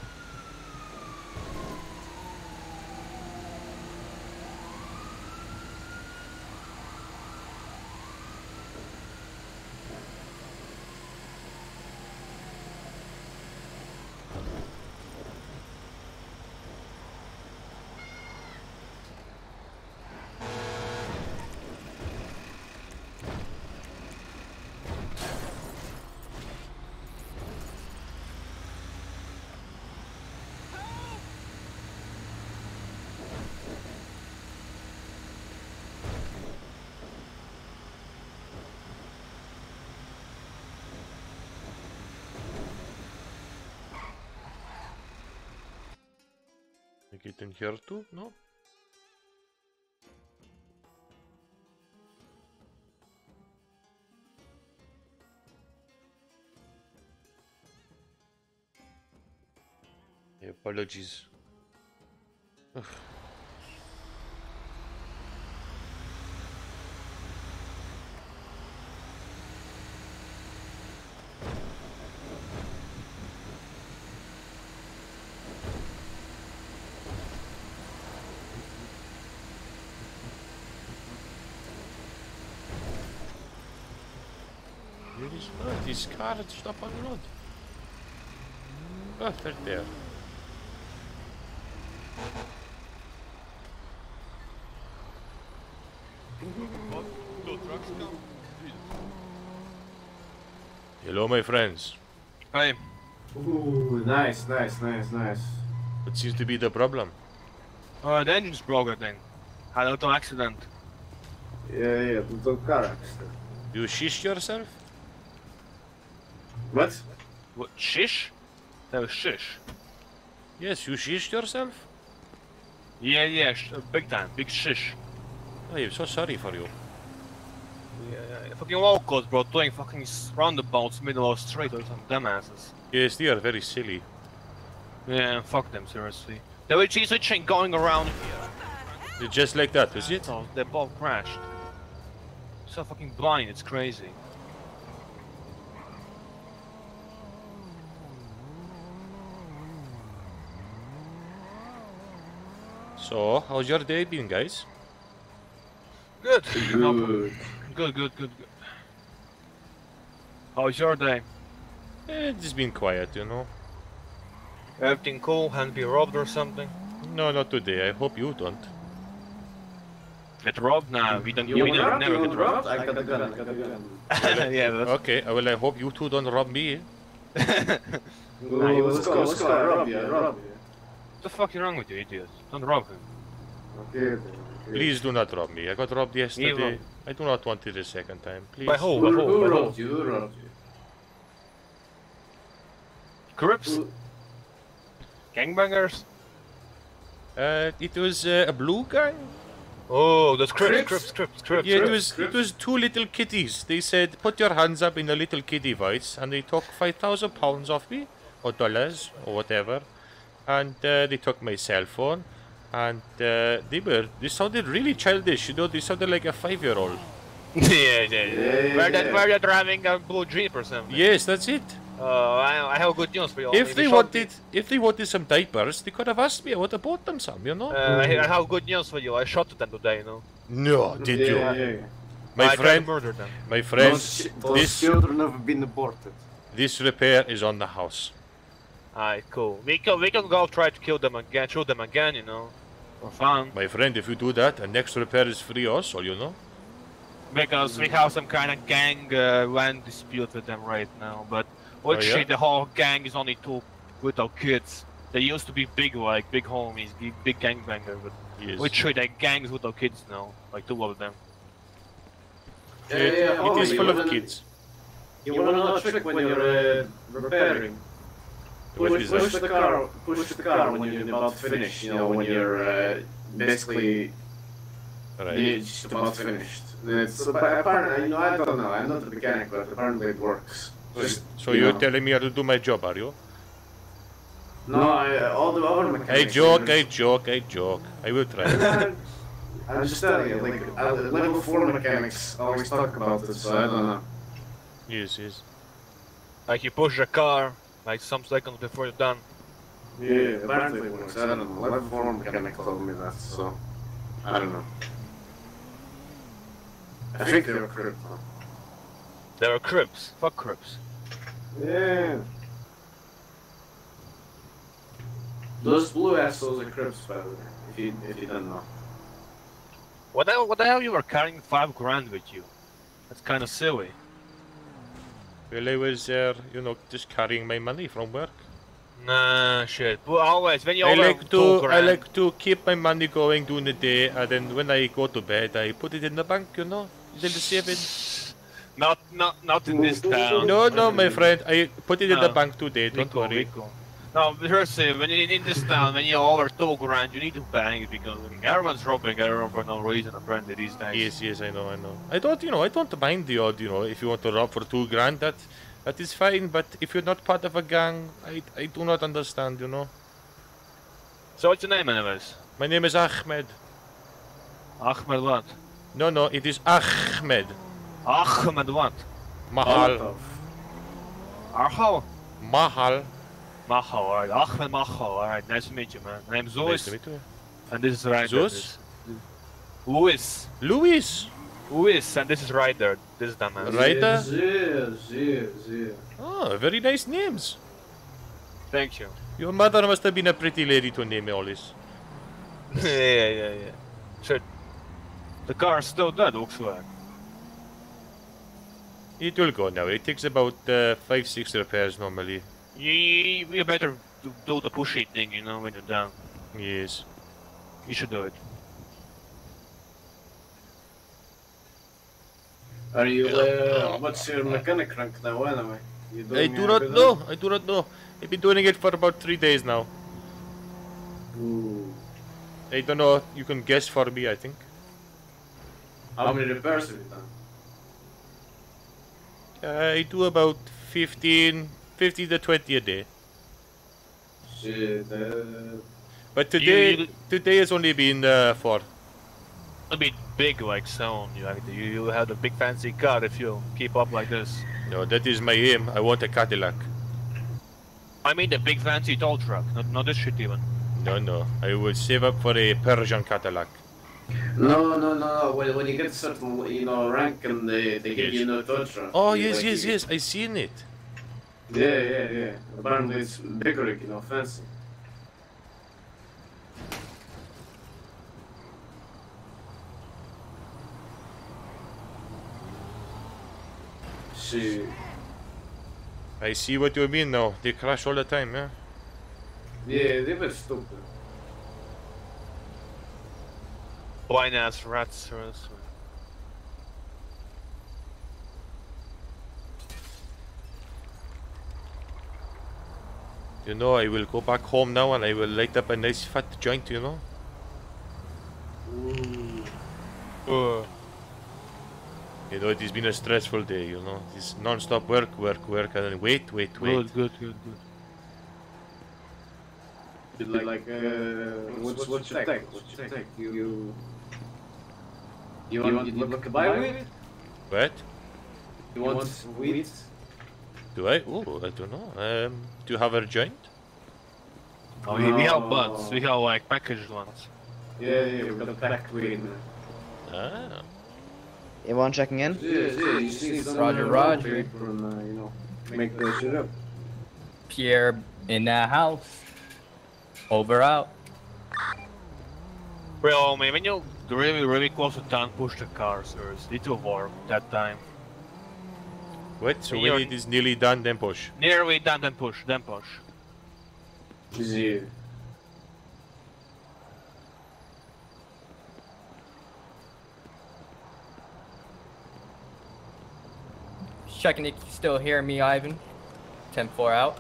Here too? No? Apologies. Ugh. This, oh, car had stopped on the road. Oh, they're there. Hello, my friends. Hi. Ooh, nice, nice, nice, nice. What seems to be the problem? Uh, the engine's broke, then. think. Had an accident. Yeah, yeah, the car accident. You shish yourself? What? What? Shish? That was shish. Yes, you shished yourself? Yeah, yeah, sh- uh, big time, big shish. Oh, I'm so sorry for you. Yeah, fucking locals, bro, doing fucking roundabouts middle of street or some dumbasses. Yes, they are very silly. Yeah, fuck them, seriously. They were just switching going around here. Just like that, is it? So they both crashed. So fucking blind, it's crazy. So, how's your day been, guys? Good. Good. Good, good, good, good. How's your day? Eh, It's been quiet, you know. Everything cool? Haven't been robbed or something? No, not today. I hope you don't. Get robbed? Nah, we don't. You we never, robbed? never You get robbed. robbed? I got a gun, I got a gun. [LAUGHS] yeah, that's... Okay, well, I hope you two don't rob me. Nah, he was go, let's go, I rob you, I rob you. What the fuck is wrong with you, idiot? Don't rob him. Okay, okay. Please do not rob me. I got robbed yesterday. Evil. I do not want it a second time. Please. By who? Who, By who? who who? robbed you? Who robbed you? Crips? Who- Gangbangers? Uh, it was uh, a blue guy. Oh, that's Crips, Crips? Crips, Crips, Crips. Yeah, it Crips, was it was two little kitties. They said, "Put your hands up" in a little kitty voice, and they took five thousand pounds off me, or dollars, or whatever, and uh, they took my cell phone, and uh, they were they sounded really childish. You know, they sounded like a five-year-old. [LAUGHS] yeah, yeah, yeah. Yeah, Where that, yeah. where they're driving a blue jeep or something. Yes, that's it. Uh, I, I have good news for you. If they shot wanted, if they wanted some diapers, they could have asked me. I would have bought them some. You know. Uh, I, I have good news for you. I shot them today, you know. no, did yeah, you, Yeah, yeah. my I tried to friend? murder them. My friend, Those, those this children have been aborted. this repair is on the house. Alright, cool. We can, we can go try to kill them again, shoot them again, you know. For fun. My friend, if you do that, the next repair is free also. You know. Because we have some kind of gang uh, land dispute with them right now. But what Oh, yeah? the whole gang is only two little kids. They used to be big, like big homies, big, big gangbangers. But Yes. which shit, they gangs with little kids now, like two of them. Yeah, It- yeah, it oh, is full of wanna- kids. You wanna know a trick when you're uh, repairing? What Push, push the car, push the car when you're about to finish. You know, when you're uh, basically Right. you're just about finished. It's, but apparently, you know, I don't know. I'm not a mechanic, but apparently it works. Just, So you you're know. telling me how to do my job, are you? No, I, uh, all the other I mechanics. joke, I joke, I joke. I will try. [LAUGHS] I'm just telling you, like uh, level four mechanics always talk about this, so I don't know. yes, yes. Like you push the car, like some seconds before you're done. Yeah, apparently it works. I don't know. Level four mechanic told me that, so I don't know. I think they're crypto. There are Crips. Fuck Crips. Yeah. Those blue assholes are Crips, by the way, if you, if you don't know. What the, what the hell you were carrying five grand with you? That's kind of silly. Well, I was, uh, you know, just carrying my money from work. Nah, shit. But always, when you I like to, I like to keep my money going during the day, and then when I go to bed, I put it in the bank, you know, little saving. Not, not, not in this town. No, no, my friend, I put it in the bank today. Don't Rico, worry. Rico. No, seriously, when you in this town, when you're over two grand, you need to bang it because everyone's robbing everyone for no reason, apparently these days. Yes, yes, I know, I know. I don't, you know, I don't mind the odd, you know, if you want to rob for two grand, that, that is fine. But if you're not part of a gang, I, I do not understand, you know. So what's your name, anyways? My name is Ahmed. Ahmed what? No, no, it is Ahmed. Ahmed what? Mahal. Arho? Mahal. Macho, alright. Ahmed Macho, alright. Nice to meet you, man. My name's Louis. Nice to meet you. And this is right. Zeus? Louis. Louis. Who is? And this is Ryder. This is dumbass. Ryder? Yeah, yeah, yeah. Oh, very nice names. Thank you. Your mother must have been a pretty lady to name me all this. [LAUGHS] yeah, yeah, yeah. Sure. The car's still dead, looks like. It will go now. It takes about uh, 5-6 repairs normally. You, you, you better do, do the pushy thing, you know, when you're down. Yes. You should do it. Are you, uh, what's your mechanic rank now anyway? I do not know. I do not know. I've been doing it for about three days now. Ooh. I don't know. You can guess for me, I think. How many repairs have you done? Uh, I do about 15, 15 to 20 a day. Shit, But today, you- today has only been uh, four. A bit big like so. You, have- you, you have a big fancy car if you keep up like this. No, that is my aim. I want a Cadillac. I mean the big fancy tow truck, not, not this shit even. No, no. I will save up for a Persian Cadillac. No, no, no, no. When, when you get certain, you know, rank and they, they give you no touch truck. Oh, yes, like, yes, yes. I seen it. Yeah, yeah, yeah. Apparently it's bigger, you know, fancy. Shit. I see what you mean now. They crash all the time, yeah? Yeah, they were stupid. Blind ass rats. seriously. You know, I will go back home now and I will light up a nice fat joint, you know? Uh, You know, it has been a stressful day, you know? It's non-stop work, work, work, and then wait, wait, wait. good, good, good, good. Like, like uh, what's, what's your tech? What's your tech? You, you, you want, you look to buy weed? What? You want weed? Do I? Oh, I don't know. Um, do you have a joint? Oh, we, we have buds. We have like packaged ones. Yeah, yeah, we got a pack weed. Ah. Everyone checking in? Yeah, yeah, you see some Roger, Roger. paper and, uh, you know, make that shit up. Pierre in the house. Over out. Bro, man, when you're really, really close to town, push the car, sir. It will work that time. What? So When when you're- it is nearly done, then push. Nearly done, then push, then push. Yeah. Checking if you still hear me, Ivan. 10-4 out.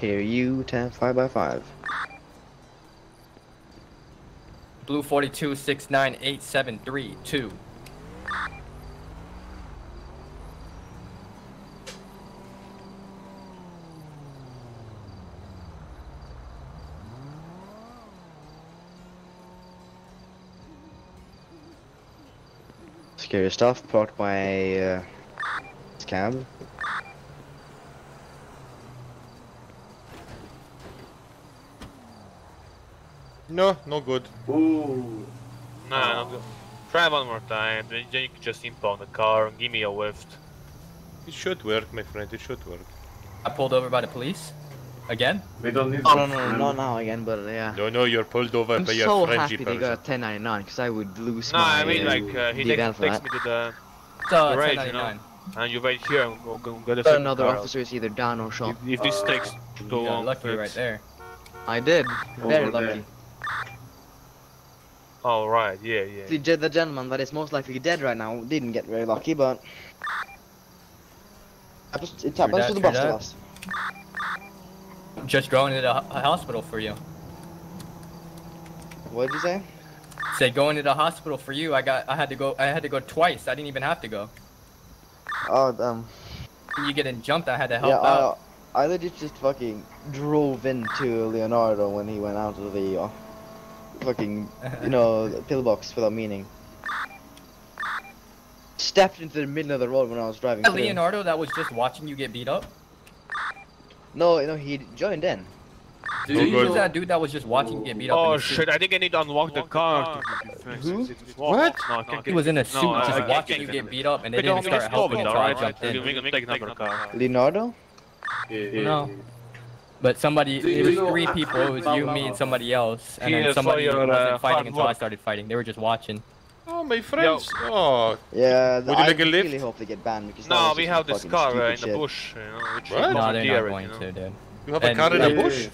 Hear you, 10 5 by 5 Blue 42 69873 Scary stuff, parked by uh, cab. No, no good. Ooh. Nah, no good. Try one more time, then then you can just impound the car and give me a lift. It should work, my friend. It should work. I pulled over by the police. Again? We don't need Oh, no, no, no, not now again, but yeah. No, no, you're pulled over I'm by your so friend happy they Persian. got 1099 because I would lose No, my I mean like uh, he DVAN takes, for takes me to the uh, garage, you know, 1099. and you wait here and go, go get a But second another car. officer is either down or shot. If, if this takes too You got long, lucky fix. right there. I did. Very Over there. lucky. Oh right, yeah, yeah. The, the gentleman that is most likely dead right now didn't get very lucky, but it happens to the best of that. Us. Just going to the hospital for you. What did you say? Say going to the hospital for you. I got. I had to go. I had to go twice. I didn't even have to go. Oh, um, You getting jumped? I had to help yeah, out. I, I legit just fucking drove into Leonardo when he went out of the uh, fucking, you know, [LAUGHS] pillbox without meaning. Stepped into the middle of the road when I was driving. That. Leonardo that was just watching you get beat up. No, no, he joined in. Dude, No who's that dude that was just watching you get beat up? Oh shit, I think I need to unlock the car. Who? What? No, I He was in a suit no, I- just I watching can't you get get beat up, and they But didn't don't start stop helping it, until I alright? jumped in. We can take another car. Leonardo? No. But somebody, it was three people. It was you, me, and somebody else, and then somebody wasn't uh, fighting until I started fighting. They were just watching. Oh, my friends. Oh. Yeah, Would you I like a lift? really hope they get banned because that No, was we have this car uh, stupid in the bush, you know, which What? is No, they're deer, not you know. to, dude. You have a car in they- the bush?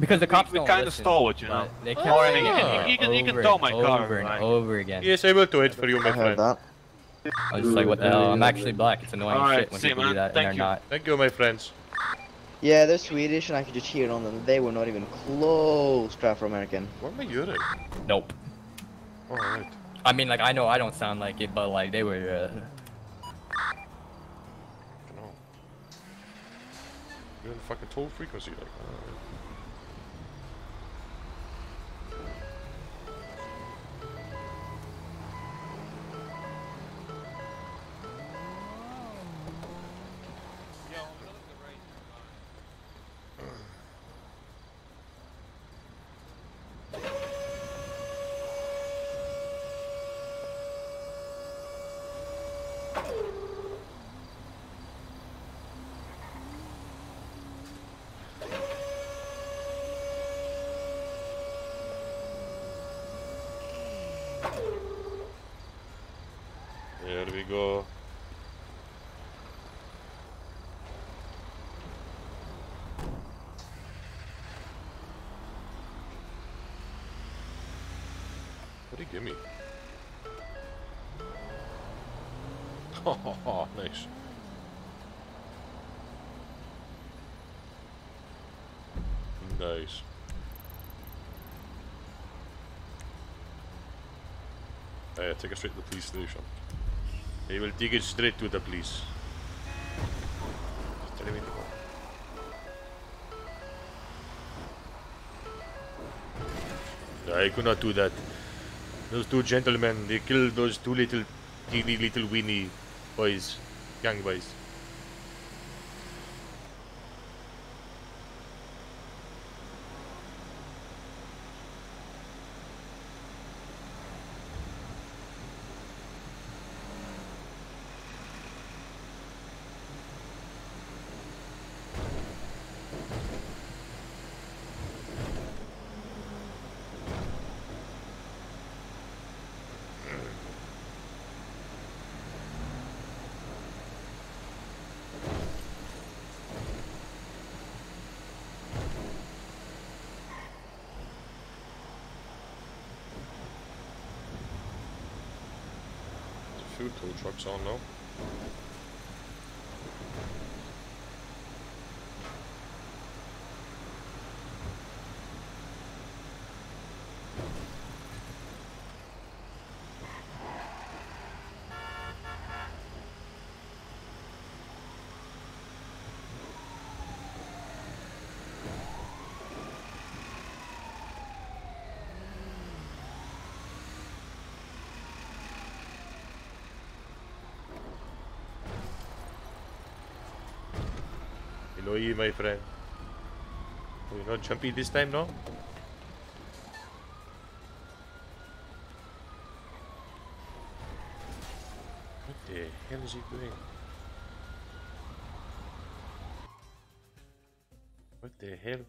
Because the cops we don't kinda listen, stole it, you know. but They kept Oh, saying yeah. it You can- you can over tow and my car, over and right? over again. Yes, I will do it for you, my I friend. That. I was just like, what the hell? I'm actually black. It's annoying Alright, shit when see you, people do man. that and Thank they're you. not. Thank you, my friends. Yeah, they're Swedish and I could just cheer on them. They were not even close to Afro-American. What am I hearing? Nope. Alright. I mean, like, I know I don't sound like it, but like, they were. Uh, You're in fucking toll frequency, like. alright. What did he give me? Oh, nice. Nice. Uh, take it straight to the police station. They will take it straight to the police. I could not do that. Those two gentlemen, they killed those two little, teeny little weeny boys, young boys. There's a few tow trucks on now. Hello, you, my friend. You're not jumpy this time, no? What the hell is he doing? What the hell?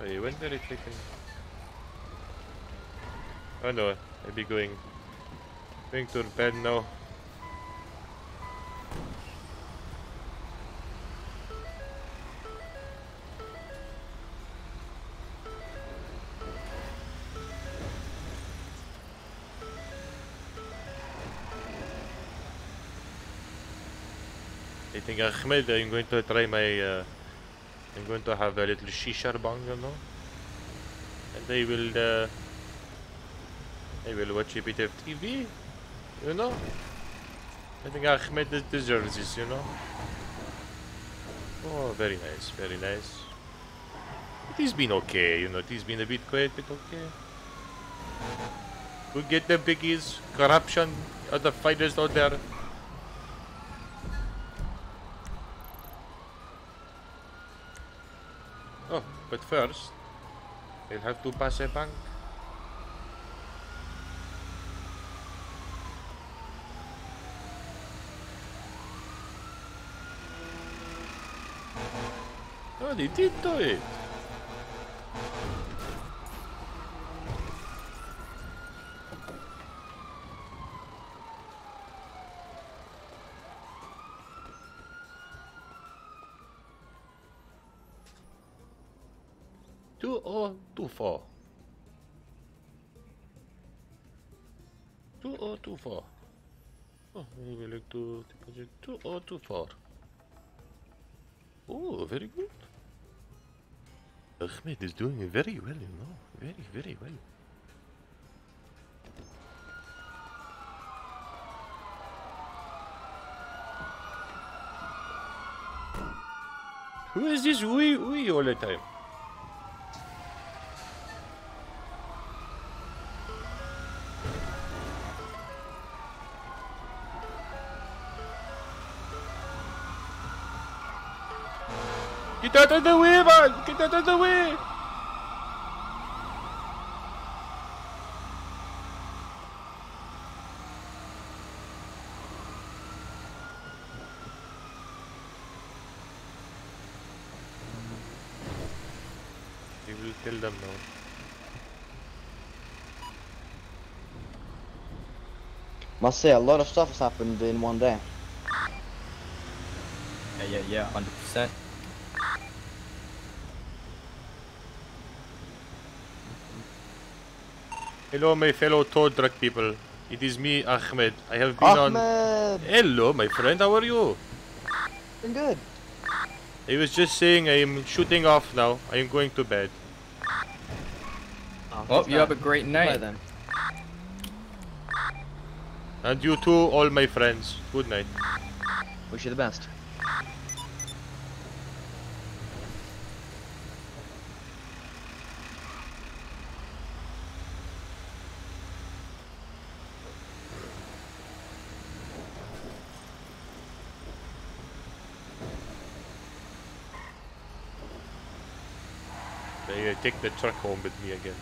Hey, when did it taken? Oh no, I'll be going going to bed now. I think Ahmed, I'm going to try my. Uh, I'm going to have a little shisha bang, you know, and I will. Uh, I will watch a bit of TV, you know. I think Achmed deserves this, you know. Oh, very nice, very nice. It has been okay, you know. It has been a bit quiet, but okay. We get the biggies, corruption, other fighters out there. Oh, but first, we'll have to pass a bank. Oh, they did do it. Two or two four. Two or two four. Oh, we like to deposit two or two four. Oh, very good. Achmed is doing very well, you know. Very, very well. Who is this we we all the time? Get out of the way, man! Get out of the way! We will kill them now. Must say, a lot of stuff has happened in one day. Yeah, yeah, yeah, 100%. Hello, my fellow tow truck people. It is me, Achmed. I have been on. Achmed! Hello, my friend. How are you? Been good. I was just saying I am shooting off now. I am going to bed. Well, you have a great night. then. And you too, all my friends. Good night. Wish you the best. I uh, take the truck home with me again.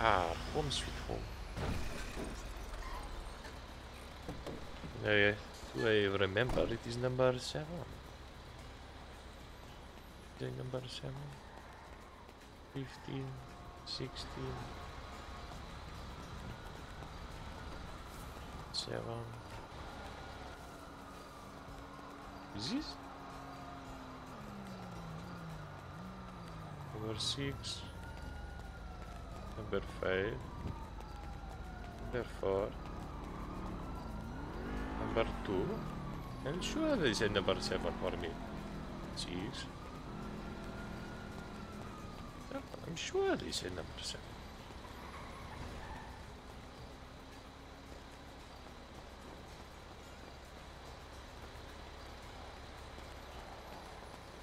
Ah, home sweet home. Uh, do I remember it is number seven? Is it number seven? 15, 16, 7. Is this? Number 6, number 5, number 4, number 2, and sure they said number 7 for me. 6. I'm sure they said number seven.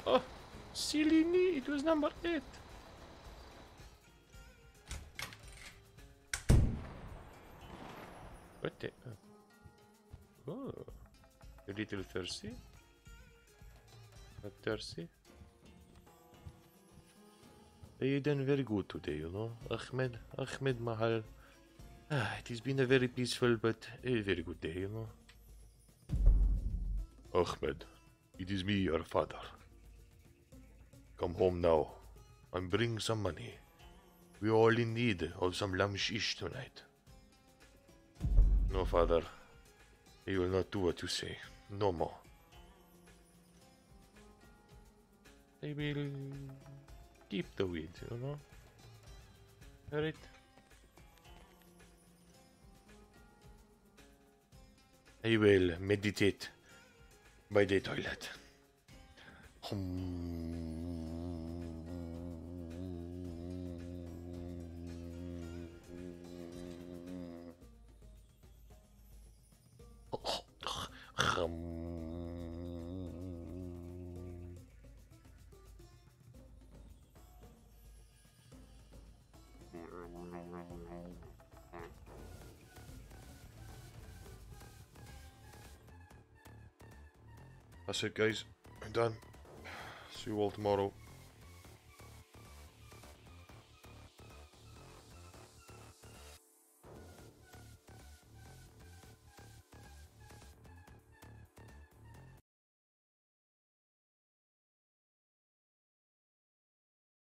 Oh, silly me, it was number eight. What the? Uh, oh, a little thirsty. Not thirsty. You done very good today, you know, Achmed, Achmed Mahal. Ah, it has been a very peaceful but a very good day, you know. Achmed, it is me, your father. Come home now and bring some money. We are all in need of some lamb shish tonight. No, father, I will not do what you say. No more. I will keep the weed, you know? Alright. I will meditate by the toilet. That's it, guys. I'm done. See you all tomorrow.